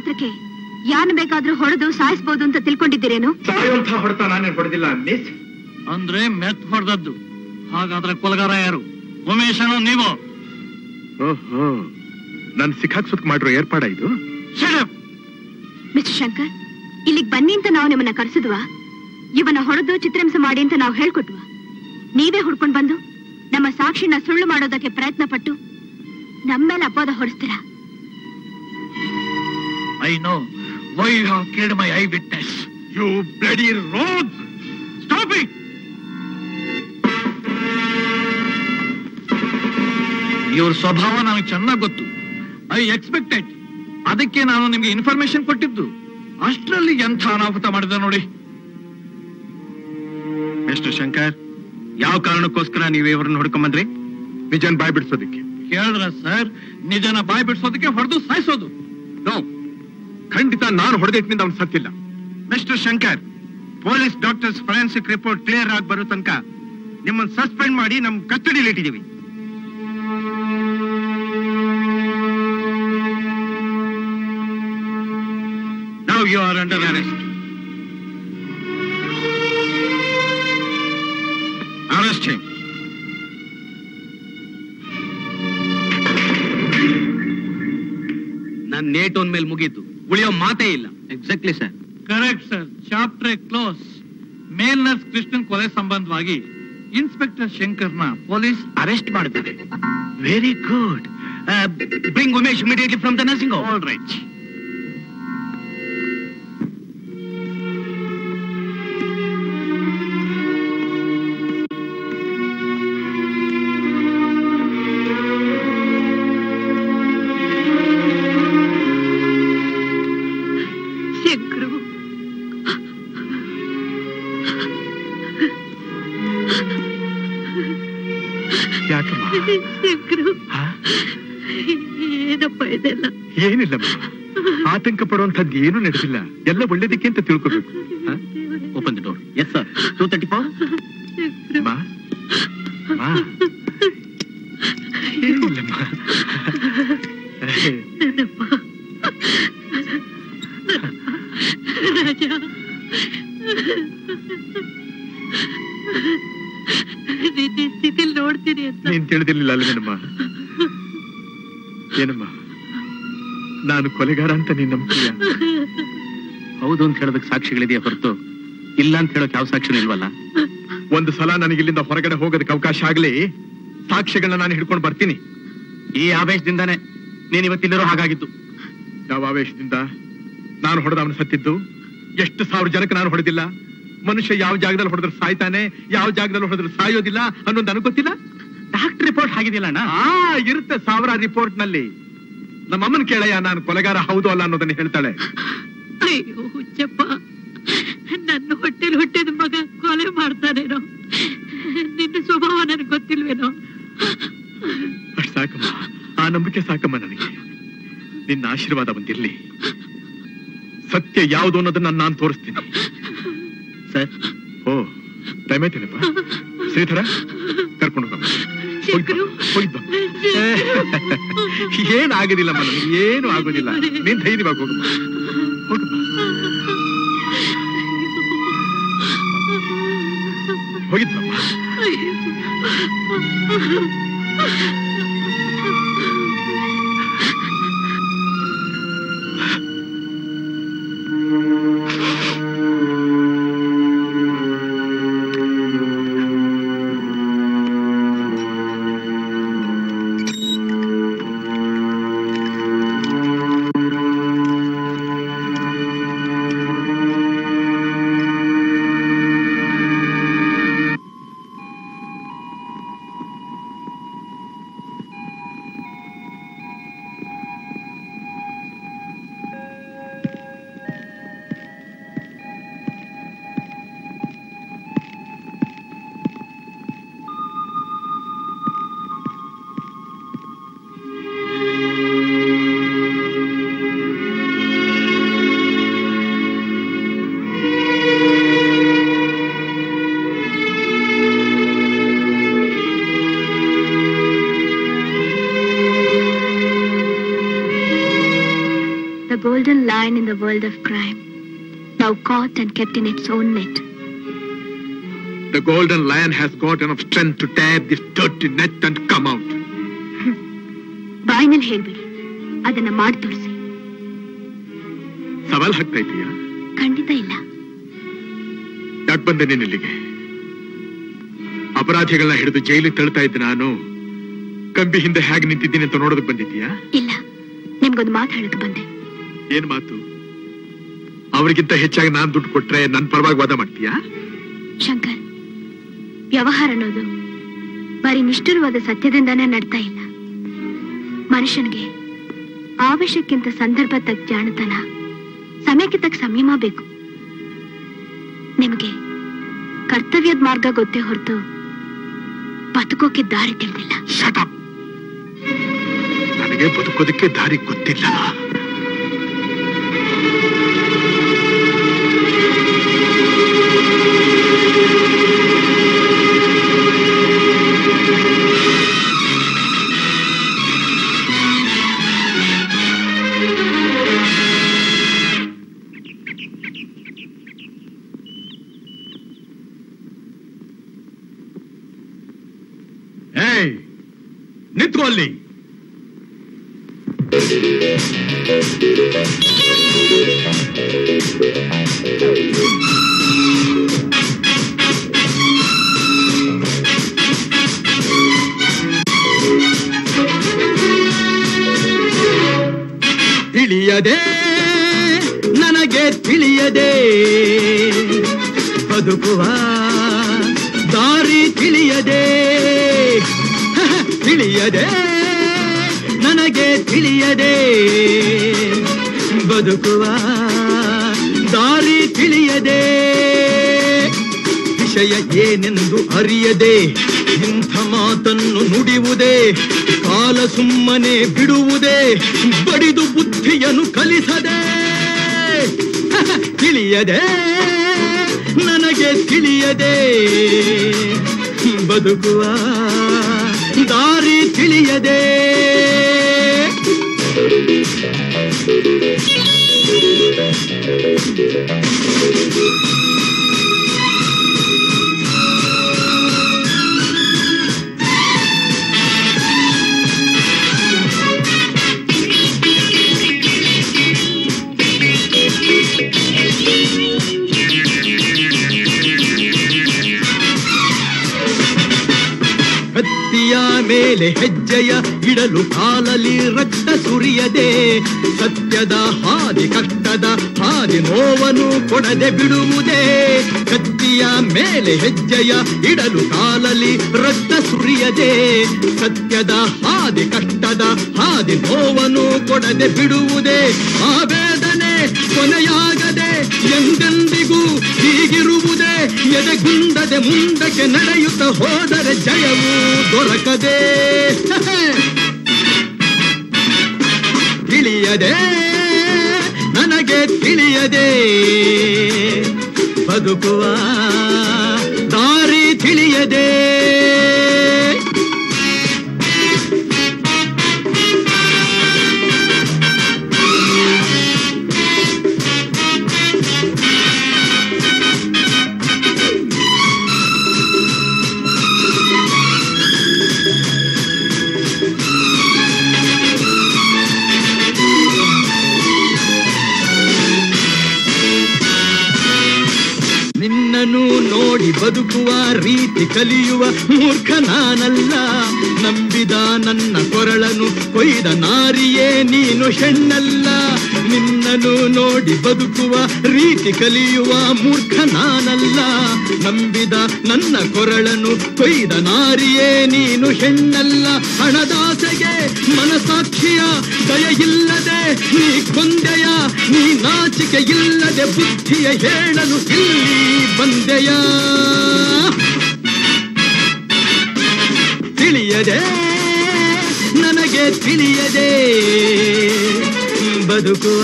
ಮಾತ್ರಕ್ಕೆ ಯಾನ್ ಬೇಕಾದ್ರೂ ಹೊಡೆದು ಸಾಯಿಸಬಹುದು ಅಂತ ತಿಳ್ಕೊಂಡಿದ್ದೀರೇನು? ಹೊಡೆತ ನಾನೇ ಹೊಡೆದಿಲ್ಲ ಮಿಸ್ ಅಂದ್ರೆ ಮೆತ್ ಹೊಡೆದದ್ದು. ಹಾಗಾದ್ರೆ ಕೊಲಗಾರ ಯಾರು? ಉಮೇಶನು ನೀವು? ಓಹೋ ಸಿಕ್ಕಾಕ್ ಸಿಕ್ಕಾಕ್ಸೋಕ್ ಮಾಡಿರೋ ಏರ್ಪಾಡ ಇದು? ಮಿಸ್ಟರ್ ಶಂಕರ್ ಇಲ್ಲಿಗೆ ಬನ್ನಿ ಅಂತ ನಾವು ನಿಮ್ಮನ್ನ ಕರೆಸಿದ್ವಾ? ಇವನ ಹೊಡೆದು ಚಿತ್ರಹಿಂಸೆ ಮಾಡಿ ಅಂತ ನಾವು ಹೇಳ್ಕೊಟ್ವ? ನೀವೇ ಹುಡ್ಕೊಂಡು ಬಂದು ನಮ್ಮ ಸಾಕ್ಷಿನ ಸುಳ್ಳು ಮಾಡೋದಕ್ಕೆ ಪ್ರಯತ್ನ ಪಟ್ಟು ನಮ್ಮೇಲೆ ಅಪವಾದ ಹೊಡಿಸ್ತೀರಾ? I know why you have killed my eyewitness you bloody rogue stop it ಇವ್ರ ಸ್ವಭಾವ ನನಗೆ ಚೆನ್ನಾಗಿ ಗೊತ್ತು ಐ ಎಕ್ಸ್ಪೆಕ್ಟೆಡ್ ಅದಕ್ಕೆ ನಾನು ನಿಮಗೆ ಇನ್ಫಾರ್ಮೇಶನ್ ಕೊಟ್ಟಿದ್ದು ಅಷ್ಟರಲ್ಲಿ ಎಂಥ ಅನಾಹುತ ಮಾಡಿದ ನೋಡಿ ಮಿಸ್ಟರ್ ಶಂಕರ್ ಯಾವ ಕಾರಣಕ್ಕೋಸ್ಕರ ನೀವು ಇವ್ರನ್ನ ಹುಡ್ಕೊಂಬಂದ್ರಿ ನಿಜನ ಬಾಯ್ ಬಿಡಿಸೋದಿಕ್ಕೆ ಕೇಳಿದ್ರ ಸರ್ ನಿಜನ ಬಾಯ್ ಬಿಡಿಸೋದಿಕ್ಕೆ ಹೊಡೆದು ಸಾಯಿಸೋದು ನೋ ಖಂಡಿತ ನಾನು ಹೊಡೆದಿಟ್ಟಿನಿಂದ ಅವನು ಸತ್ತಿಲ್ಲ. Mister Shankar police doctors forensic report clear ಆಗಿ ಬರೋ ತನಕ ನಿಮ್ಮನ್ನು ಸಸ್ಪೆಂಡ್ ಮಾಡಿ ನಮ್ಮ ಕಸ್ಟಡಿಯಲ್ಲಿ ಇಟ್ಟಿದ್ದೀವಿ now you are under arrest arrest him ನನ್ ನೇಟೋನ್ ಮೇಲೆ ಮುಗೀತು. ಉಳಿಯೋ ಮಾತೇ ಇಲ್ಲ. Exactly sir correct sir chapter close male nurse Krishnan ಕೊಲೆ ಸಂಬಂಧವಾಗಿ ಇನ್ಸ್ಪೆಕ್ಟರ್ ಶಂಕರ್ನ ಪೊಲೀಸ್ ಅರೆಸ್ಟ್ ಮಾಡಿದ್ದಾರೆ very good bring Umesh immediately from the nursing home all right ಆತಂಕ ಪಡುವಂತದ್ದು ಏನು ನಡೆಸಿಲ್ಲ ಎಲ್ಲ ಒಳ್ಳೇದಕ್ಕೆ ಅಂತ ತಿಳ್ಕೋಬೇಕು ನಾನು ಕೊಲೆಗಾರ ಅಂತ ನೀನ್ ನಂಬ್ತೀಯ? ಹೌದು ಅಂತ ಹೇಳೋದಕ್ಕೆ ಸಾಕ್ಷಿಗಳಿದೆಯಾ ಹೊರತು? ಇಲ್ಲ ಅಂತ ಹೇಳೋಕೆ ಯಾವ ಸಾಕ್ಷಿ ಇಲ್ವಲ್ಲ? ಒಂದು ಸಲ ನನಗೆ ಇಲ್ಲಿಂದ ಹೊರಗಡೆ ಹೋಗೋದಕ್ಕೆ ಅವಕಾಶ ಆಗ್ಲಿ, ಸಾಕ್ಷಿಗಳನ್ನ ನಾನು ಹಿಡ್ಕೊಂಡು ಬರ್ತೀನಿ. ಈ ಆವೇಶದಿಂದಾನೆ ನೀನ್ ಇವತ್ತಿಲ್ಲಿರೋ ಹಾಗಾಗಿತ್ತು ಯಾವ ಆವೇಶದಿಂದ? ನಾನು ಹೊಡೆದ ಅವನು ಸತ್ತಿದ್ದು? ಎಷ್ಟು ಸಾವಿರ ಜನಕ್ಕೆ ನಾನು ಹೊಡೆದಿಲ್ಲ? ಮನುಷ್ಯ ಯಾವ ಜಾಗದಲ್ಲಿ ಹೊಡೆದ್ರೆ ಸಾಯ್ತಾನೆ, ಯಾವ ಜಾಗದಲ್ಲಿ ಹೊಡೆದ್ರೆ ಸಾಯೋದಿಲ್ಲ ಅನ್ನೋದು ನನಗೆ ಗೊತ್ತಿಲ್ಲ? ಡಾಕ್ಟರ್ ರಿಪೋರ್ಟ್ ಆಗಿದೆಯಲ್ಲ ಇರುತ್ತೆ ಸಾವಿರ ರಿಪೋರ್ಟ್ನಲ್ಲಿ ನಮ್ಮಮ್ಮನ ಕೇಳಯ್ಯ ನಾನು ಕೊಲೆಗಾರ ಹೌದು ಅಲ್ಲ ಅನ್ನೋದನ್ನ ಹೇಳ್ತಾಳೆ. ಅಯ್ಯೋ ಹುಚ್ಚಪ್ಪ. ನನ್ನ ಹೊಟ್ಟೆಲ್ ಹುಟ್ಟಿದ ಮಗ ಕೊಲೆ ಮಾಡ್ತಾನೇನೋ. ನಿನ್ನ ಸ್ವಭಾವ ನನಗೆ ಗೊತ್ತಿಲ್ವೇನೋ. ಸಾಕಮ್ಮ. ಆ ನಂಬಿಕೆ ಸಾಕಮ್ಮ ನನಗೆ. ನಿನ್ನ ಆಶೀರ್ವಾದ ಬಂದಿರ್ಲಿ. ಸತ್ಯ ಯಾವುದು ಅನ್ನೋದನ್ನ ನಾನು ತೋರಿಸ್ತೀನಿ. ಸರ್. ಓ ಟೈಮ್ ಆಯ್ತೇನಪ್ಪ ಶ್ರೀಧರ ಕರ್ಕೊಂಡು ಹೋಗಿ ಹೋಗಿದ್ ಬಾ. ಏನ್ ಆಗೋದಿಲ್ಲ ನೀನ್ ಧೈರ್ಯವಾಗಿ ಹೋಗಮ್ಮ caught and kept in its own net. The golden lion has got enough strength to tear this dirty net and come out. ಬಾಯಿನಲ್ಲಿ ಹೇಳ್ಬಿಡಿ ಅದನ್ನ ಮಾಡಿ ತೋರಿಸಿ. ಸವಾಲ್ ಹಾಕ್ತಾ ಇದೀಯಾ ಖಂಡಿತ ಇಲ್ಲ. ಯಾಕೆ ಬಂದೆ ನೀನ್ ಇಲ್ಲಿಗೆ? ಅಪರಾಧಿಗಳನ್ನ ಹಿಡಿದು ಜೈಲಿಗೆ ತಳ್ತಾ ಇದ್ದೆ ನಾನು. ಕಂಬಿ ಹಿಂದೆ ಹೇಗೆ ನಿಂತಿದ್ದೀನಿ ಅಂತ ನೋಡೋದಕ್ಕೆ ಬಂದಿದ್ದೀಯಾ? ಇಲ್ಲ ನಿಮ್ಗೊಂದು ಮಾತು ಹೇಳಕ್ ಬಂದೆ. ಏನ್ ಮಾತು? ಅವರಿಗಿಂತ ಹೆಚ್ಚಾಗಿ ನಾನು ದುಡ್ಡು ಕೊಟ್ರೆ ನನ್ ಪರವಾಗಿ ವಾದ ಮಾಡ್ತೀಯಾ? ಶಂಕರ್ ವ್ಯವಹಾರ ಅನ್ನೋದು ಬರೀ ನಿಷ್ಠುರವಾದ ಸತ್ಯದಿಂದಾನೇ ನಡ್ತಾ ಇಲ್ಲ. ಮನುಷ್ಯನಿಗೆ ಆವೇಶಕ್ಕಿಂತ ಸಂದರ್ಭ ತಕ್ಕ ಜಾಣತನ ಸಮಯಕ್ಕೆ ತಕ್ಕ ಸಂಯಮ ಬೇಕು. ನಿಮಗೆ ಕರ್ತವ್ಯದ ಮಾರ್ಗ ಗೊತ್ತೇ ಹೊರತು ಬದುಕೋಕೆ ದಾರಿ ತಿಳಿದಿಲ್ಲ. ನನಗೆ ಬದುಕೋದಕ್ಕೆ ದಾರಿ ಗೊತ್ತಿಲ್ಲ ಮೇಲೆ ಹೆಜ್ಜೆಯ ಇಡಲು ಕಾಲಲಿ ರಕ್ತ ಸುರಿಯದೆ. ಸತ್ಯದ ಹಾದಿ ಕಷ್ಟದ ಹಾದಿ ನೋವನ್ನು ಕೊಡದೆ ಬಿಡುವುದೇ. ಆ ವೇದನೆ ಕೊನೆಯಾಗದೆ ಎಂದೆಂದಿಗೂ ಹೀಗಿರುವುದೇ. ಎದೆಗುಂದದೆ ಮುಂದಕ್ಕೆ ನಡೆಯುತ್ತ ಹೋದರೆ ಜಯವು ದೊರಕದೆ. ತಿಳಿಯದೆ, ನನಗೆ ತಿಳಿಯದೆ. ಬದುಕುವ ತಿಳಿಯದೆ. ಬದುಕುವ ರೀತಿ ಕಲಿಯುವ ಮೂರ್ಖ ನಾನಲ್ಲ. ನಂಬಿದ ನನ್ನ ಕೊರಳನು ಕೊಯ್ದ ನಾರಿಯೇ ನೀನು ಹೆಣ್ಣಲ್ಲ. ನಿನ್ನನ್ನು ನೋಡಿ ಬದುಕುವ, ರೀತಿ ಕಲಿಯುವ ಮೂರ್ಖ ನಾನಲ್ಲ ನಂಬಿದ ನನ್ನ ಕೊರಳನು ಕೊಯ್ದ ನಾರಿಯೇ ನೀನು ಹೆಣ್ಣಲ್ಲ. ಹಣದಾಸೆಗೆ ಮನಸಾಕ್ಷಿಯ ದಯ ಇಲ್ಲದೆ ನೀ ಕೊಂದೆಯ ನೀ ನಾಚಿಕೆ ಇಲ್ಲದೆ ಬುದ್ಧಿಯ ಹೇಳಲು ಇಲ್ಲಿ ಬಂದೆಯ. ತಿಳಿಯದೆ ನನಗೆ ತಿಳಿಯದೆ. ಬದುಕುವ.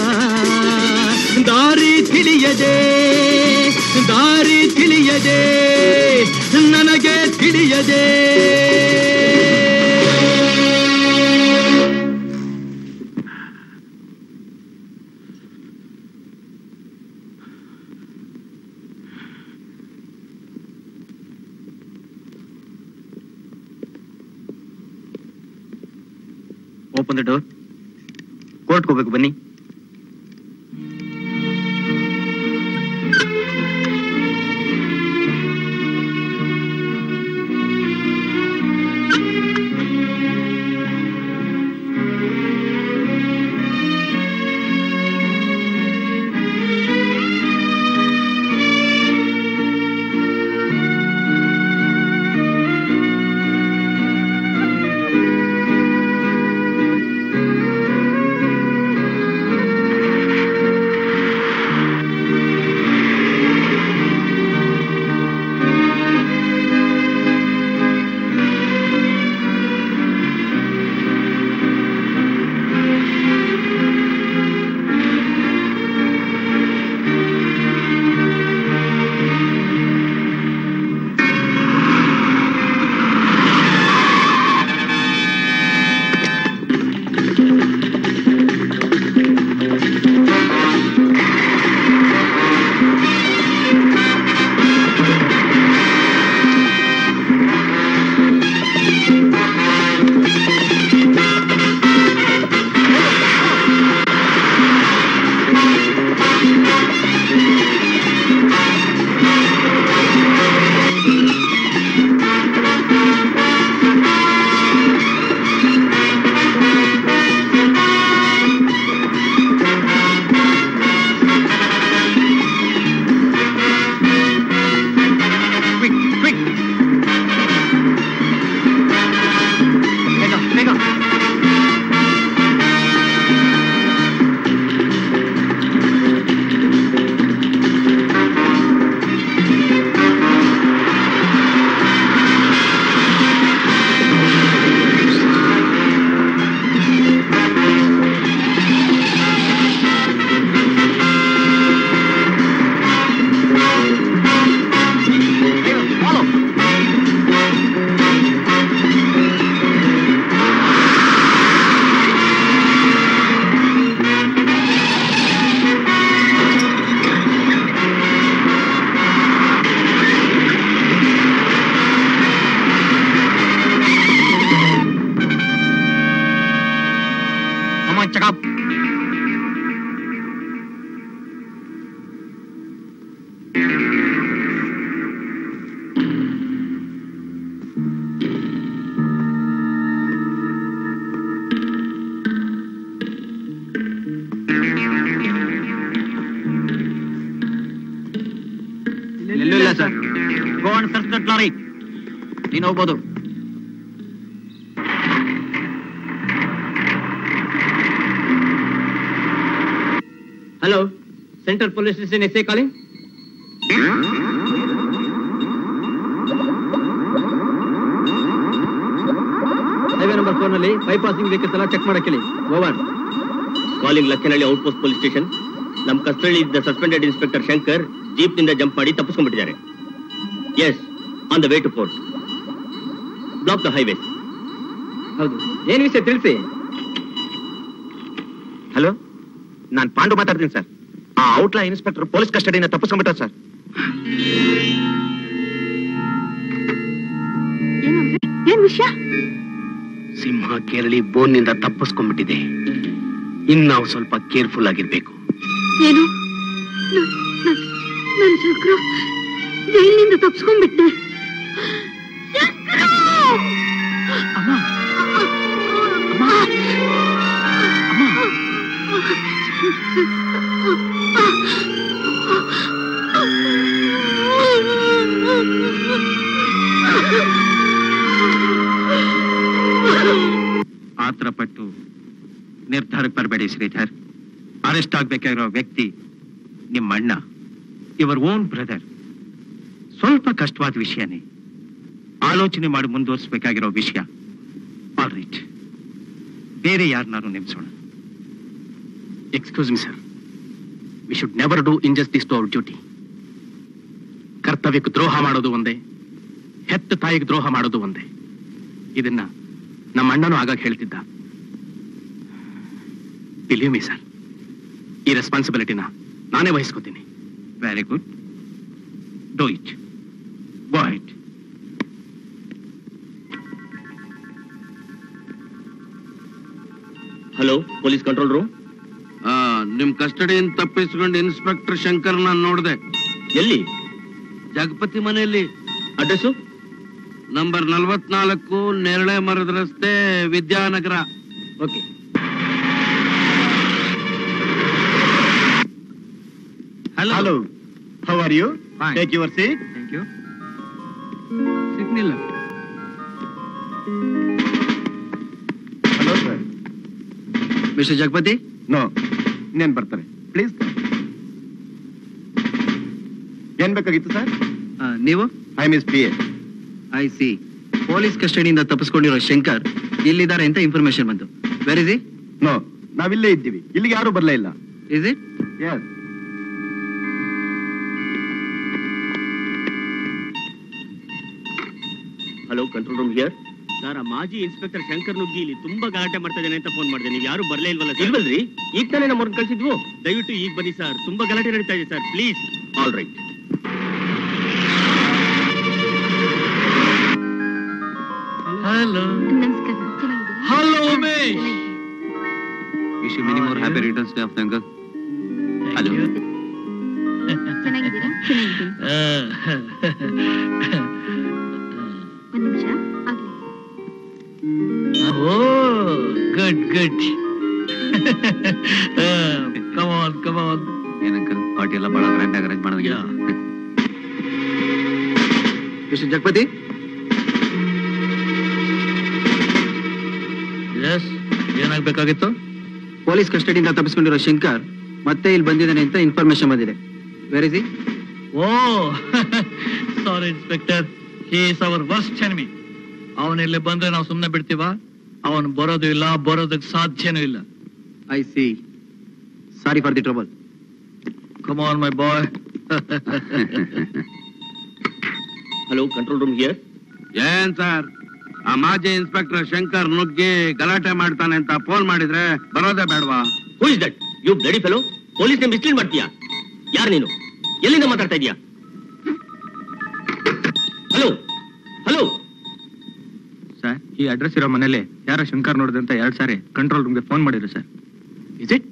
ದಾರಿ ತಿಳಿಯದೆ ದಾರಿ ತಿಳಿಯದೆ ನನಗೆ ತಿಳಿಯದೆ. ಓಪನ್ ದ ಡೋರ್ ಕೋರ್ಟ್ಗೆ ಬನ್ನಿ. S I calling highway number ಫೋರ್ನಲ್ಲಿ bypassing vehicles ಎಲ್ಲ ಚೆಕ್ ಮಾಡಕ್ಕೆ over calling Lakkanahalli out post police station ನಮ್ಮ ಕಸ್ಟಡಿ ಇದ್ದ ಸಸ್ಪೆಂಡೆಡ್ ಇನ್ಸ್ಪೆಕ್ಟರ್ ಶಂಕರ್ ಜೀಪ್ನಿಂದ ಜಂಪ್ ಮಾಡಿ ತಪ್ಪಿಸ್ಕೊಂಡ್ಬಿಟ್ಟಿದ್ದಾರೆ. Yes on the way to fort block the highway ಹೌದು. ಏನು ವಿಷಯ ತಿಳಿಸಿ? ಹಲೋ ನಾನು ಪಾಂಡು ಮಾತಾಡ್ತೀನಿ ಸರ್ ಔಟ್ಲಾ ಇನ್ಸ್ಪೆಕ್ಟರ್ ಪೊಲೀಸ್ ಕಸ್ಟಡಿಯಿಂದ ತಪ್ಪಿಸ್ಕೊಂಡ್ಬಿಟ್ಟ ಸರ್. ಏನ್ ವಿಷಯ? ಸಿಂಹ ಕೇರಳಿ ಬೋನ್ನಿಂದ ತಪ್ಪಿಸ್ಕೊಂಡ್ಬಿಟ್ಟಿದೆ. ಇನ್ ನಾವು ಸ್ವಲ್ಪ ಕೇರ್ಫುಲ್ ಆಗಿರ್ಬೇಕು. ಏನು? ನನ್ನ ಶಂಕರ ಜೈಲಿನಿಂದ ತಪ್ಸ್ಕೊಂಡ್ಬಿಟ್ಟೆ ಆತರ ಪಟ್ಟು ನಿರ್ಧಾರಕ್ಕೆ ಬರಬೇಡಿ ಶ್ರೀಧರ್. ಅರೆಸ್ಟ್ ಆಗ್ಬೇಕಾಗಿರೋ ವ್ಯಕ್ತಿ ನಿಮ್ಮ ಅಣ್ಣ ಇವರ್ ಓನ್ ಬ್ರದರ್ ಸ್ವಲ್ಪ ಕಷ್ಟವಾದ ವಿಷಯನೇ. ಆಲೋಚನೆ ಮಾಡಿ ಮುಂದುವರಿಸಬೇಕಾಗಿರೋ ವಿಷಯ. ಆಲ್ ಬೇರೆ ಯಾರನ್ನಾರು ನಿಮ್ಸೋಣ excuse me sir we should never do injustice to our duty ಕರ್ತವ್ಯಕ್ಕೆ ದ್ರೋಹ ಮಾಡೋದು ಒಂದೇ, ಹೆತ್ತ ತಾಯಿಗೆ ದ್ರೋಹ ಮಾಡೋದು ಒಂದೇ. ಇದನ್ನ ನಮ್ಮ ಅಣ್ಣನೂ ಆಗಾಗ ಹೇಳ್ತಿದ್ದ. ಬಿಲೀವ್ ಮಿ ಸರ್ ಈ ರೆಸ್ಪಾನ್ಸಿಬಿಲಿಟಿನ ನಾನೇ ವಹಿಸ್ಕೋತೀನಿ. Very good do it go it hello police control room ನಿಮ್ ಕಸ್ಟಡಿಯಿಂದ ತಪ್ಪಿಸ್ಕೊಂಡು ಇನ್ಸ್ಪೆಕ್ಟರ್ ಶಂಕರ್ ನಾನು ನೋಡಿದೆ. ಎಲ್ಲಿ? ಜಗಪತಿ ಮನೆಯಲ್ಲಿ. ಅಡ್ರೆಸ್ಸು ನಂಬರ್ ನಲ್ವತ್ನಾಲ್ಕು ನೇರಳೆ ಮರದ ರಸ್ತೆ Vidyanagar. Okay hello hello how are you Fine. Take your seat thank you ಸಿಗ್ನಿಲ್ಲ hello sir mister Jagapati no ಇನ್ನೇನು ಬರ್ತಾರೆ? ಪ್ಲೀಸ್ ಏನ್ ಬೇಕಾಗಿತ್ತು ಸರ್ ನೀವು? I miss P A I C police ಕಸ್ಟಡಿಯಿಂದ ತಪ್ಪಿಸ್ಕೊಂಡಿರೋ ಶಂಕರ್ ಇಲ್ಲಿದ್ದಾರೆ ಅಂತ ಇನ್ಫಾರ್ಮೇಶನ್ ಬಂತು. ವೆರ್ ಇಸ್ ನೋ ನಾವಿಲ್ಲೇ ಇದ್ದೀವಿ. ಇಲ್ಲಿಗೆ ಯಾರು ಬರಲೇ ಇಲ್ಲ. Is it yes hello control room here sir ಆ ಮಾಜಿ ಇನ್ಸ್ಪೆಕ್ಟರ್ ಶಂಕರ್ ನುಗ್ಗಿ ಇಲ್ಲಿ ತುಂಬಾ ಗಲಾಟೆ ಮಾಡ್ತಾ ಇದ್ದಾನೆ ಅಂತ ಫೋನ್ ಮಾಡಿದೆ. ನೀವು ಯಾರು ಬರಲೇ ಇಲ್ವಲ್ಲ ಇಲ್ವಲ್ರಿ? ಈಗ ತಾನೇ ನಮ್ಮವ್ರನ್ನ ಕಳಿಸಿದ್ವು? ದಯವಿಟ್ಟು ಈಗ ಬನ್ನಿ ಸರ್ ತುಂಬಾ ಗಲಾಟೆ ನಡೀತಾ ಇದೆ sir please all right hello. ನಮಸ್ಕಾರ. Hello Umesh. Wish many more happy returns day of thank hello ಚೆನ್ನಾಗಿದ್ದೀರಾ? ಒಂದ್ ನಿಮಿಷ. ಆಗ್ಲಿ. ಓ good good. Come on come on ಏನಂಕಲ್ party ಎಲ್ಲ ಬಹಳ ಗ್ರ್ಯಾಂಡ್ ಆಗಿ ಅರೇಂಜ್ ಮಾಡೋದಿಲ್ಲ. ಮಿಸ್ಟರ್ ಜಗಪತಿ ಎಸ್ ಏನಾಗ್ಬೇಕಾಗಿತ್ತು? ಪೊಲೀಸ್ ಕಸ್ಟಡಿಯಿಂದ ತಪ್ಪಿಸ್ಕೊಂಡಿರೋ ಶಂಕರ್ ಮತ್ತೆ ಇಲ್ಲಿ ಬಂದಿದ್ದಾನೆ ಅಂತ ಇನ್ಫಾರ್ಮೇಶನ್ ಬಂದಿದೆ. Very is oh sorry inspector he is our worst enemy ಅವನ ಇಲ್ಲಿ ಬಂದ್ರೆ ನಾವು ಸುಮ್ಮನೆ ಬಿಡ್ತೀವ? ಅವನು ಬರೋದು ಇಲ್ಲ ಬರೋದಕ್ಕೆ ಸಾಧ್ಯನೂ ಇಲ್ಲ. I see sorry for the trouble come on my boy hello control room here ಏನ್ ಸರ್ ಆ ಮಾಜಿ ಇನ್ಸ್ಪೆಕ್ಟರ್ ಶಂಕರ್ ನುಗ್ಗಿ ಗಲಾಟೆ ಮಾಡ್ತಾನೆ ಅಂತ ಫೋನ್ ಮಾಡಿದ್ರೆ ಬರೋದೇ ಬೇಡವಾ? Who is that you bloody fellow police mislead ಮಾಡ್ತೀಯಾ? ಯಾರು ನೀನು? ಎಲ್ಲಿಂದ ಮಾತಾಡ್ತಾ ಇದೀಯಾ ಹಲೋ ಹಲೋ ಸರ್ ಈ ಅಡ್ರೆಸ್ ಇರೋ ಮನೇಲಿ ಯಾರ ಶಂಕರ್ ನೋಡಿದೆ ಅಂತ ಎರಡ್ ಸಾರಿ ಕಂಟ್ರೋಲ್ ರೂಮ್ಗೆ ಫೋನ್ ಮಾಡಿದ್ರು sir. Is it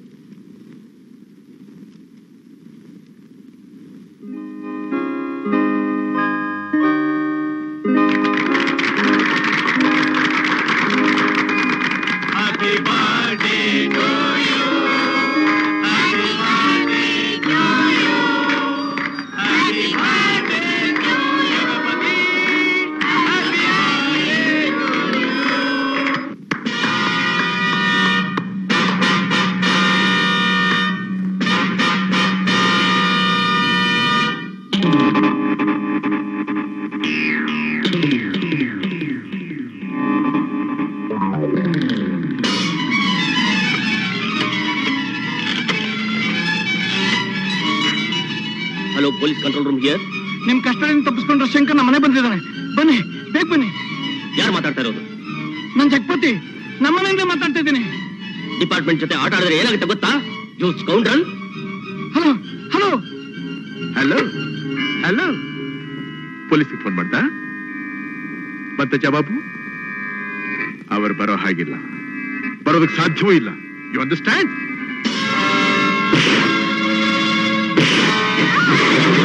control room here ನಿಮ್ ಕಷ್ಟದಿಂದ ತಪ್ಪಿಸ್ಕೊಂಡ್ರೆ ಶಂಕರ್ ನಮ್ಮ ಮನೆ ಬಂದಿದ್ದಾನೆ. ಬನ್ನಿ ಬೇಗ ಬನ್ನಿ. ಯಾರು ಮಾತಾಡ್ತಾ ಇರೋದು? ನನ್ ಜಗಪತಿ ನಮ್ಮನೆಯಿಂದ ಮಾತಾಡ್ತಾ ಇದ್ದೀನಿ. ಡಿಪಾರ್ಟ್ಮೆಂಟ್ ಜೊತೆ ಆಟ ಆಡಿದ್ರೆ ಏನಾಗುತ್ತೆ ಗೊತ್ತಾ? You scoundrel hello hello. Hello hello. Police phone ಮಾಡ್ದ ಮತ್ತೆ ಜವಾಬು? ಅವರು ಬರೋ ಹಾಗಿಲ್ಲ. ಬರೋದಕ್ಕೆ ಸಾಧ್ಯವೂ ಇಲ್ಲ. You understand Thank you.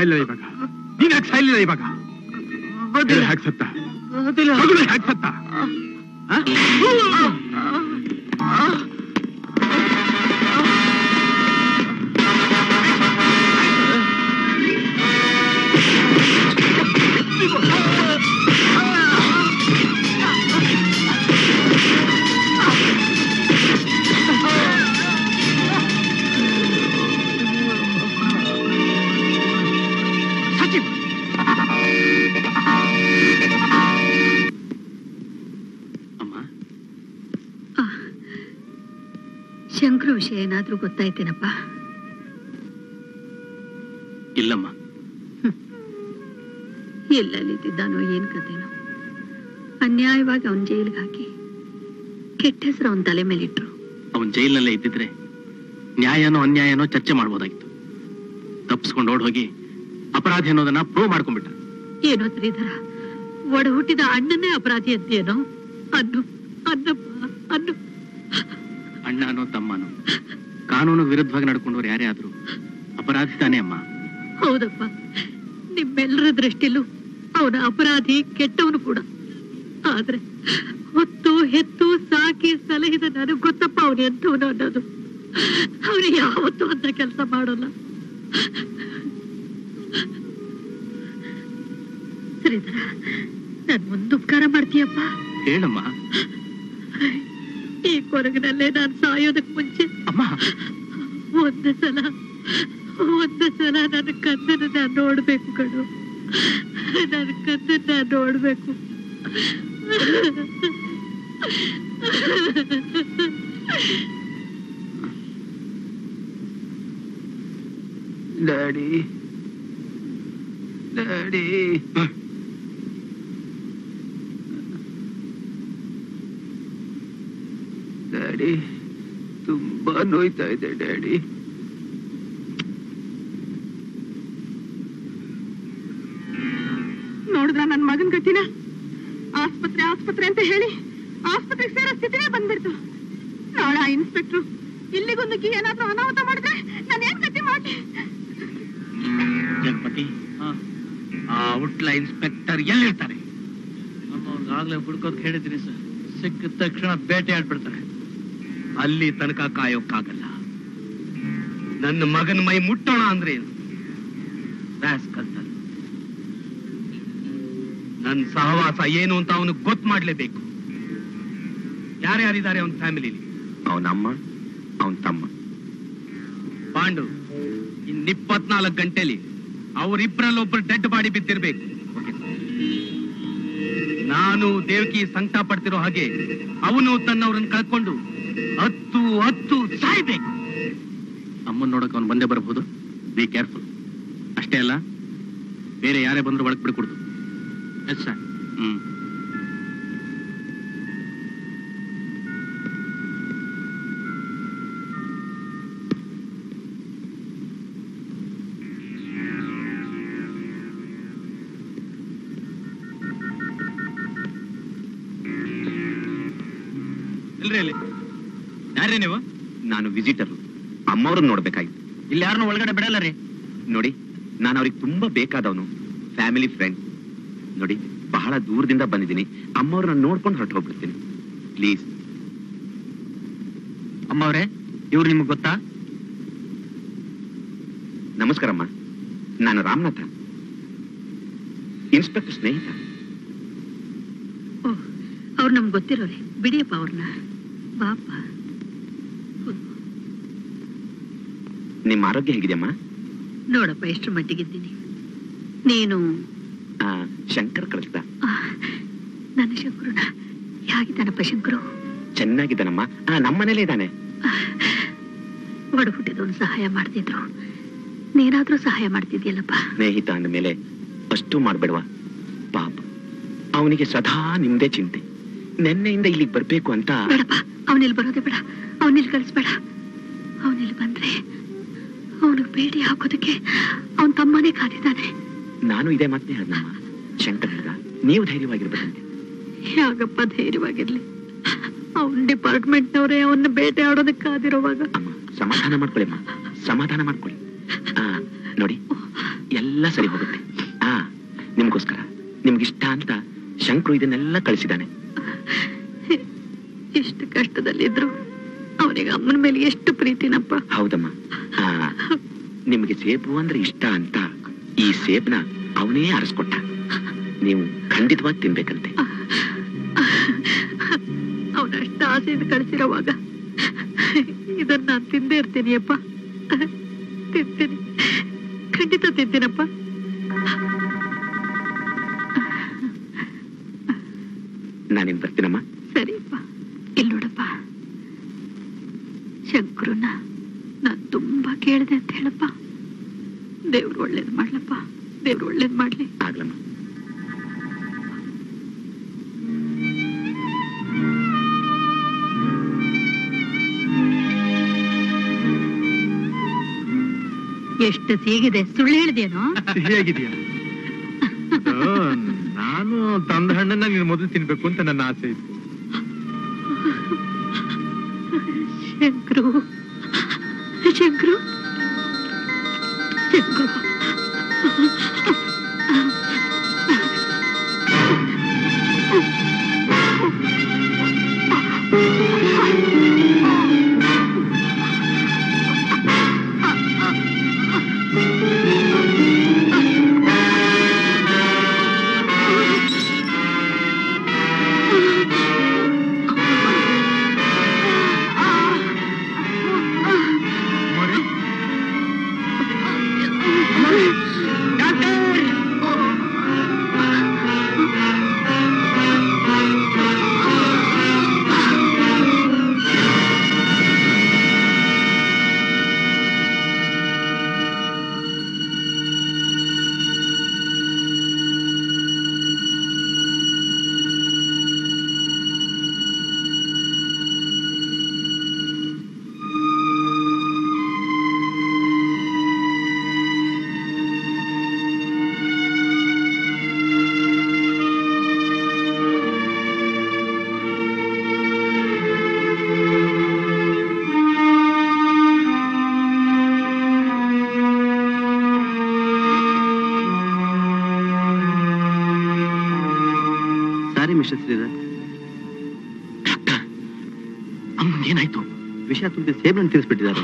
ಮತ್ ನೀನ್ ಯಾಕೆ ನ್ಯಾಯನೋ ಅನ್ಯಾಯನೋ ಚರ್ಚೆ ಮಾಡ್ಬೋದಾಗಿತ್ತು. ತಪ್ಪಿಸ್ಕೊಂಡು ಓಡ್ ಹೋಗಿ ಅಪರಾಧಿ ಅನ್ನೋದನ್ನ ಪ್ರೂವ್ ಮಾಡ್ಕೊಂಡ್ಬಿಟ್ಟ. ಏನೋ ಶ್ರೀಧರ? ಒಡ ಹುಟ್ಟಿದ ಅಣ್ಣನೇ ಅಪರಾಧಿ ಅಂತೇನೋ ಅನ್ನು ಅನ್ನಪ್ಪ ಅನ್ನು. ಅಣ್ಣನೋ ತಮ್ಮನೋ? ಕಾನೂನು ವಿರುದ್ಧವಾಗಿ ನಡ್ಕೊಂಡವ್ರು ಯಾರೇ ಆದ್ರು ಅಪರಾಧಿ ತಾನೇ ಅಮ್ಮ. ಹೌದಪ್ಪ. ನಿಮ್ಮೆಲ್ಲರ ದೃಷ್ಟಿಲೂ ಅವನ ಅಪರಾಧಿ ಕೆಟ್ಟವನು ಕೂಡ. ಆದ್ರೆ ಹೊತ್ತು ಹೆತ್ತು ಸಾಕಿ ಸಲಹಿದ ನನಗ್ ಗೊತ್ತಪ್ಪ ಅವನು ಎಂಥವನು ಅನ್ನೋದು. ಅವನು ಯಾವತ್ತೂ ಅಂತ ಕೆಲಸ ಮಾಡೋಲ್ಲ. ಶ್ರೀಧರ ನನ್ ಒಂದು ಉಪಕಾರ ಮಾಡ್ತೀಯಪ್ಪ. ಹೇಳಮ್ಮ. ಈ ಕೊರಗಿನಲ್ಲೇ ನಾನು ಸಾಯೋದಕ್ ಮುಂಚೆ ಅಮ್ಮ. ಒಂದು ಸಲ ಒಂದು ಸಲ ನನ್ನ ಕಣ್ಣನ್ನು ನಾನು ನೋಡ್ಬೇಕು ಕಣು. ನನ್ನ ಕಣ್ಣನ್ನು ನಾನು ನೋಡ್ಬೇಕು. ಡ್ಯಾಡಿ ಡ್ಯಾಡಿ ಡ್ಯಾಡಿ ತುಂಬಾ ನೋಯ್ತಾ ಇದೆ ಡ್ಯಾಡಿ ನೋಡಿದ್ರ ನನ್ನ ಮಗನ ಗತಿನ? ಆಸ್ಪತ್ರೆ ಆಸ್ಪತ್ರೆ ಅಂತ ಹೇಳಿ ಆಸ್ಪತ್ರೆಗೆ ಸೇರೋ ಸ್ಥಿತಿನೇ ಬಂದ್ಬಿಡ್ತು. ಆ ಇನ್ಸ್ಪೆಕ್ಟ್ರು ಇಲ್ಲಿಗೊಂದು ಏನಾದ್ರೂ ಅನಾಹುತ ಮಾಡಿದ್ರೆ ನಾನು ಏನ್ ಗತಿ? ಜಗಪತಿ ಆ ಉಟ್ಲ ಇನ್ಸ್ಪೆಕ್ಟರ್ ಎಲ್ಲಿರ್ತಾರೆ ಆಗ್ಲೇ ಹುಡ್ಕೋದ್ ಹೇಳಿದ್ದೀನಿ ಸರ್. ಸಿಕ್ಕ ತಕ್ಷಣ ಬೇಟೆ ಆಡ್ಬಿಡ್ತಾರೆ. ಅಲ್ಲಿ ತನಕ ಕಾಯೋಕ್ಕಾಗಲ್ಲ. ನನ್ನ ಮಗನ ಮೈ ಮುಟ್ಟೋಣ ಅಂದ್ರೆ ನನ್ನ ಸಹವಾಸ ಏನು ಅಂತ ಅವನು ಗೊತ್ತು ಮಾಡ್ಲೇಬೇಕು. ಯಾರ್ಯಾರಿದ್ದಾರೆ ಅವನ ಫ್ಯಾಮಿಲಿಲಿ ಅವನಮ್ಮ ಅವನ ತಮ್ಮ. ಪಾಂಡು ಇನ್ನಿಪ್ಪತ್ನಾಲ್ಕು ಗಂಟೆಲಿ ಅವರಿಬ್ಬರಲ್ಲಿ ಒಬ್ಬರು ಡೆಡ್ ಬಾಡಿ ಬಿದ್ದಿರ್ಬೇಕು. ನಾನು ದೇವಕಿ ಸಂಕಟ ಪಡ್ತಿರೋ ಹಾಗೆ ಅವನು ತನ್ನವ್ರನ್ನ ಕಳ್ಕೊಂಡು ಹತ್ತು ಹತ್ತು ಸಾಯ್ಬೇಕು. ಅಮ್ಮನ್ ನೋಡಕ್ ಅವನು ಬಂದೇ ಬರಬಹುದು ಬಿ ಕೇರ್ಫುಲ್ ಅಷ್ಟೇ ಅಲ್ಲ, ಬೇರೆ ಯಾರೇ ಬಂದ್ರು ಒಳಗ್ ಬಿಡ್ಕೊಡ್ದು. ಎಸ್ ಸರ್ ಹ್ಮ್. ನಾನು ವಿಸಿಟರ್ ಅಮ್ಮವ್ರನ್ನ ನೋಡ್ಬೇಕಾಯ್ತು. ಇಲ್ಲಿ ಯಾರನ್ನ ಒಳಗಡೆ ಬಿಡಲ್ಲ ರೀ. ನೋಡಿ ನಾನು ಅವ್ರಿಗೆ ತುಂಬಾ ಬೇಕಾದವನು. ಫ್ಯಾಮಿಲಿ ಫ್ರೆಂಡ್ ನೋಡಿ ಬಹಳ ದೂರದಿಂದ ಬಂದಿದ್ದೀನಿ. ಅಮ್ಮವ್ರನ್ನ ನೋಡ್ಕೊಂಡು ಹೊರಟು ಹೋಗ್ಬಿಡ್ತೀನಿ. ಪ್ಲೀಸ್ ಅಮ್ಮವ್ರೆ ಇವ್ರು ನಿಮ್ಗೆ ಗೊತ್ತಾ? ನಮಸ್ಕಾರಮ್ಮ ನಾನು ರಾಮನಾಥ. ಇನ್ಸ್ಪೆಕ್ಟರ್ ಸ್ನೇಹಿತ. ಅವ್ರು ನಮ್ಗೆ ಗೊತ್ತಿರೋರೆ. ಬಿಡಿಯಪ್ಪ ಅವ್ರನ್ನ. ಬಾಪ. ನಿಮ್ಮ ಆರೋಗ್ಯ ಹೇಗಿದೆಯಮ್ಮ? ನೋಡಪ್ಪ ಎಷ್ಟು ಮಟ್ಟಿಗಿದ್ದೀನಿ. ನೀನು? ಆ, ಶಂಕರ್ ಕಳಿಸ್ದ. ಆ, ನನ್ನ ಶಂಕರು. ಹೇಗಿದ್ದಾನಪ್ಪ ಶಂಕರು? ಚೆನ್ನಾಗಿದ್ದಾನಮ್ಮ. ಆ ನಮ್ಮನೇಲೇ ಇದ್ದಾನೆ. ಒಡ ಹುಟ್ಟಿದವನು ಸಹಾಯ ಮಾಡ್ತಿದ್ರು ನೀನಾದ್ರೂ ಸಹಾಯ ಮಾಡ್ತಿದ್ಯಲ್ಲಪ್ಪ? ಸ್ನೇಹಿತ ಅಂದ ಮೇಲೆ ಅಷ್ಟು ಮಾಡ್ಬೇಡವಾ ಪಾಪ. ಅವನಿಗೆ ಸದಾ ನಿಮ್ದೇ ಚಿಂತೆ. ನೆನ್ನೆಯಿಂದ ಇಲ್ಲಿಗೆ ಬರ್ಬೇಕು ಅಂತ ಬೇಡಪ್ಪ ಅವನಿಲ್ಲಿ ಬರೋದೇ ಬೇಡ. ಅವನಿಲ್ಲಿ ಕಳಿಸ್ಬೇಡ. ಅವನಿಲ್ಲಿ ಬಂದ್ರೆ ಅವನಿಗೆ ಬೇಡಿ ಹಾಕೋದಕ್ಕೆ. ಅವನ್ ತಮ್ಮನೇ ಕಾದಿದ್ದಾನೆ. ನಾನು ಇದೇ ಮಾತನೇ ಹೇಳ್ದಮ್ಮ ಶಂಕರ್ ನೀವು ಧೈರ್ಯವಾಗಿರ್ಬೇಕಂತೆ. ಯಾಗಪ್ಪ ಧೈರ್ಯವಾಗಿರ್ಲಿ? ಅವನ್ ಡಿಪಾರ್ಟ್ಮೆಂಟ್ನವರೇ ಅವನ್ನ ಬೇಟೆ ಆಡೋದಕ್ಕೆ ಕಾದಿರೋವಾಗ. ಸಮಾಧಾನ ಮಾಡ್ಕೊಳ್ಳಿ ಅಮ್ಮ. ಸಮಾಧಾನ ಮಾಡ್ಕೊಳ್ಳಿ. ಆ ನೋಡಿ ಎಲ್ಲ ಸರಿ ಹೋಗುತ್ತೆ. ಆ ನಿಮ್ಗೋಸ್ಕರ. ನಿಮ್ಗಿಷ್ಟ ಅಂತ ಶಂಕರು ಇದನ್ನೆಲ್ಲ ಕಳಿಸಿದ್ದಾನೆ. ಎಷ್ಟು ಕಷ್ಟದಲ್ಲಿದ್ರು ಅವನಿಗೆ ಅಮ್ಮನ ಮೇಲೆ ಎಷ್ಟು ಪ್ರೀತಿನಪ್ಪ. ಹೌದಮ್ಮ. ನಿಮಗೆ ನಿಮ್ಗೆ ಸೇಬು ಅಂದ್ರೆ ಇಷ್ಟ ಅಂತ ಈ ಸೇಬ್ನ ಅವನೇ ಆರಿಸ್ಕೊಟ್ಟ. ನೀವು ಖಂಡಿತವಾಗಿ ತಿನ್ಬೇಕಂತೆ. ಅವನ ಅಷ್ಟು ಆಸೆಯಿಂದ ಕಳಿಸಿರೋವಾಗ ಇದನ್ನ ನಾನು ತಿಂದೇ ಇರ್ತೀನಿ ಅಪ್ಪ. ತಿಂತೀನಿ. ಖಂಡಿತ ತಿಂತೀನಪ್ಪ. ನಾನಿನ್ ಬರ್ತೀನಮ್ಮ. ಸರಿಯಪ್ಪ ಇಲ್ಲಿ ನೋಡಪ್ಪ ನಾನು ತುಂಬ ತುಂಬಾ ಕೇಳಿದೆ ಅಂತ ಹೇಳಪ್ಪ. ದೇವ್ರು ಒಳ್ಳೇದು ಮಾಡ್ಲಪ್ಪ. ದೇವ್ರು ಒಳ್ಳೇದು ಮಾಡ್ಲಿ. ಆಗ್ಲಮ್ಮ. ಎಷ್ಟು ಸೀಗಿದೆ? ಸುಳ್ಳು ಹೇಳಿದೇನೋ ಹೇಗಿದೆಯಾ? ನಾನು ತಂದ ಹಣ್ಣನ್ನ ನೀನು ಮೊದಲು ತಿನ್ಬೇಕು ಅಂತ ನನ್ನ ಆಸೆ ಇತ್ತು. ಶಂಕರು ಮಿಸ್ಟರ್ ಡಾಕ್ಟರ್ ಅಮ್ಮನ್ ಏನಾಯ್ತು? ವಿಷಯ ತುಂಬಿ ಸೇಬನ್ನು ತಿಳಿಸ್ಬಿಟ್ಟಿದ್ದಾರೆ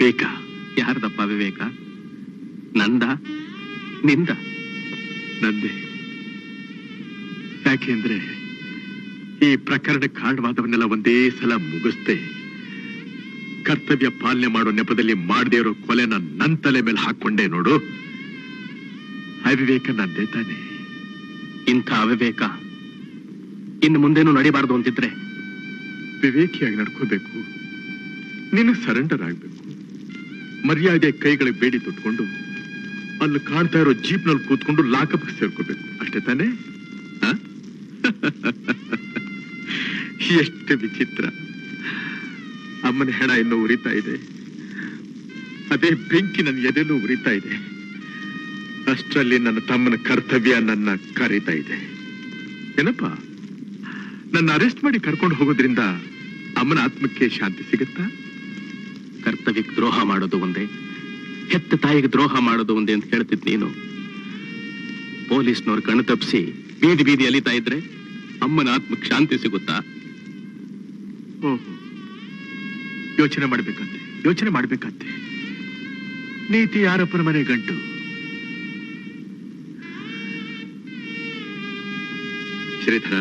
ಅವಿವೇಕ ಯಾರ್ದಪ್ಪ ವಿವೇಕ? ನಂದ? ನಿಂದ? ನಂದೆ. ಯಾಕೆಂದ್ರೆ ಈ ಪ್ರಕರಣ ಕಾರಣವಾದವನ್ನೆಲ್ಲ ಒಂದೇ ಸಲ ಮುಗಿಸ್ತೆ ಕರ್ತವ್ಯ ಪಾಲನೆ ಮಾಡೋ ನೆಪದಲ್ಲಿ ಮಾಡದೇ ಇರೋ ಕೊಲೆನ ನನ್ನ ತಲೆ ಮೇಲೆ ಹಾಕೊಂಡೆ ನೋಡು. ಅವಿವೇಕ ನಂದೇ ತಾನೆ. ಇಂಥ ಅವಿವೇಕ ಇನ್ನು ಮುಂದೇನು ನಡಿಬಾರ್ದು ಅಂತಿದ್ರೆ. ವಿವೇಕಿಯಾಗಿ ನಡ್ಕೋಬೇಕು. ನೀನು ಸರೆಂಡರ್ ಆಗ್ಬೇಕು. ಮರ್ಯಾದೆ ಕೈಗಳಿಗೆ ಬೇಡಿ ತೊಟ್ಕೊಂಡು ಅಲ್ಲಿ ಕಾಣ್ತಾ ಇರೋ ಜೀಪ್ನಲ್ಲಿ ಕೂತ್ಕೊಂಡು ಲಾಕಪ್ ಸೇರ್ಕೋಬೇಕು. ಅಷ್ಟೇ ತಾನೇ? ಎಷ್ಟು ವಿಚಿತ್ರ. ಅಮ್ಮನ ಹೆಣ ಇನ್ನು ಉರಿತಾ ಇದೆ. ಅದೇ ಬೆಂಕಿ ನನ್ನ ಎದೆಲೂ ಉರಿತಾ ಇದೆ. ಅಷ್ಟರಲ್ಲಿ ನನ್ನ ತಮ್ಮನ ಕರ್ತವ್ಯ ನನ್ನ ಕರೀತಾ ಇದೆ. ಏನಪ್ಪ? ನನ್ನ ಅರೆಸ್ಟ್ ಮಾಡಿ ಕರ್ಕೊಂಡು ಹೋಗೋದ್ರಿಂದ ಅಮ್ಮನ ಆತ್ಮಕ್ಕೆ ಶಾಂತಿ ಸಿಗುತ್ತಾ? ಕರ್ತವ್ಯಕ್ಕೆ ದ್ರೋಹ ಮಾಡೋದು ಒಂದೇ, ಹೆತ್ತ ತಾಯಿಗೆ ದ್ರೋಹ ಮಾಡೋದು ಒಂದೇ ಅಂತ ಹೇಳ್ತಿದ್ ನೀನು. ಪೊಲೀಸ್ನವ್ರು ಕಣ್ಣು ತಪ್ಪಿಸಿ ಬೀದಿ ಬೀದಿ ಅಲಿತಾ ಇದ್ರೆ ಅಮ್ಮನ ಆತ್ಮಕ್ಕೆ ಶಾಂತಿ ಸಿಗುತ್ತಾ? ಯೋಚನೆ ಮಾಡ್ಬೇಕಂತೆ ಯೋಚನೆ ಮಾಡ್ಬೇಕಂತೆ. ನೀತಿ ಯಾರಪ್ಪನ ಮನೆ ಗಂಟು. ಶ್ರೀಧರ,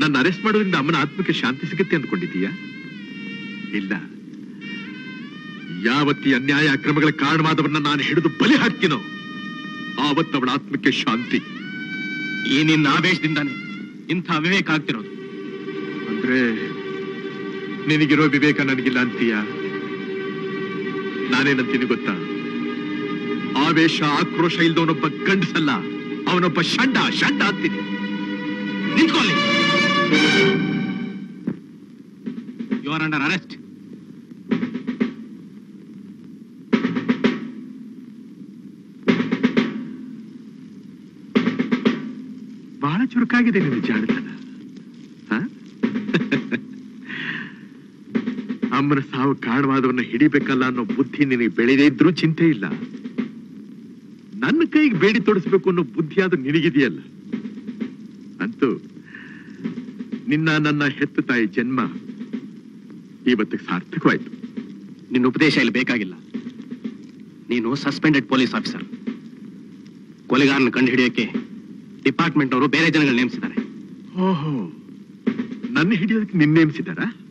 ನನ್ನ ಅರೆಸ್ಟ್ ಮಾಡೋದ್ರಿಂದ ಅಮ್ಮನ ಆತ್ಮಕ್ಕೆ ಶಾಂತಿ ಸಿಗುತ್ತೆ ಅಂದ್ಕೊಂಡಿದ್ದೀಯಾ? ಇಲ್ಲ. ಯಾವತ್ತಿ ಅನ್ಯಾಯ ಅಕ್ರಮಗಳ ಕಾರಣವಾದವನ್ನ ನಾನು ಹಿಡಿದು ಬಲಿ ಹಾಕ್ತೀನೋ ಆವತ್ತು ಅವಳ ಆತ್ಮಕ್ಕೆ ಶಾಂತಿ. ಈ ನಿನ್ನ ಆವೇಶದಿಂದಾನೆ ಇಂಥ ವಿವೇಕ ಆಗ್ತಿರೋದು. ಅಂದ್ರೆ ನಿನಗಿರೋ ವಿವೇಕ ನನಗಿಲ್ಲ ಅಂತೀಯ? ನಾನೇನಂತೀನಿ ಗೊತ್ತಾ? ಆವೇಶ ಆಕ್ರೋಶ ಇಲ್ದವನೊಬ್ಬ ಗಂಡಸಲ್ಲ ಅವನೊಬ್ಬ ಷಂಡ ಷಂಡ ಅಂತೀನಿ. ನಿಂತ್ಕೊಳ್ಳಿ. ಯು ಆರ್ ಅಂಡರ್ ಅರೆಸ್ಟ್ ಚುರುಕಾಗಿದೆ ನಿನ್ನ ಜಾಣತನ? ಅಮ್ಮನ ಸಾವು ಕಾರಣವಾದವನ್ನ ಹಿಡಿಬೇಕಲ್ಲ ಅನ್ನೋ ಬುದ್ಧಿ ನಿನಗೆ ಬೆಳೆದೇ ಇದ್ರೂ ಚಿಂತೆ ಇಲ್ಲ. ನನ್ನ ಕೈಗೆ ಬೇಡಿ ತೊಡಿಸ್ಬೇಕು ಅನ್ನೋ ಬುದ್ಧಿ ಆದ್ರೂ ನಿನಗಿದೆಯಲ್ಲ? ಅಂತೂ, ನಿನ್ನ ನನ್ನ ಹೆತ್ತ ತಾಯಿ ಜನ್ಮ ಇವತ್ತಿಗೆ ಸಾರ್ಥಕವಾಯ್ತು. ನಿನ್ನ ಉಪದೇಶ ಇಲ್ಲಿ ಬೇಕಾಗಿಲ್ಲ. ನೀನು ಸಸ್ಪೆಂಡೆಡ್ ಪೊಲೀಸ್ ಆಫೀಸರ್. ಕೊಲೆಗಾರನ ಕಂಡು ಹಿಡಿಯೋಕೆ ಡಿಪಾರ್ಟ್ಮೆಂಟ್ ಅವರು ಬೇರೆ ಜನಗಳು ನೇಮಿಸಿದ್ದಾರೆ. ಓಹೋ. ನನ್ನ ಹಿಡಿಯೋದಕ್ಕೆ ನಿನ್ನ ನೇಮಿಸಿದಾರಾ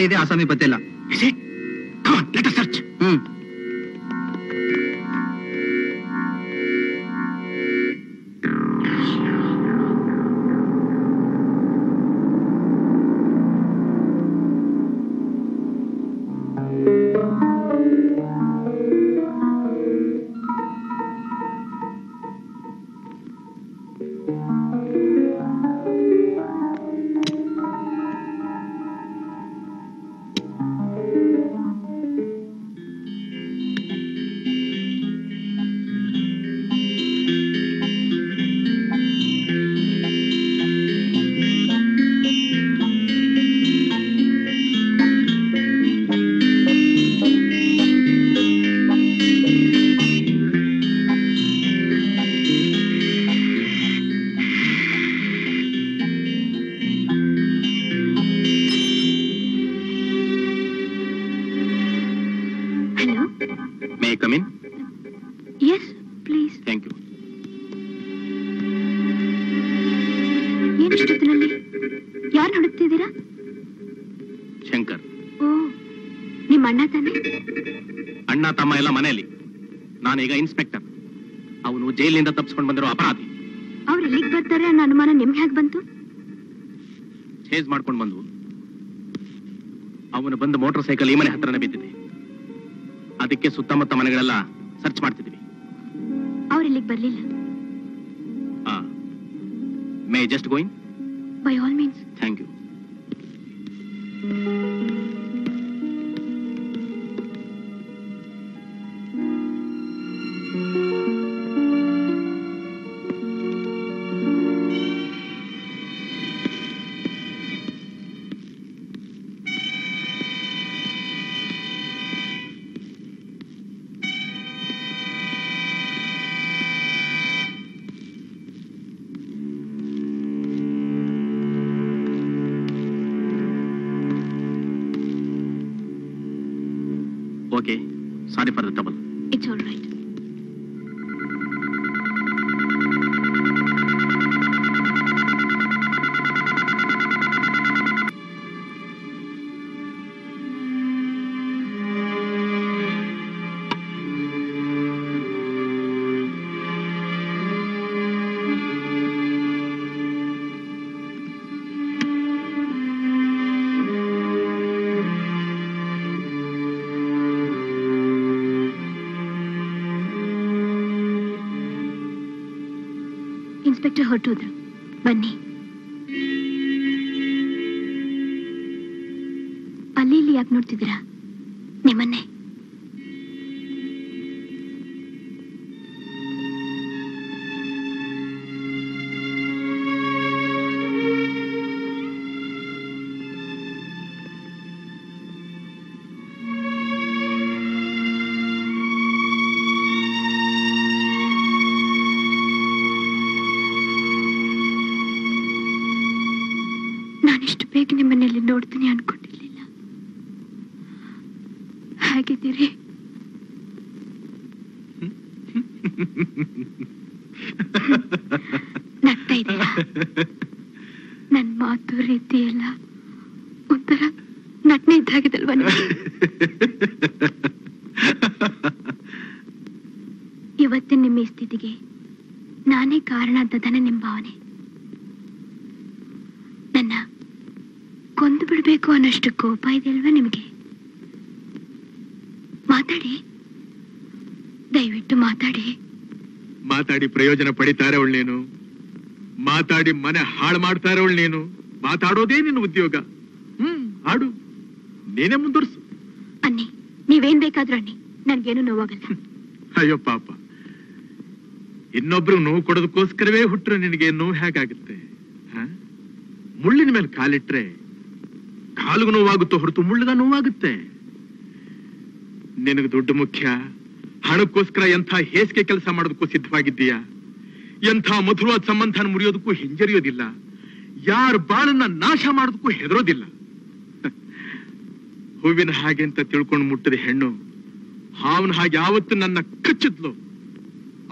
ಗಾಡಿ ಇದೆ ಆಸಾಮಿ sorry for the trouble it's all right ಹೊರಟೋದ್ರು. ಬನ್ನಿ. ಅಲ್ಲಿ ಇಲ್ಲಿ ಯಾಕೆ ನೋಡ್ತಿದ್ದೀರಾ? ಕಾಲಿಟ್ರೆ ಕಾಲಿಗೂ ನೋವಾಗುತ್ತೋ ಹೊರತು ಮುಳ್ಳದ ನೋವಾಗುತ್ತೆ. ನಿನಗೆ ದೊಡ್ಡ ಮುಖ್ಯ, ಹಣಕ್ಕೋಸ್ಕರ ಎಂಥ ಹೇಸಿಗೆ ಕೆಲಸ ಮಾಡೋದಕ್ಕೂ ಸಿದ್ಧವಾಗಿದ್ದೀಯಾ? ಎಂಥ ಮಧುರವಾದ ಸಂಬಂಧನ ಮುರಿಯೋದಕ್ಕೂ ಹಿಂಜರಿಯೋದಿಲ್ಲ. ಯಾರ ಬಾಳನ್ನ ನಾಶ ಮಾಡೋದಕ್ಕೂ ಹೆದರೋದಿಲ್ಲ. ಹೂವಿನ ಹಾಗೆ ಅಂತ ತಿಳ್ಕೊಂಡು ಮುಟ್ಟದ ಹೆಣ್ಣು, ಹಾವನ ಹಾಗೆ ಯಾವತ್ತು ನನ್ನ ಕಚ್ಚಿದ್ಲು.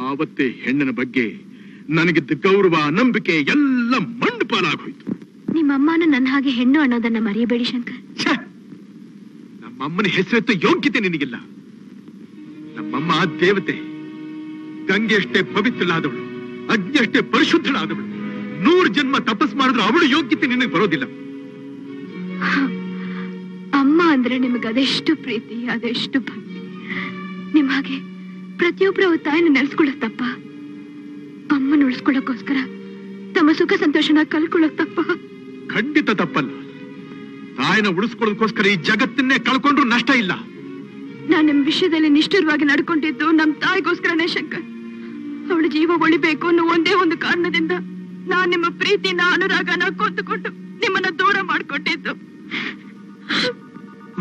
ಆವತ್ತೇ ಹೆಣ್ಣಿನ ಬಗ್ಗೆ ನನಗಿದ್ದ ಗೌರವ, ನಂಬಿಕೆ ಎಲ್ಲ ಮಂಡು ಪಾಲಾಗೋಯ್ತು ನಿಮ್ಮಮ್ಮನ ನನ್ನ ಹಾಗೆ ಹೆಣ್ಣು ಅನ್ನೋದನ್ನ ಮರೆಯಬೇಡಿ ಶಂಕರ್. ನಮ್ಮಮ್ಮನ ಹೆಸರೆತ್ತ ಯೋಗ್ಯತೆ ನಿನಗಿಲ್ಲ. ನಮ್ಮಮ್ಮ ದೇವತೆ ಗಂಗೆಯಷ್ಟೇ ಪವಿತ್ರಳಾದವಳು ಅಗ್ನಿಯಷ್ಟೇ ಪರಿಶುದ್ಧಳಾದವಳು. ನೂರು ಜನ್ಮ ತಪಸ್ ಮಾಡಿದ್ರು ಅವಳು ಯೋಗ್ಯತೆ ನಿನಗೆ ಬರೋದಿಲ್ಲ. ಅಮ್ಮ ಅಂದ್ರೆ ನಿಮಗೆ ಅದೆಷ್ಟು ಪ್ರೀತಿ ಅದೆಷ್ಟು ಭಕ್ತಿ. ನಿಮ್ ಹಾಗೆ ಪ್ರತಿಯೊಬ್ಬರ ತಾಯಿನ ನೆಲೆಸ್ಕೊಳ್ಳತ್ತಪ್ಪ ಅಮ್ಮನ ಉಳಿಸ್ಕೊಳ್ಳೋಕ್ಕೋಸ್ಕರ ತಮ್ಮ ಸುಖ ಸಂತೋಷನ ಕಳ್ಕೊಳ್ಳೋಕ್ ತಪ್ಪ. ಖಂಡಿತ ತಪ್ಪಲ್ಲ. ತಾಯಿನ ಉಳಿಸ್ಕೊಳ್ಳೋದಕ್ಕೋಸ್ಕರ ಈ ಜಗತ್ತನ್ನೇ ಕಳ್ಕೊಂಡ್ರು ನಷ್ಟ ಇಲ್ಲ. ನಾನ್ ನಿಮ್ ವಿಷಯದಲ್ಲಿ ನಿಷ್ಠುರವಾಗಿ ನಡ್ಕೊಂಡಿದ್ದು ನಮ್ ತಾಯಿಗೋಸ್ಕರನೇ ಶಂಕರ್. ಅವಳ ಜೀವ ಉಳಿಬೇಕು ಅನ್ನೋ ಒಂದೇ ಒಂದು ಕಾರಣದಿಂದ ನಾನ್ ನಿಮ್ಮ ಪ್ರೀತಿನ ಅನುರಾಗನ ಕೊಂದುಕೊಂಡು ನಿಮ್ಮನ್ನ ದೂರ ಮಾಡ್ಕೊಟ್ಟಿದ್ದು.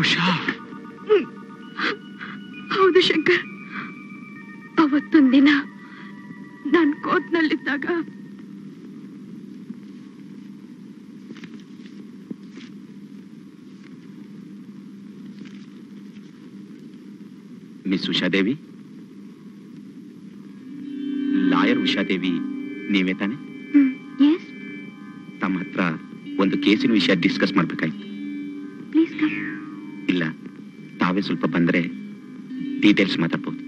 ಉಷಾ. ಹೌದು ಶಂಕರ್. ಅವತ್ತೊಂದಿನ ನಾನ್ ಕೋರ್ಟ್ನಲ್ಲಿದ್ದಾಗ ಮಿಸ್ ಉಷಾದೇವಿ ಲಾಯರ್ ಉಷಾದೇವಿ ನೀವೇ ತಾನೆ? ತಮ್ಮ ಹತ್ರ ಒಂದು ಕೇಸಿನ ವಿಷಯ ಡಿಸ್ಕಸ್ ಮಾಡ್ಬೇಕಾಯ್ತು. ಇಲ್ಲ ತಾವೇ ಸ್ವಲ್ಪ ಬಂದ್ರೆ ಡೀಟೇಲ್ಸ್ ಮಾತಾಡ್ಬೋದು.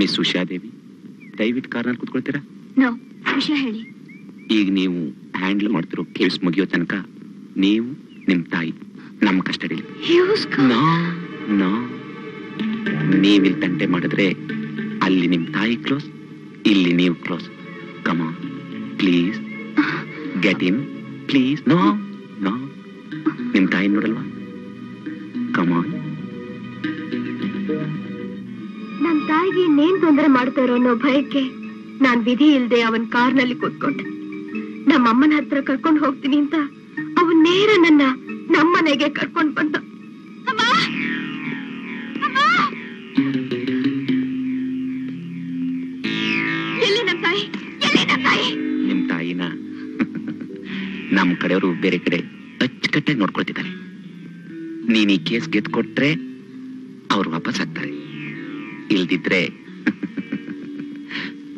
ಮಿಸ್ ಉಷಾದೇವಿ ದಯವಿಟ್ಟು ಕಾರ್ನಲ್ಲಿ ಕೂತ್ಕೊಳ್ತೀರಾ? ವಿಷಯ ಹೇಳಿ. ಈಗ ನೀವು ಹ್ಯಾಂಡಲ್ ಮಾಡ್ತಿರೋ ಕೇಸ್ ಮುಗಿಯೋ ತನಕ ನೀವು ನಿಮ್ಮ ತಾಯಿ ನಮ್ಮ ಕಸ್ಟಡಿಲಿ. ನೀವಿಲ್ಲಿ ತಂಟೆ ಮಾಡಿದ್ರೆ ಅಲ್ಲಿ ನಿಮ್ ತಾಯಿ ಕ್ಲೋಸ್ ಇಲ್ಲಿ ನೀವು close. Come please get in please no no ನಿಮ್ ತಾಯಿ ನೋಡಲ್ವಾ? ಕಮ ನನ್ ತಾಯಿಗೆ ಇನ್ನೇನ್ ತೊಂದರೆ ಮಾಡ್ತಾರೋ ಅನ್ನೋ ಭಯಕ್ಕೆ ನಾನ್ ವಿಧಿ ಇಲ್ದೆ ಅವನ್ ಕಾರ್ನಲ್ಲಿ ಕೂತ್ಕೊಂಡೆ. ನಮ್ಮಮ್ಮನ ಹತ್ರ ಕರ್ಕೊಂಡ್ ಹೋಗ್ತೀನಿ ಅಂತ ಅವನ್ ನೇರ ನನ್ನ ನಮ್ಮನೆಗೆ ಕರ್ಕೊಂಡ್ ಬಂದ. ನಿಮ್ ತಾಯಿನ ನಮ್ ಕಡೆಯವರು ಬೇರೆ ಕಡೆ ಅಚ್ಚುಕಟ್ಟಾಗಿ ನೋಡ್ಕೊಳ್ತಿದ್ದಾರೆ. ನೀನ್ ಈ ಕೇಸ್ ಗೆದ್ಕೊಟ್ರೆ ಅವ್ರು ವಾಪಸ್ ಆಗ್ತಾರೆ. ಇಲ್ದಿದ್ರೆ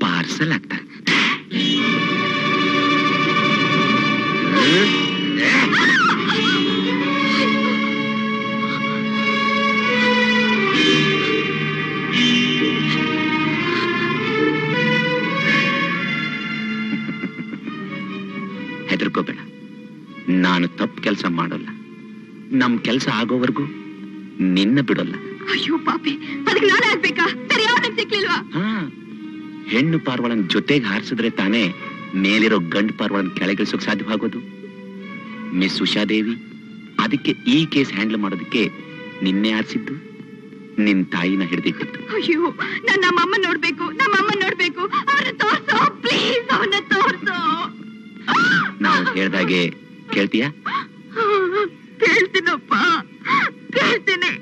ಪಾರ್ಸಲ್ ಆಗ್ತಾರೆ ಹೆದರ್ಕೋಬೇಡ. ನಾನು ತಪ್ಪು ಕೆಲಸ ಮಾಡೋಲ್ಲ. ನಮ್ ಕೆಲಸ ಆಗೋವರೆಗೂ ನಿನ್ನ ಬಿಡೋಲ್ಲ. ಅಯ್ಯೋ ಪಾಪಿ ಅದಕ್ಕೆ ನಾನೇ ಆಗ್ಬೇಕಾ? ಬೇರೆ ಯಾವ್ದಕ್ ಸಿಕ್ಲಿಲ್ವಾ ಹೆಣ್ಣು ಪಾರ್ವಳನ್ ಜೊತೆಗೆ ಹಾರಿಸಿದ್ರೆ ತಾನೇ ಮೇಲಿರೋ ಗಂಡು ಪಾರ್ವಳನ್ ಕೆಳಗಿಳಿಸೋಕ್ ಸಾಧ್ಯವಾಗೋದು. ಮಿಸ್ ಉಷಾದೇವಿ ಅದಕ್ಕೆ ಈ ಕೇಸ್ ಹ್ಯಾಂಡಲ್ ಮಾಡೋದಕ್ಕೆ ನಿನ್ನೆ ಆರಿಸಿದ್ದು ನಿನ್ ತಾಯಿನ ಹಿಡಿದಿಟ್ಟಿತ್ತು ಅಯ್ಯೋ ನಾನ್ ನಮ್ಮಮ್ಮ ನೋಡ್ಬೇಕು ನಮ್ಮಮ್ಮ ನೋಡ್ಬೇಕು. ಅವ್ರನ್ನ ತೋರ್ಸು ಪ್ಲೀಸ್ ಅವನ್ನ ತೋರ್ಸೋ. ನಾವು ಹೇಳ್ದಾಗೆ ಕೇಳ್ತೀಯಾ? ಕೇಳ್ತೀನಪ್ಪ ಕೇಳ್ತೀನಿ.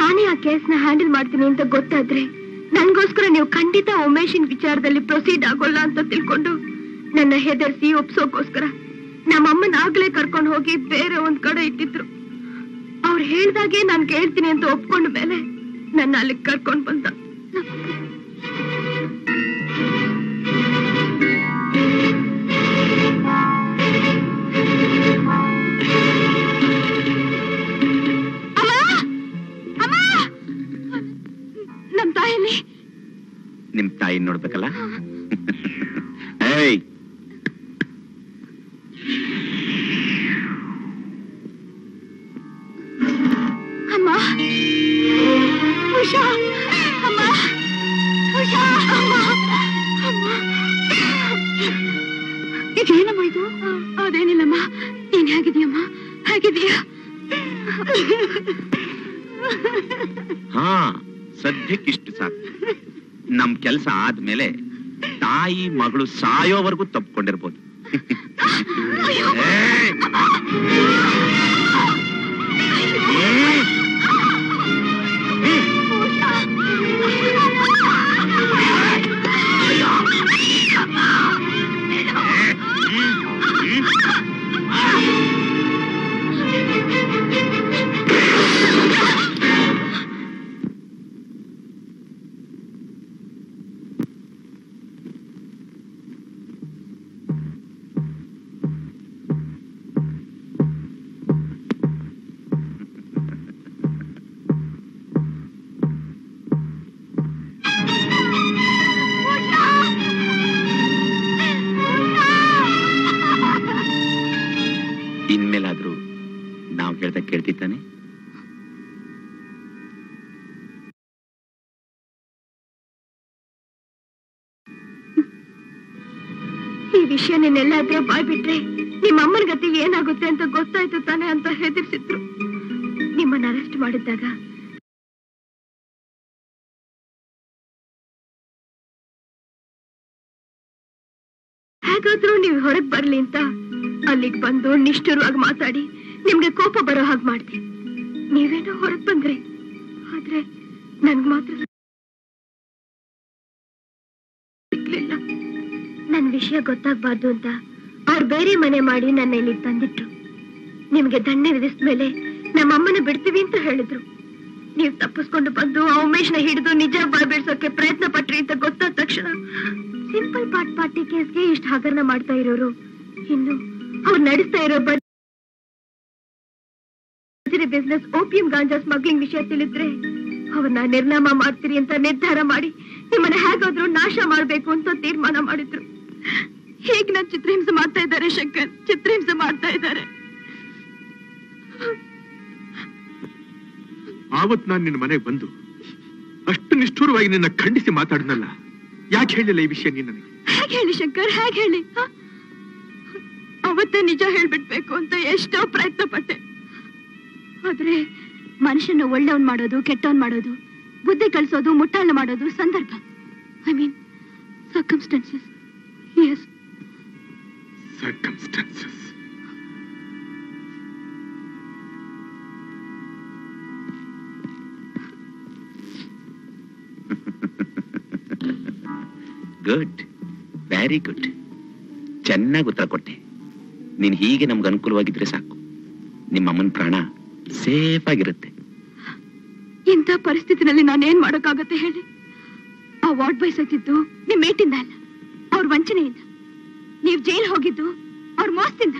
ನಾನೇ ಆ ಕೇಸ್ನ ಹ್ಯಾಂಡಲ್ ಮಾಡ್ತೀನಿ ಅಂತ ಗೊತ್ತಾದ್ರೆ ನನ್ಗೋಸ್ಕರ ನೀವು ಖಂಡಿತ ಉಮೇಶಿನ ವಿಚಾರದಲ್ಲಿ ಪ್ರೊಸೀಡ್ ಆಗೋಲ್ಲ ಅಂತ ತಿಳ್ಕೊಂಡು ನನ್ನ ಹೆದರ್ಸಿ ಒಪ್ಸೋಕೋಸ್ಕರ ನಮ್ಮಮ್ಮನ ಆಗ್ಲೇ ಕರ್ಕೊಂಡು ಹೋಗಿ ಬೇರೆ ಒಂದ್ ಕಡೆ ಇಟ್ಟಿದ್ರು. ಅವ್ರು ಹೇಳ್ದಾಗೆ ನಾನು ಕೇಳ್ತೀನಿ ಅಂತ ಒಪ್ಕೊಂಡ ಮೇಲೆ ನನ್ನ ಅಲ್ಲಿಗೆ ಕರ್ಕೊಂಡು ಬಂದ. ನಿಮ್ ತಾಯಿ ನೋಡ್ಬೇಕಲ್ಲ? ಏಯ್! ಅಮ್ಮ! ಉಷಾ! ಅಮ್ಮ! ಉಷಾ! ಅಮ್ಮ! ಅಮ್ಮ! ಇದೇನಮ್ಮ ಇದು? ಅದೇನಿಲ್ಲಮ್ಮ? ನೀನ್ ಹೇಗಿದೀಯಮ್ಮ ಹೇಗಿದೀಯ ಹಾ ಸದ್ಯಕ್ಕಿಷ್ಟು ಸಾಕು. ನಮ್ ಕೆಲಸ ಆದ್ಮೇಲೆ ತಾಯಿ ಮಗಳು ಸಾಯೋವರೆಗೂ ತಪ್ಕೊಂಡಿರ್ಬೋದು. ನಿನ್ನೆಲ್ಲಾದ್ರೂ ಬಾಯ್ಬಿಟ್ರೆ ನಿಮ್ಮ ಅಮ್ಮನ ಗತಿ ಏನಾಗುತ್ತೆ ಅಂತ ಗೊತ್ತಾಯ್ತು ತಾನೆ ಅಂತ ಹೆದರ್ಸಿದ್ರು. ನಿಮ್ಮನ್ನ ಅರೆಸ್ಟ್ ಮಾಡಿದ್ದಾಗ ಹೇಗಾದ್ರೂ ನೀವು ಹೊರಗ್ ಬರ್ಲಿ ಅಂತ ಅಲ್ಲಿಗ್ ಬಂದು ನಿಷ್ಠುರವಾಗಿ ಮಾತಾಡಿ ನಿಮ್ಗೆ ಕೋಪ ಬರೋ ಹಾಗೆ ಮಾಡ್ದೆ. ನೀವೇನೋ ಹೊರಗ್ ಬಂದ್ರೆ, ಆದ್ರೆ ನನ್ಗ್ ಮಾತ್ರ ನನ್ ವಿಷಯ ಗೊತ್ತಾಗ್ಬಾರ್ದು ಅಂತ ಅವ್ರು ಬೇರೆ ಮನೆ ಮಾಡಿ ನನ್ನ ಇಲ್ಲಿ ತಂದಿಟ್ರು. ನಿಮ್ಗೆ ವಿಧಿಸಿದ್ಮೇಲೆ ನಮ್ಮ ಅಮ್ಮನ ಬಿಡ್ತೀವಿ ಅಂತ ಹೇಳಿದ್ರು. ನೀವು ತಪ್ಪಿಸ್ಕೊಂಡು ಬಂದು ಆ ಉಮೇಶ್ನ ಹಿಡಿದು ನಿಜ ಬಾಯ್ಬಿಡ್ಸೋಕೆ ಪ್ರಯತ್ನ ಪಟ್ರಿ ಅಂತ ಗೊತ್ತಾದ ತಕ್ಷಣ ಸಿಂಪಲ್ ಪಾಟ್ ಪಾರ್ಟಿ ಕೇಸ್ಗೆ ಇಷ್ಟು ಹಗರಣ ಮಾಡ್ತಾ ಇರೋರು. ಇನ್ನು ಅವ್ರು ನಡೆಸ್ತಾ ಇರೋ ಬಿಸ್ನೆಸ್ ಓಪಿಯಂ ಗಾಂಜಾ ಸ್ಮಗ್ಲಿಂಗ್ ವಿಷಯ ತಿಳಿದ್ರೆ ಅವ್ರನ್ನ ನಿರ್ನಾಮ ಮಾಡ್ತೀರಿ ಅಂತ ನಿರ್ಧಾರ ಮಾಡಿ ನಿಮ್ಮನ್ನ ಹೇಗಾದ್ರೂ ನಾಶ ಮಾಡ್ಬೇಕು ಅಂತ ತೀರ್ಮಾನ ಮಾಡಿದ್ರು. ಹೇಗ್ ನಾನ್ ಚಿತ್ರಹಿಂಸೆ ಮಾಡ್ತಾ ಇದ್ದಾರೆ ಶಂಕರ್? ಚಿತ್ರಹಿಂಸೆ ಮಾಡ್ತಾ ಇದ್ದಾರೆ. ಆವತ್ ನಾನು ನಿನ್ನ ಮನೆಗೆ ಬಂದು ಅಷ್ಟು ನಿಷ್ಠುರವಾಗಿ ನಿನ್ನ ಖಂಡಿಸಿ ಮಾತಾಡಿದ್ನಲ್ಲ ಯಾಕೆ ಹೇಳಿಲ್ಲ ಈ ವಿಷಯ ನೀನು ನನಗೆ? ಹೇಗ್ ಹೇಳಿ ಶಂಕರ್? ಹೇಗೆ ಹೇಳಿ? ಅವತ್ತೇ ನಿಜ ಹೇಳ್ಬಿಡ್ಬೇಕು ಅಂತ ಎಷ್ಟೋ ಪ್ರಯತ್ನ ಪಟ್ಟೆ ಆದ್ರೆ ಮನುಷ್ಯನ ಒಳ್ಳೆಯವನ್ ಮಾಡೋದು ಕೆಟ್ಟವನ್ ಮಾಡೋದು ಬುದ್ಧಿ ಕಲಿಸೋದು ಮುಟ್ಟಾಳ ಮಾಡೋದು ಸಂದರ್ಭ. I mean circumstances yes circumstances good very good ಚೆನ್ನಾಗಿ ಉತ್ತರ ಕೊಟ್ಟೆ. ನೀನ್ ಹೀಗೆ ನಮ್ಗೆ ಅನುಕೂಲವಾಗಿದ್ರೆ ಸಾಕು. ನಿಮ್ಮ ಅಮ್ಮನ ಪ್ರಾಣ ಸೇಫ್ ಆಗಿರುತ್ತೆ. ಇಂಥ ಪರಿಸ್ಥಿತಿನಲ್ಲಿ ನಾನೇನ್ ಮಾಡೋಕ್ಕಾಗತ್ತೆ ಹೇಳಿ? ಆ ವಾರ್ಡ್ ಬಾಯ್ ಸತ್ತಿದ್ದು ನಿಮ್ಮ ಮೇಟಿಂದ ಅಲ್ಲ ಅವ್ರ ವಂಚನೆಯಿಂದ ನೀವ್ ಜೈಲ್ ಹೋಗಿದ್ದು ಅವ್ರ ಮೋಸದಿಂದ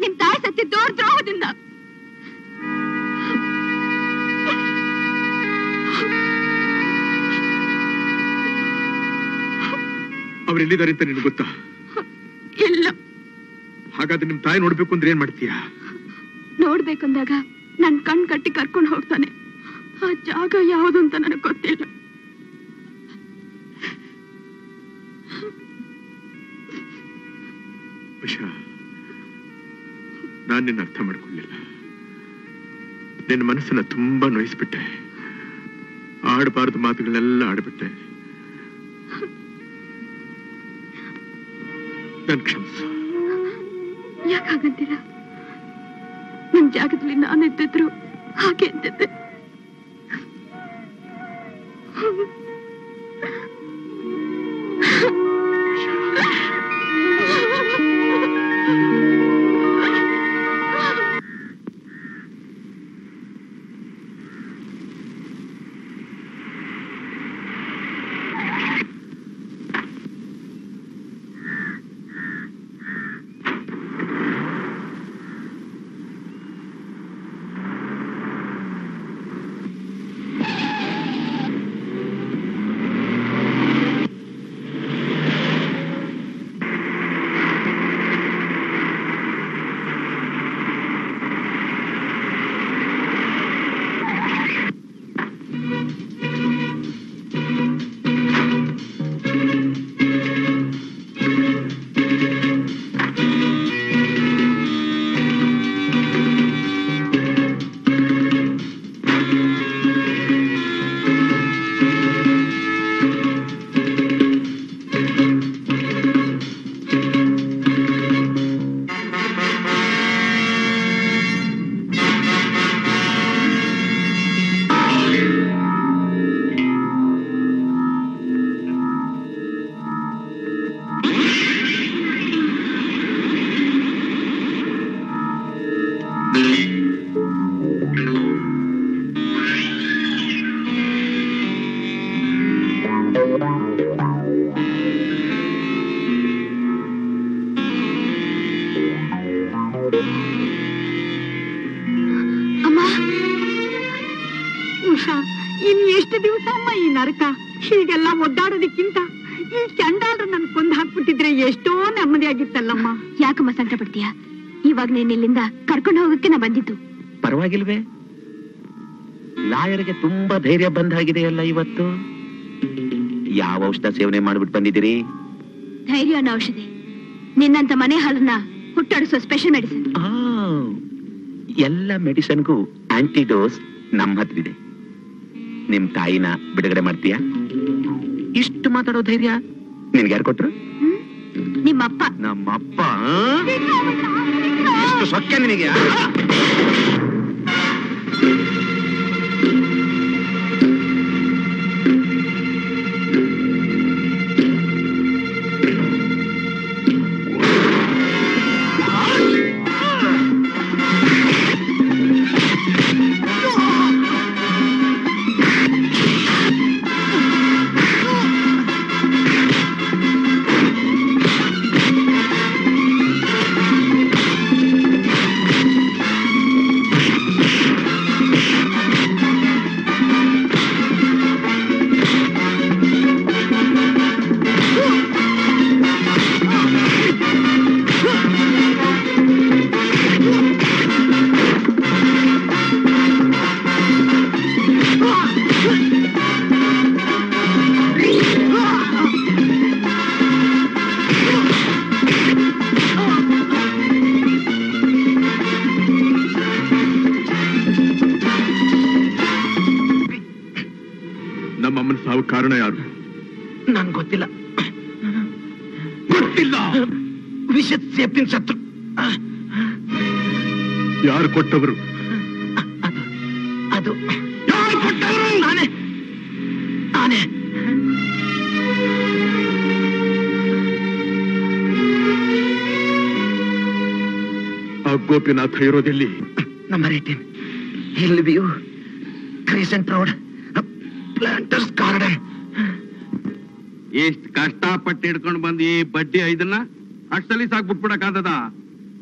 ನಿಮ್ ತಾಯಿ ಸತ್ತಿದ್ದು ಅವ್ರ ದ್ರೋಹದಿಂದ. ಅವ್ರು ಎಲ್ಲಿದ್ದಾರೆ ಅಂತ ನಿನ್ಗೆ ಗೊತ್ತಾ? ಇಲ್ಲ. ಹಾಗಾದ್ರೆ ನಿಮ್ ತಾಯಿ ನೋಡ್ಬೇಕು ಅಂದ್ರೆ ಏನ್ ಮಾಡ್ತೀಯಾ? ನೋಡ್ಬೇಕಂದಾಗ ನನ್ ಕಣ್ ಕಟ್ಟಿ ಕರ್ಕೊಂಡು ಹೋಗ್ತಾನೆ. ಆ ಜಾಗ ಯಾವುದು ಅಂತ ನನಗೆ ಗೊತ್ತಿಲ್ಲ. ನಾನ್ ನಿನ್ನ ಅರ್ಥ ಮಾಡ್ಕೊಳ್ಳಿಲ್ಲ ನಿನ್ನ ಮನಸ್ಸನ್ನ ತುಂಬಾ ನೋಯಿಸ್ಬಿಟ್ಟೆ. ಆಡಬಾರದು ಮಾತುಗಳನ್ನೆಲ್ಲ ಆಡ್ಬಿಟ್ಟೆ. ನನ್ ಕ್ಷಮಿಸು. ಯಾಕೆ ಹಾಗಂತೀರ ನಿಮ್ ಜಾಗದಲ್ಲಿ ನಾನಿದ್ದಿದ್ರು ಹಾಗೆ ಅಂತಿದ್ದೆ. ತುಂಬಾ ಬಂದ್ ಆಗಿದೆಯಲ್ಲ ಇವತ್ತು? ಯಾವ ಔಷಧ ಸೇವನೆ ಮಾಡ್ಬಿಟ್ಟು ಬಂದಿದ್ದೀರಿ? ಧೈರ್ಯ ಅನ್ನೋ ಔಷಧಿ. ನಿನ್ನಂತ ಮನೆ ಹಾಲನ್ನ ಹುಟ್ಟಾಡಿಸೋ ಸ್ಪೆಷಲ್ ಮೆಡಿಸಿನ್ ಆ, ಎಲ್ಲ ಮೆಡಿಸನ್ಗೂ ಆಂಟಿಡೋಸ್ ನಮ್ಮ ಹತ್ರ ಇದೆ ನಿಮ್ ತಾಯಿನ ಬಿಡುಗಡೆ ಮಾಡ್ತೀಯಾ? ಇಷ್ಟು ಮಾತಾಡೋ ಧೈರ್ಯ ನಿನ್ಗೆ ಯಾರು ಕೊಟ್ರು? ನಿಮ್ಮಪ್ಪ. ನಮ್ಮಪ್ಪ ಎಷ್ಟು ಸೊಕ್ಕೆ ನಿನಗೆ ಆ? ಸೇಪಿನ ಶತ್ರು ಯಾರು ಕೊಟ್ಟವರು? ಅದು. ಯಾರು ಕೊಟ್ಟವರು? ನಾನೇ. ನಾನೇ. Gopinath ಇರೋದಿಲ್ಲಿ. Number eighteen hill view crescent road. Planters garden ಎಷ್ಟು ಕಷ್ಟಪಟ್ಟು ಹಿಡ್ಕೊಂಡು ಬಂದು ಈ ಬಡ್ಡಿ ಐದನ್ನ ಅಷ್ಟಲ್ಲಿ ಸಾಕ್ಬಿಟ್ಬಿಡಕ್ಕಾಗದ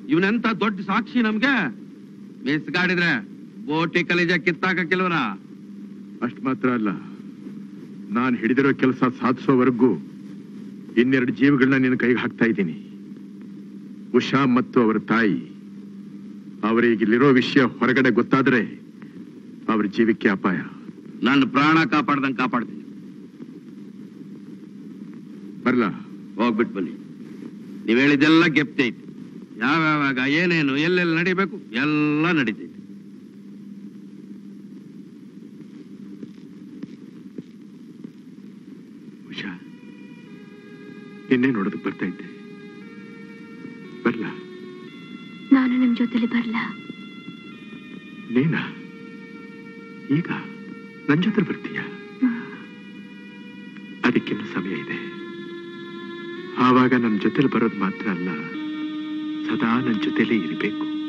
ಇವನೆಂತ ದೊಡ್ಡ ಸಾಕ್ಷಿ ನಮ್ಗೆ? ಮಿಸ್ಗಾಡಿದ್ರೆ ಬೋಟಿ ಕಲಿಜ ಕಿತ್ತಾಕಿಲ್ವನ ಅಷ್ಟ್ ಮಾತ್ರ ಅಲ್ಲ. ನಾನ್ ಹಿಡಿದಿರೋ ಕೆಲಸ ಸಾಧಿಸೋವರೆಗೂ ಇನ್ನೆರಡು ಜೀವಗಳನ್ನ ನಿನ್ನ ಕೈಗೆ ಹಾಕ್ತಾ ಇದ್ದೀನಿ. ಉಷಾ ಮತ್ತು ಅವರ ತಾಯಿ. ಅವರಿಗಿಲ್ಲಿರೋ ವಿಷಯ ಹೊರಗಡೆ ಗೊತ್ತಾದ್ರೆ ಅವ್ರ ಜೀವಕ್ಕೆ ಅಪಾಯ. ನನ್ನ ಪ್ರಾಣ ಕಾಪಾಡ್ದಂಗೆ ಕಾಪಾಡ್ತೀನಿ. ಬರ್ಲಾ? ಹೋಗ್ಬಿಟ್ಟು ಬನ್ನಿ. ನೀವ್ ಹೇಳಿದೆಲ್ಲ ಗಪ್ತಾಯ್ತು ಯಾವ ಯಾವ್ಯಾವಾಗ ಏನೇನು ಎಲ್ಲೆಲ್ಲಿ ನಡಿಬೇಕು ಎಲ್ಲ ನಡೀತೈತಿ. ಉಷಾ ನಿನ್ನೆ ನೋಡೋದಕ್ಕೆ ಬರ್ತಾ ಇದ್ದೆ. ಬರ್ಲಾ? ನಾನು ನಿಮ್ ಜೊತೆಲಿ ಬರ್ಲ? ನೀನಾ? ಈಗ ನನ್ ಜೊತೆ ಬರ್ತೀಯ? ಅದಕ್ಕಿನ್ನೂ ಸಮಯ ಇದೆ. ಆವಾಗ ನನ್ನ ಜೊತೆಲಿ ಬರೋದು ಮಾತ್ರ ಅಲ್ಲ ಸದಾ ನನ್ನ ಜೊತೆಲೇ ಇರಬೇಕು.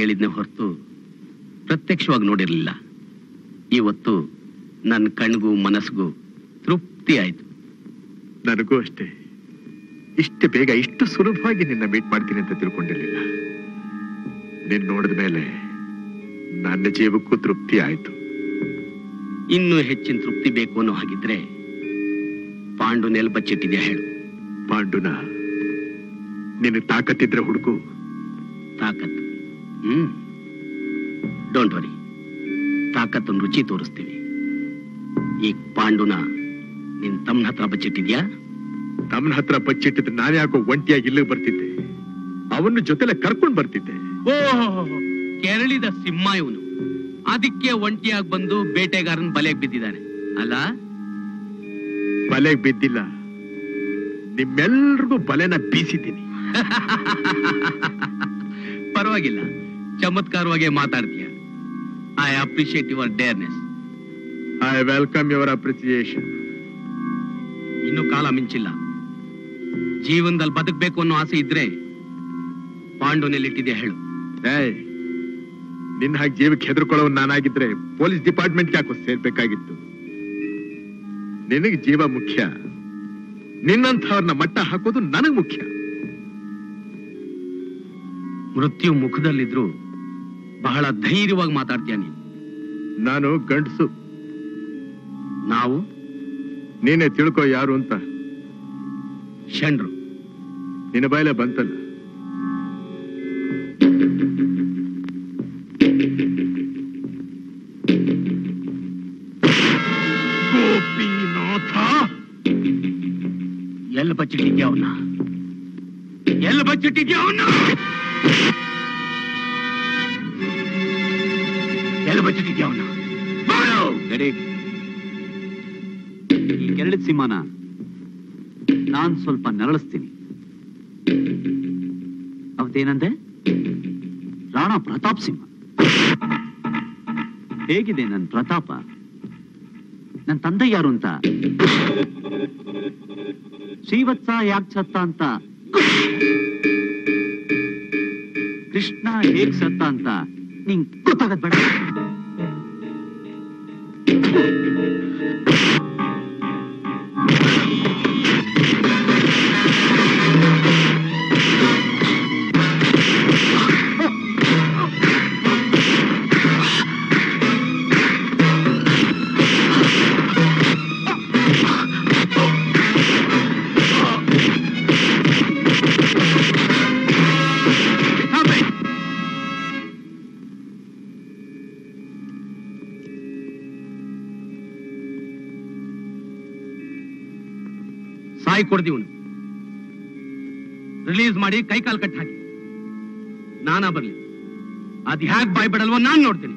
ಕೇಳಿದ್ನೆ ಹೊರತು ಪ್ರತ್ಯಕ್ಷವಾಗಿ ನೋಡಿರಲಿಲ್ಲ. ಇವತ್ತು ನನ್ನ ಕಣ್ಗೂ ಮನಸ್ಸಿಗೂ ತೃಪ್ತಿ ಆಯ್ತು. ನನಗೂ ಅಷ್ಟೇ. ಇಷ್ಟು ಬೇಗ ಇಷ್ಟು ಸುಲಭವಾಗಿ ನಿನ್ನ ಮೀಟ್ ಮಾಡ್ತೀನಿ ಅಂತ ತಿಳ್ಕೊಂಡಿರ್ಲಿಲ್ಲ. ನಿನ್ನ ನೋಡಿದ ಮೇಲೆ ನನ್ನ ಜೀವಕ್ಕೂ ತೃಪ್ತಿ ಆಯ್ತು. ಇನ್ನೂ ಹೆಚ್ಚಿನ ತೃಪ್ತಿ ಬೇಕು ಅನ್ನೋ ಹಾಗಿದ್ರೆ ಪಾಂಡು ನೆಲ್ ಬಚ್ಚಿಟ್ಟಿದ್ಯಾ ಹೇಳು. ಪಾಂಡುನ ನಿನ್ನ ತಾಕತ್ತಿದ್ರೆ ಹುಡುಕು. ತಾಕತ್ತು ಹ್ಮ್. ಡೋಂಟ್ ವರಿ ತಾಕತ್ತೊಂದು ರುಚಿ ತೋರಿಸ್ತೀವಿ ಈ ಪಾಂಡುನ ನಿನ್ ತಮ್ಮನ ಹತ್ರ ಬಚ್ಚಿಟ್ಟಿದ್ಯಾ? ತಮ್ಮನ ಹತ್ರ ಬಚ್ಚಿಟ್ಟಿದ್ರೆ ನಾನು ಯಾಕೋ ಒಂಟಿಯಾಗಿ ಇಲ್ಲಿಗೆ ಬರ್ತಿದ್ದೆ? ಅವನ್ನು ಜೊತೆಲೆ ಕರ್ಕೊಂಡು ಬರ್ತಿದ್ದೆ. ಓಹೋ ಕೆರಳಿದ ಸಿಂಹ ಇವನು. ಅದಕ್ಕೆ ಒಂಟಿಯಾಗಿ ಬಂದು ಬೇಟೆಗಾರನ್ ಬಲೆಗೆ ಬಿದ್ದಿದ್ದಾನೆ. ಅಲ್ಲ? ಬಲೆಗೆ ಬಿದ್ದಿಲ್ಲ. ನಿಮ್ಮೆಲ್ರಿಗೂ ಬಲೆನ ಬೀಸಿದ್ದೀನಿ. ಪರವಾಗಿಲ್ಲ. ಚಮತ್ಕಾರವಾಗಿ ಮಾತಾಡ್ತೀಯ. I appreciate your dareness I welcome your appreciation ಇನ್ನು ಕಾಲ ಮಿಂಚಿಲ್ಲ. ಜೀವನದಲ್ಲಿ ಬದುಕಬೇಕು ಅನ್ನೋ ಆಸೆ ಇದ್ರೆ ಪಾಂಡುನಲ್ಲಿಟ್ಟಿದ್ಯಾ ಹೇಳು. ನಿನ್ನ ಹಾಗೆ ಜೀವಕ್ಕೆ ಹೆದರ್ಕೊಳ್ಳೋನ್ ನಾನಾಗಿದ್ರೆ ಪೊಲೀಸ್ ಡಿಪಾರ್ಟ್ಮೆಂಟ್ಗೆ ಯಾಕೋ ಸೇರ್ಬೇಕಾಗಿತ್ತು? ನಿನಗೆ ಜೀವ ಮುಖ್ಯ. ನಿನ್ನಂಥವ್ರನ್ನ ಮಟ್ಟ ಹಾಕೋದು ನನಗೆ ಮುಖ್ಯ. ಮೃತ್ಯು ಮುಖದಲ್ಲಿದ್ರು ಬಹಳ ಧೈರ್ಯವಾಗಿ ಮಾತಾಡ್ತೀಯ ನೀನು. ನಾನು ಗಂಡಸು. ನಾವು? ನೀನೇ ತಿಳ್ಕೊ ಯಾರು ಅಂತ. ಷಂಡ್ರು ನಿನ್ನ ಬಾಯಲೆ ಬಂತಲ್ಲ. ಗೋಪಿನಾಥ! ಎಲ್ಲಿ ಬಚ್ಚಿಟ್ಟಿದ್ಯಾ ಅವನ್ನ? ಎಲ್ಲಿ ಬಚ್ಚಿಟ್ಟಿದ್ಯಾ ಅವನ್ನ? ಎಲ್ಲಿ ಕೆರಳಿದ ಸಿಂಹನ ನಾನ್ ಸ್ವಲ್ಪ ನರಳಿಸ್ತೀನಿ. ಅವತ್ತೇನಂದೆ? ರಾಣಾ ಪ್ರತಾಪ್ ಸಿಂಹ. ಹೇಗಿದೆ ನನ್ನ ಪ್ರತಾಪ? ನನ್ನ ತಂದೆ ಯಾರು ಅಂತ? ಶ್ರೀವತ್ಸ ಯಾಕ್ ಅಂತ? ಕೃಷ್ಣ ಹೇಗ್ ಸತ್ತ ಅಂತ? ನಿಂಗ್ ಗೊತ್ತಾಗದ್ ಬೇಡ. ಕೊಡ್ದಿವನು ರಿಲೀಸ್ ಮಾಡಿ ಕೈ ಕಾಲು ಕಟ್ಟಿ ಹಾಕಿ. ನಾನಾ ಬರ್ಲಿ. ಅದ್ ಹ್ಯಾಕ್ ಬಾಯ್ ಬಿಡಲ್ವೋ ನಾನ್ ನೋಡ್ತೀನಿ.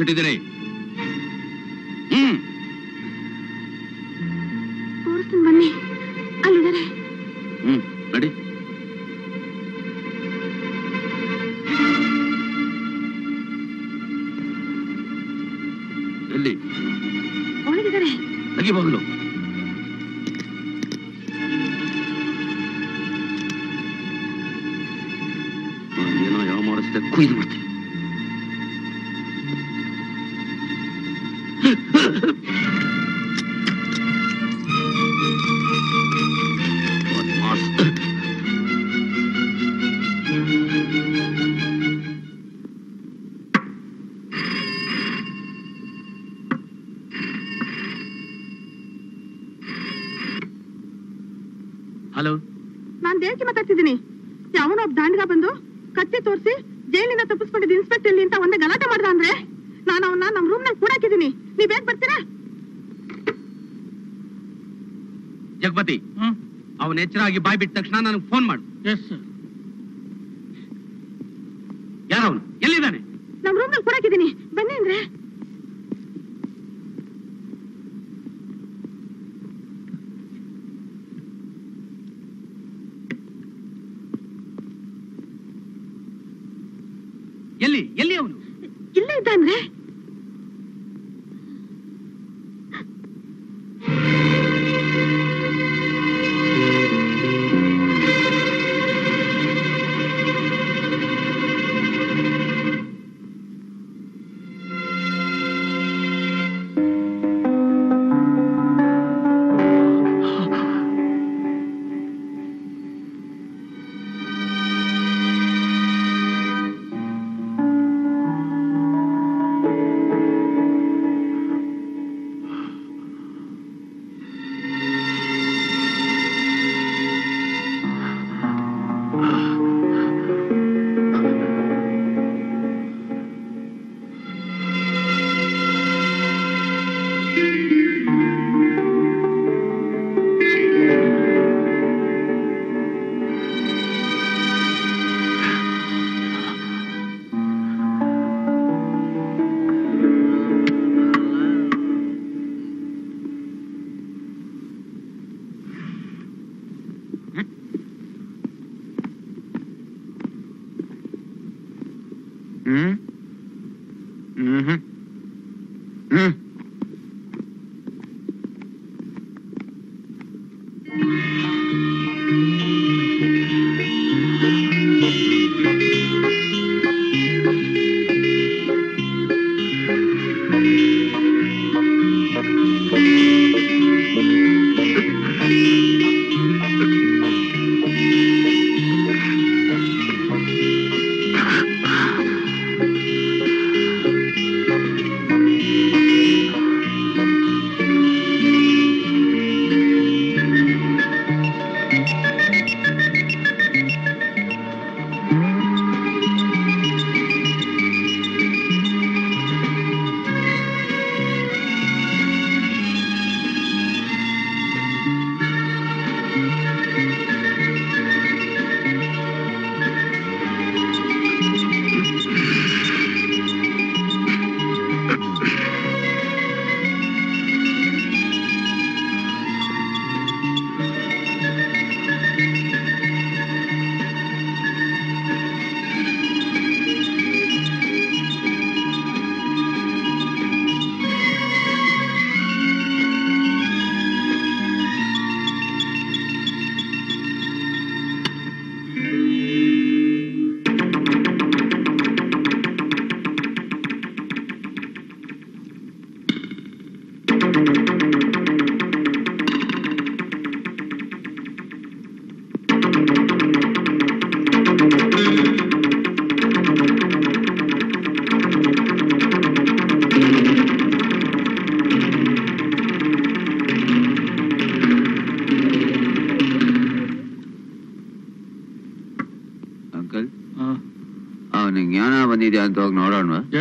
ಎಲ್ಲಿ ಮುಚ್ಚಿಟ್ಟಿದ್ದೀರಿ ಹ್ಮ್. ಎಚ್ಚರಾಗಿ ಬಾಯ್ ಬಿಟ್ಟ ತಕ್ಷಣ ನನಗೆ ಫೋನ್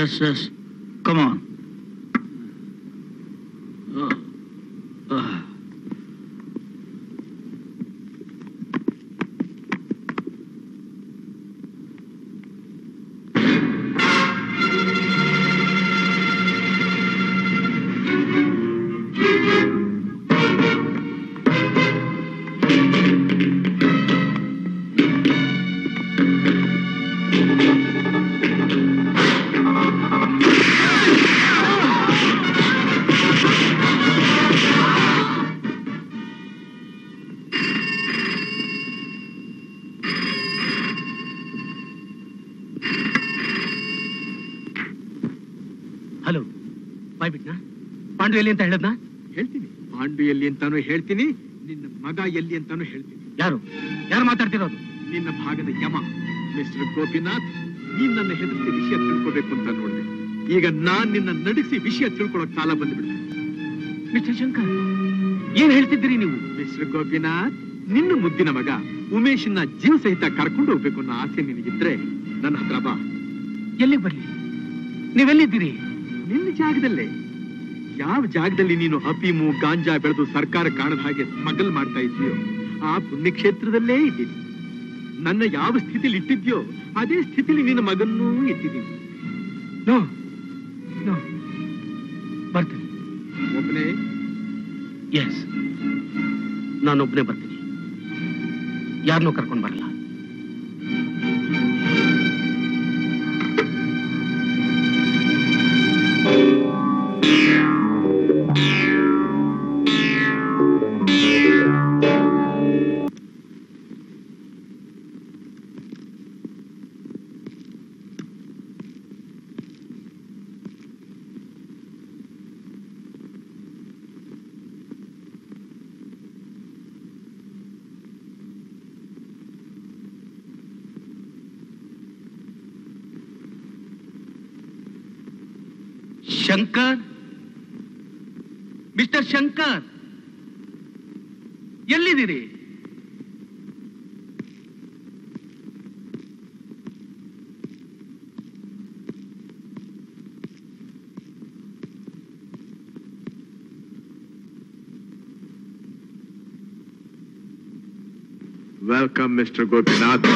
process ಎಲ್ಲಿ ಅಂತ ಹೇಳದ್ನಾ? ಹೇಳ್ತೀನಿ. ಪಾಂಡು ಎಲ್ಲಿ ಅಂತಾನು ಹೇಳ್ತೀನಿ ನಿನ್ನ ಮಗ ಎಲ್ಲಿ ಅಂತಾನು ಹೇಳ್ತೀನಿ. ಯಾರು? ಯಾರು ಮಾತಾಡ್ತಿರೋದು? ನಿನ್ನ ಭಾಗದ ಯಮ ಮಿಸ್ಟರ್ ಗೋಪಿನಾಥ್ ನೀನ್ ನನ್ನ ಹೆದರಿಸಿ ವಿಷಯ ತಿಳ್ಕೊಬೇಕು ಅಂತ ನೋಡಿದೆ. ಈಗ ನಾನ್ ನಿನ್ನ ನಡಿಸಿ ವಿಷಯ ತಿಳ್ಕೊಳ್ಳೋ ಕಾಲ ಬಂದ್ಬಿಡ್ತು ಮಿಸ್ಟರ್ ಶಂಕರ್ ಏನ್ ಹೇಳ್ತಿದ್ದೀರಿ ನೀವು? ಮಿಸ್ಟರ್ ಗೋಪಿನಾಥ್ ನಿನ್ನ ಮುದ್ದಿನ ಮಗ ಉಮೇಶನ್ನ ಜೀವ ಸಹಿತ ಕರ್ಕೊಂಡು ಹೋಗ್ಬೇಕು ಅನ್ನೋ ಆಸೆ ನಿನಗಿದ್ರೆ ನನ್ನ ಹತ್ರ ಬಾ. ಎಲ್ಲಿಗೆ ಬರ್ಲಿ? ನೀವೆಲ್ಲಿದ್ದೀರಿ? ನಿನ್ನ ಜಾಗದಲ್ಲೇ. ಯಾವ ಜಾಗದಲ್ಲಿ ನೀನು ಅಫೀಮು ಗಾಂಜಾ ಬೆಳೆದು ಸರ್ಕಾರ ಕಾಣದ ಹಾಗೆ ಸ್ಮಗಲ್ ಮಾಡ್ತಾ ಇದೆಯೋ ಆ ಪುಣ್ಯಕ್ಷೇತ್ರದಲ್ಲೇ ಇದ್ದೀನಿ. ನನ್ನ ಯಾವ ಸ್ಥಿತಿಲಿ ಇಟ್ಟಿದ್ಯೋ ಅದೇ ಸ್ಥಿತಿಲಿ ನಿನ್ನ ಮಗನ್ನೂ ಇಟ್ಟಿದ್ದೀನಿ. ಬರ್ತೀನಿ. ಒಬ್ಬನೇ? ಎಸ್ ನಾನೊಬ್ಬನೇ ಬರ್ತೀನಿ. ಯಾರನ್ನೂ ಕರ್ಕೊಂಡು ಬರಲ್ಲ. ಶಂಕರ್. ಎಲ್ಲಿದ್ದೀರಿ? ವೆಲ್ಕಮ್ ಮಿಸ್ಟರ್ ಗೋಪಿನಾಥ್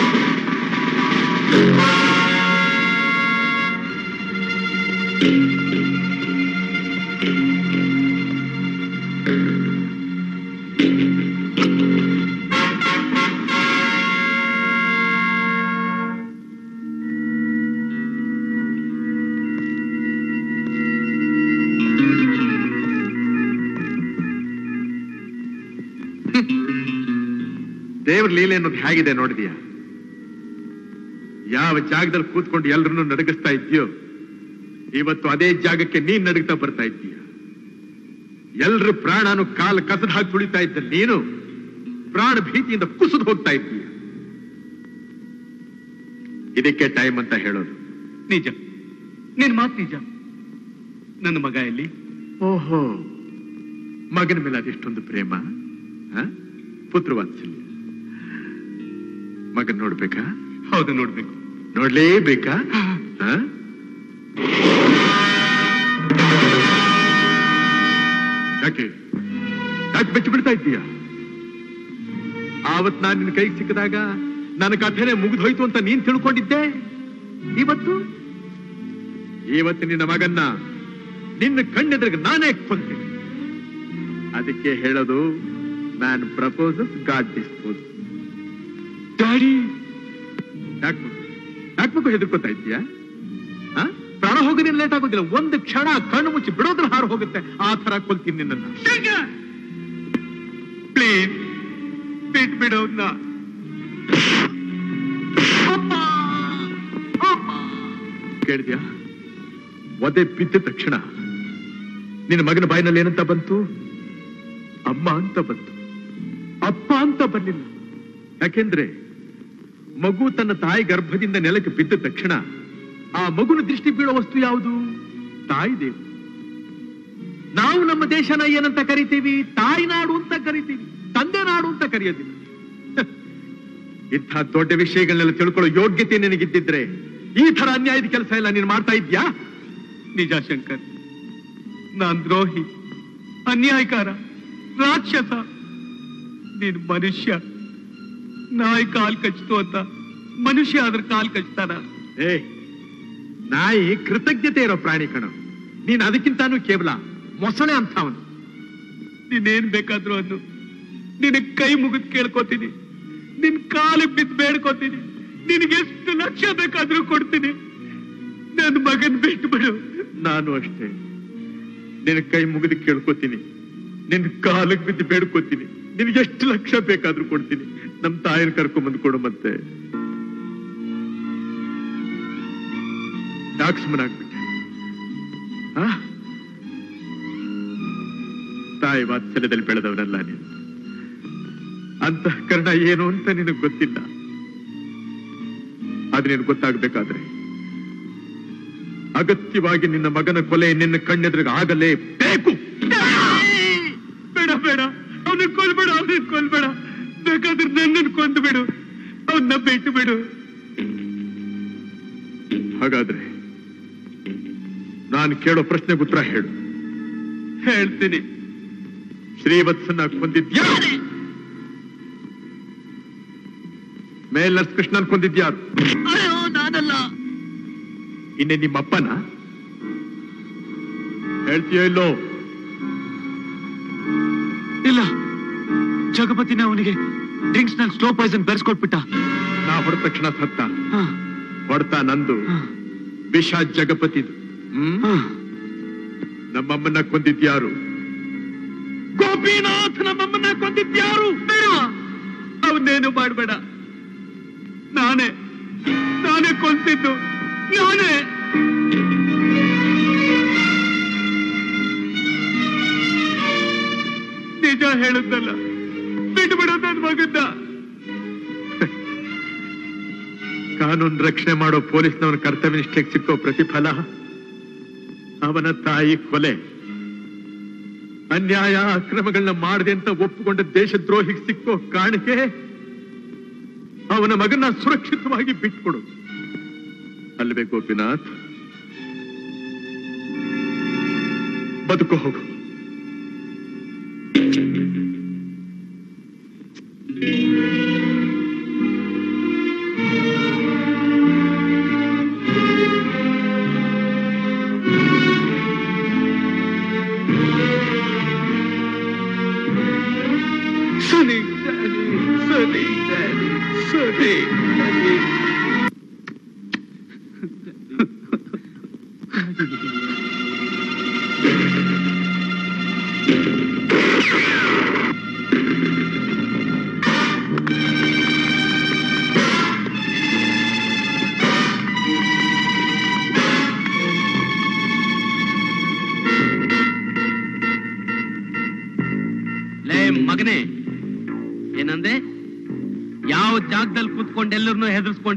ಲೀಲೆ ಅನ್ನೋದು ಹೇಗಿದೆ ನೋಡಿದೀಯ? ಯಾವ ಜಾಗದಲ್ಲಿ ಕೂತ್ಕೊಂಡು ಎಲ್ರನ್ನೂ ನಡಗಿಸ್ತಾ ಇದ್ಯೋ ಇವತ್ತು ಅದೇ ಜಾಗಕ್ಕೆ ನೀನ್ ನಡಗ್ತಾ ಬರ್ತಾ ಇದ್ದೀಯ? ಎಲ್ರ ಪ್ರಾಣನು ಕಾಲ ಕಸದ ಹಾಕಿ ತುಳಿತಾ ಇದ್ದ ನೀನು ಪ್ರಾಣ ಭೀತಿಯಿಂದ ಕುಸಿದು ಹೋಗ್ತಾ ಇದ್ದೀಯ? ಇದಕ್ಕೆ ಟೈಮ್ ಅಂತ ಹೇಳೋದು. ನಿಜ. ನೀನ್ ಮಾತು ನಿಜ. ನನ್ನ ಮಗ ಎಲ್ಲಿ? ಓಹೋ. ಮಗನ ಮೇಲೆ ಅದೆಷ್ಟೊಂದು ಪ್ರೇಮ ಹ? ಪುತ್ರವಾತ್ಸಲ್ಯ. ಮಗನ್ ನೋಡ್ಬೇಕಾ? ಹೌದು ನೋಡ್ಬೇಕು. ನೋಡ್ಲೇಬೇಕಾ? ಯಾಕೆ? ಯಾಕೆ ಬೆಚ್ಚ ಬಿಡ್ತಾ ಇದ್ದೀಯ? ಆವತ್ ನಾನು ನಿನ್ನ ಕೈಗೆ ಸಿಕ್ಕಿದಾಗ ನನ್ನ ಕಥೆನೆ ಮುಗಿದೋಯ್ತು ಅಂತ ನೀನ್ ತಿಳ್ಕೊಂಡಿದ್ದೆ? ಇವತ್ತು? ಇವತ್ತು ನಿನ್ನ ಮಗನ್ನ ನಿನ್ನ ಕಣ್ಣೆದ್ರಿಗೆ ನಾನೇ ಕೊಂತೀನಿ ಅದಕ್ಕೆ ಹೇಳೋದು man proposes God disposes. Daddy ಯಾಕೆ ಯಾಕೆ ಹೆದರ್ಕೋತಾ? ಪ್ರಾಣ ಹೋಗೋದೇನು ಲೇಟ್ ಆಗೋದಿಲ್ಲ. ಒಂದು ಕ್ಷಣ ಕಣ್ಣು ಮುಚ್ಚಿ ಬಿಡೋದ್ರ ಹಾರು ಹೋಗುತ್ತೆ. ಆ ತರ ಕೊಲ್ತೀನಿ ನಿನ್ನನ್ನು. ಪ್ಲೀಸ್ ಬಿಟ್ ಬಿಡೋದ್ನ ಕೇಳಿದ್ಯಾ? ಒದೆ ಬಿದ್ದ ತಕ್ಷಣ ನಿನ್ನ ಮಗನ ಬಾಯಿನಲ್ಲಿ ಏನಂತ ಬಂತು? ಅಮ್ಮ ಅಂತ ಬಂತು. ಅಪ್ಪ ಅಂತ ಬರಲಿಲ್ಲ ಯಾಕೆಂದ್ರೆ ಮಗು ತನ್ನ ತಾಯಿ ಗರ್ಭದಿಂದ ನೆಲಕ್ಕೆ ಬಿದ್ದ ತಕ್ಷಣ ಆ ಮಗುನ ದೃಷ್ಟಿ ಬೀಳೋ ವಸ್ತು ಯಾವುದು? ತಾಯಿ ದೇವು. ನಾವು ನಮ್ಮ ದೇಶನ ಏನಂತ ಕರಿತೀವಿ? ತಾಯಿ ನಾಡು ಅಂತ ಕರಿತೀವಿ. ತಂದೆ ನಾಡು ಅಂತ ಕರೆಯೋದಿಲ್ಲ. ಇಂಥ ದೊಡ್ಡ ವಿಷಯಗಳನ್ನೆಲ್ಲ ತಿಳ್ಕೊಳ್ಳೋ ಯೋಗ್ಯತೆ ನಿನಗಿದ್ದಿದ್ರೆ ಈ ತರ ಅನ್ಯಾಯದ ಕೆಲಸ ಎಲ್ಲ ನೀನು ಮಾಡ್ತಾ ಇದ್ಯಾ ನಿಜ ಶಂಕರ್. ನಾನ್ ದ್ರೋಹಿ. ಅನ್ಯಾಯಕಾರ. ರಾಕ್ಷಸ. ನೀನ್ ಮನುಷ್ಯ. ನಾಯಿ ಕಾಲ್ ಕಚ್ತು ಅಂತ. ಮನುಷ್ಯ ಆದ್ರೆ ಕಾಲ್ ಕಚ್ತಾನ? ಏ ನಾಯಿ ಕೃತಜ್ಞತೆ ಇರೋ ಪ್ರಾಣಿ ಕಣ. ನೀನ್ ಅದಕ್ಕಿಂತಾನು ಕೇವಲ ಮೊಸಳೆ ಅಂತ ಅವನು. ನೀನೇನ್ ಬೇಕಾದ್ರೂ ಅನ್ನು. ನಿನ್ನ ಕೈ ಮುಗಿದ್ ಕೇಳ್ಕೊತೀನಿ. ನಿನ್ ಕಾಲಿಗೆ ಬಿದ್ದು ಬೇಡ್ಕೊತೀನಿ. ನಿನಗೆ ಎಷ್ಟು ಲಕ್ಷ ಬೇಕಾದ್ರೂ ಕೊಡ್ತೀನಿ. ನನ್ನ ಮಗನ್ ಬಿಟ್ಟು ಬಿಡು. ನಾನು ಅಷ್ಟೇ. ನಿನ್ನ ಕೈ ಮುಗಿದು ಕೇಳ್ಕೊತೀನಿ. ನಿನ್ ಕಾಲಿಗೆ ಬಿದ್ದು ಬೇಡ್ಕೊತೀನಿ. ನಿನ್ಗೆ ಎಷ್ಟು ಲಕ್ಷ ಬೇಕಾದ್ರೂ ಕೊಡ್ತೀನಿ. ನಮ್ ತಾಯಿನ ಕರ್ಕೊಂಡ್ ಬಂದ್ಕೊಡು ಮತ್ತೆ. ಆ? ತಾಯಿ ವಾತ್ಸಲ್ಯದಲ್ಲಿ ಬೆಳೆದವನಲ್ಲ ನೀನು. ಅಂತಃಕರಣ ಏನು ಅಂತ ನಿನಗೆ ಗೊತ್ತಿಲ್ಲ. ಆದ್ರೆ ನೀನು ಗೊತ್ತಾಗ್ಬೇಕಾದ್ರೆ, ಅಗತ್ಯವಾಗಿ ನಿನ್ನ ಮಗನ ಕೊಲೆ ನಿನ್ನ ಕಣ್ಣೆದುರಿಗೆ ಆಗಲೇ ಬೇಕು. ನಾನು ಕೇಳೋ ಪ್ರಶ್ನೆಗೆ ಉತ್ತರ ಹೇಳು. ಹೇಳ್ತೀನಿ. ಶ್ರೀವತ್ಸನ್ನ ಕೊಂದಿದ್ಯಾ ಮೇಲ್ ಕೃಷ್ಣನ್ ಕೊಂದಿದ್ಯಾ ನಾನಲ್ಲ. ಇನ್ನೇ ನಿಮ್ಮಪ್ಪನ ಹೇಳ್ತೀಯೋ ಇಲ್ಲೋ? ಇಲ್ಲ. ಜಗಪತಿನ ಅವನಿಗೆ ಡ್ರಿಂಕ್ಸ್ನಲ್ಲಿ ಸ್ಲೋ ಪಾಯ್ಸನ್ ಬೆರೆಸ್ಕೊಟ್ಬಿಟ್ಟ. ನಾ ಹೊಡೆದ ತಕ್ಷಣ ಸತ್ತ. ಹೊಡ್ತಾ ನಂದು. ವಿಷ ಜಗಪತಿದು. ನಮ್ಮಮ್ಮನ್ನ ಕೊಂದಿದ್ಯಾರು? ಗೋಪಿನಾಥ್ ನಮ್ಮಮ್ಮನ್ನ ಕೊಂದಿದ್ಯಾರು? ಬೇಡ. ಅವನ್ನೇನು ಮಾಡಬೇಡ. ನಾನೇ ನಾನೇ ಕೊಂತಿದ್ದು ನಾನೇ. ನಿಜ ಹೇಳುತ್ತಲ್ಲ ಬಿಟ್ಟು ಬಿಡು ನನ್ನ ಮಗನ್ನ. ಕಾನೂನು ರಕ್ಷಣೆ ಮಾಡೋ ಪೊಲೀಸ್ನವನ ಕರ್ತವ್ಯ ನಿಷ್ಠೆಗೆ ಸಿಕ್ಕೋ ಪ್ರತಿಫಲ. ಅವನ ತಾಯಿ ಕೊಲೆ. ಅನ್ಯಾಯ ಅಕ್ರಮಗಳನ್ನ ಮಾಡದೆ ಅಂತ ಒಪ್ಪಿಕೊಂಡ ದೇಶದ್ರೋಹಿಗೆ ಸಿಕ್ಕೋ ಕಾಣಿಕೆ ಅವನ ಮಗನ ಸುರಕ್ಷಿತವಾಗಿ ಬಿಟ್ಕೊಡು. ಅಲ್ವೇ ಗೋಪಿನಾಥ್? ಬದುಕು ಹೋಗು. ಸರಿ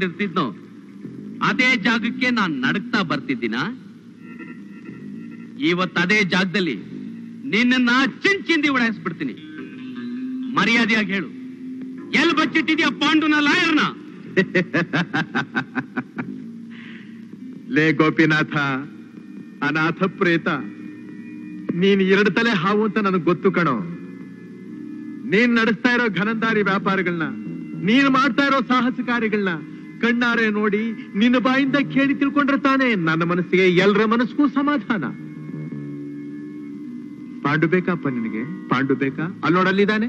ಹೆದರ್ಸ್ಕೊಂಡಿರ್ತಿದ್ನೋ ಅದೇ ಜಾಗಕ್ಕೆ ನಾನ್ ನಡಕ್ತಾ ಬರ್ತಿದ್ದೀನ? ಇವತ್ತು ಅದೇ ಜಾಗದಲ್ಲಿ ನಿನ್ನನ್ನ ಚಿಂಚಿಂದಿ ಉಡಾಯಿಸ್ಬಿಡ್ತೀನಿ ಮರ್ಯಾದೆಯಾಗಿ ಹೇಳು. ಎಲ್ ಬಚ್ಚಿಟ್ಟಿದ್ಯಾ ಪಾಂಡುನ ಲಾಯರ್ನ? ಲೇ ಗೋಪಿನಾಥ, ಅನಾಥ ಪ್ರೇತ, ನೀನ್ ಎರಡು ತಲೆ ಹಾವು ಅಂತ ನನಗ್ ಗೊತ್ತು ಕಣೋ. ನೀನ್ ನಡೆಸ್ತಾ ಇರೋ ಘನಂದಾರಿ ವ್ಯಾಪಾರಗಳನ್ನ ನೀನ್ ಮಾಡ್ತಾ ಇರೋ ಸಾಹಸ ಕಾರ್ಯಗಳನ್ನ ಕಣ್ಣಾರೆ ನೋಡಿ ನಿನ್ನ ಬಾಯಿಂದ ಕೇಳಿ ತಿಳ್ಕೊಂಡಿರ್ತಾನೆ ನನ್ನ ಮನಸ್ಸಿಗೆ ಎಲ್ಲರ ಮನಸ್ಸಿಗೂ ಸಮಾಧಾನ. ಪಾಂಡು ಬೇಕಪ್ಪ ನಿನಗೆ? ಪಾಂಡು ಬೇಕಾ? ಅಲ್ಲೋಡಲ್ಲಿದ್ದಾನೆ?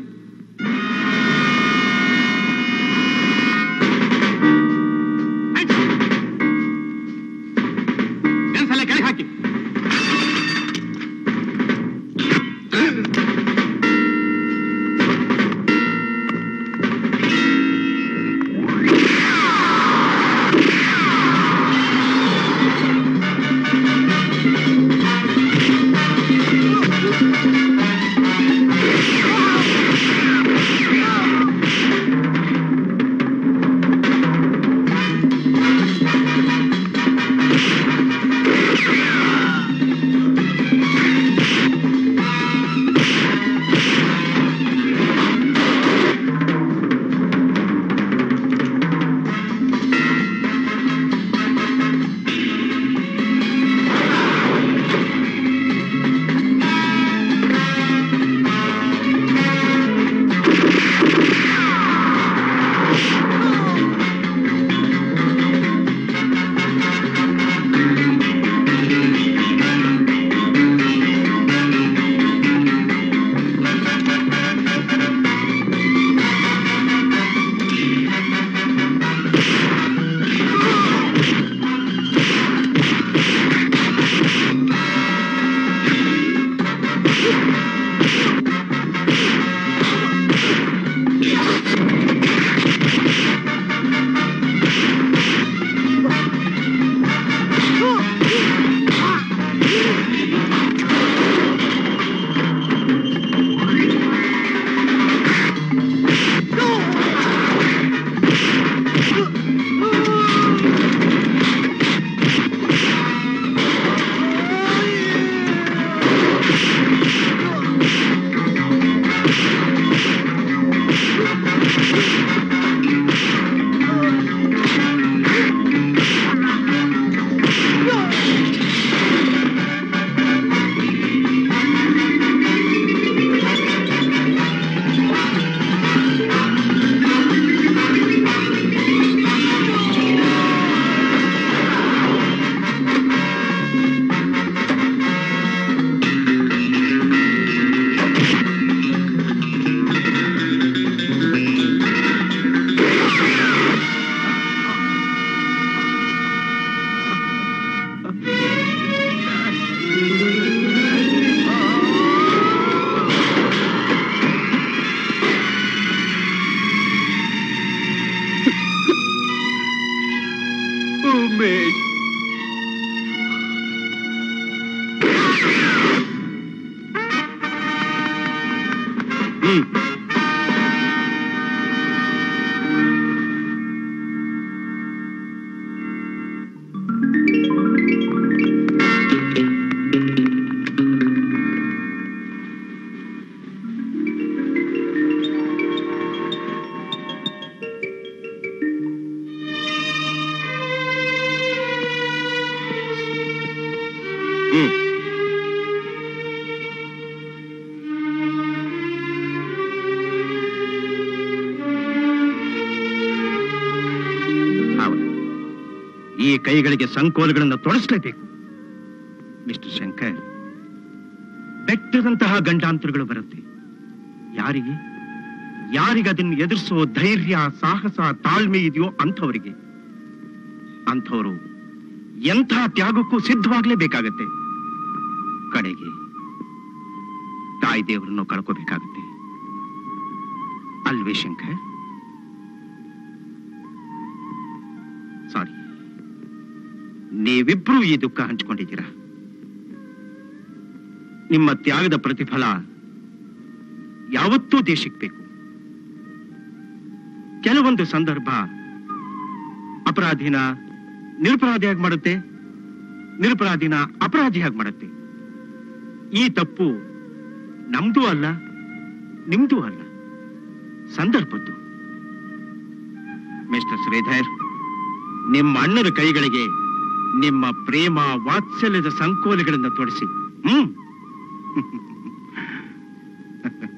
ಕೈಗಳಿಗೆ ಸಂಕೋಲಗಳನ್ನು ತೊಡಸ್ಲೇಬೇಕು. ಮಿಸ್ಟರ್ ಶಂಕರ್, ಬೆಟ್ಟದಂತಹ ಗಂಡಾಂತರಗಳು ಬರುತ್ತೆ. ಯಾರಿಗೆ? ಯಾರಿಗೆ ಅದನ್ನು ಎದುರಿಸೋ ಧೈರ್ಯ, ಸಾಹಸ, ತಾಳ್ಮೆ ಇದೆಯೋ ಅಂಥವರಿಗೆ. ಅಂಥವರು ಎಂಥ ತ್ಯಾಗಕ್ಕೂ ಸಿದ್ಧವಾಗಲೇಬೇಕಾಗತ್ತೆ ಕಡೆಗೆ ತಾಯಿ ದೇವರನ್ನು ಕಳ್ಕೋಬೇಕಾಗತ್ತೆ. ಅಲ್ವೇ ಶಂಕರ್? ನೀವಿಬ್ರು ಈ ದುಃಖ ಹಂಚಿಕೊಂಡಿದ್ದೀರಾ? ನಿಮ್ಮ ತ್ಯಾಗದ ಪ್ರತಿಫಲ ಯಾವತ್ತೂ ದೇಶಕ್ಕೆ ಬೇಕು. ಕೆಲವೊಂದು ಸಂದರ್ಭ ಅಪರಾಧಿನ ನಿರಪರಾಧಿಯಾಗಿ ಮಾಡುತ್ತೆ, ನಿರಪರಾಧಿನ ಅಪರಾಧಿಯಾಗಿ ಮಾಡುತ್ತೆ. ಈ ತಪ್ಪು ನಮ್ದು ಅಲ್ಲ, ನಿಮ್ದು ಅಲ್ಲ, ಸಂದರ್ಭದ್ದು. ಮಿಸ್ಟರ್ ಶ್ರೀಧರ್, ನಿಮ್ಮ ಅಣ್ಣರ ಕೈಗಳಿಗೆ ನಿಮ್ಮ ಪ್ರೇಮ ವಾತ್ಸಲ್ಯದ ಸಂಕೋಲೆಗಳನ್ನು ತೊಡಿಸಿ. ಹ್ಮ್?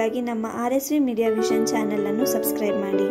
ಧನ್ಯವಾದಗಳು ನಮ್ಮ R S V media vision channel ಅನ್ನು ಸಬ್ಸ್ಕ್ರೈಬ್ ಮಾಡಿ.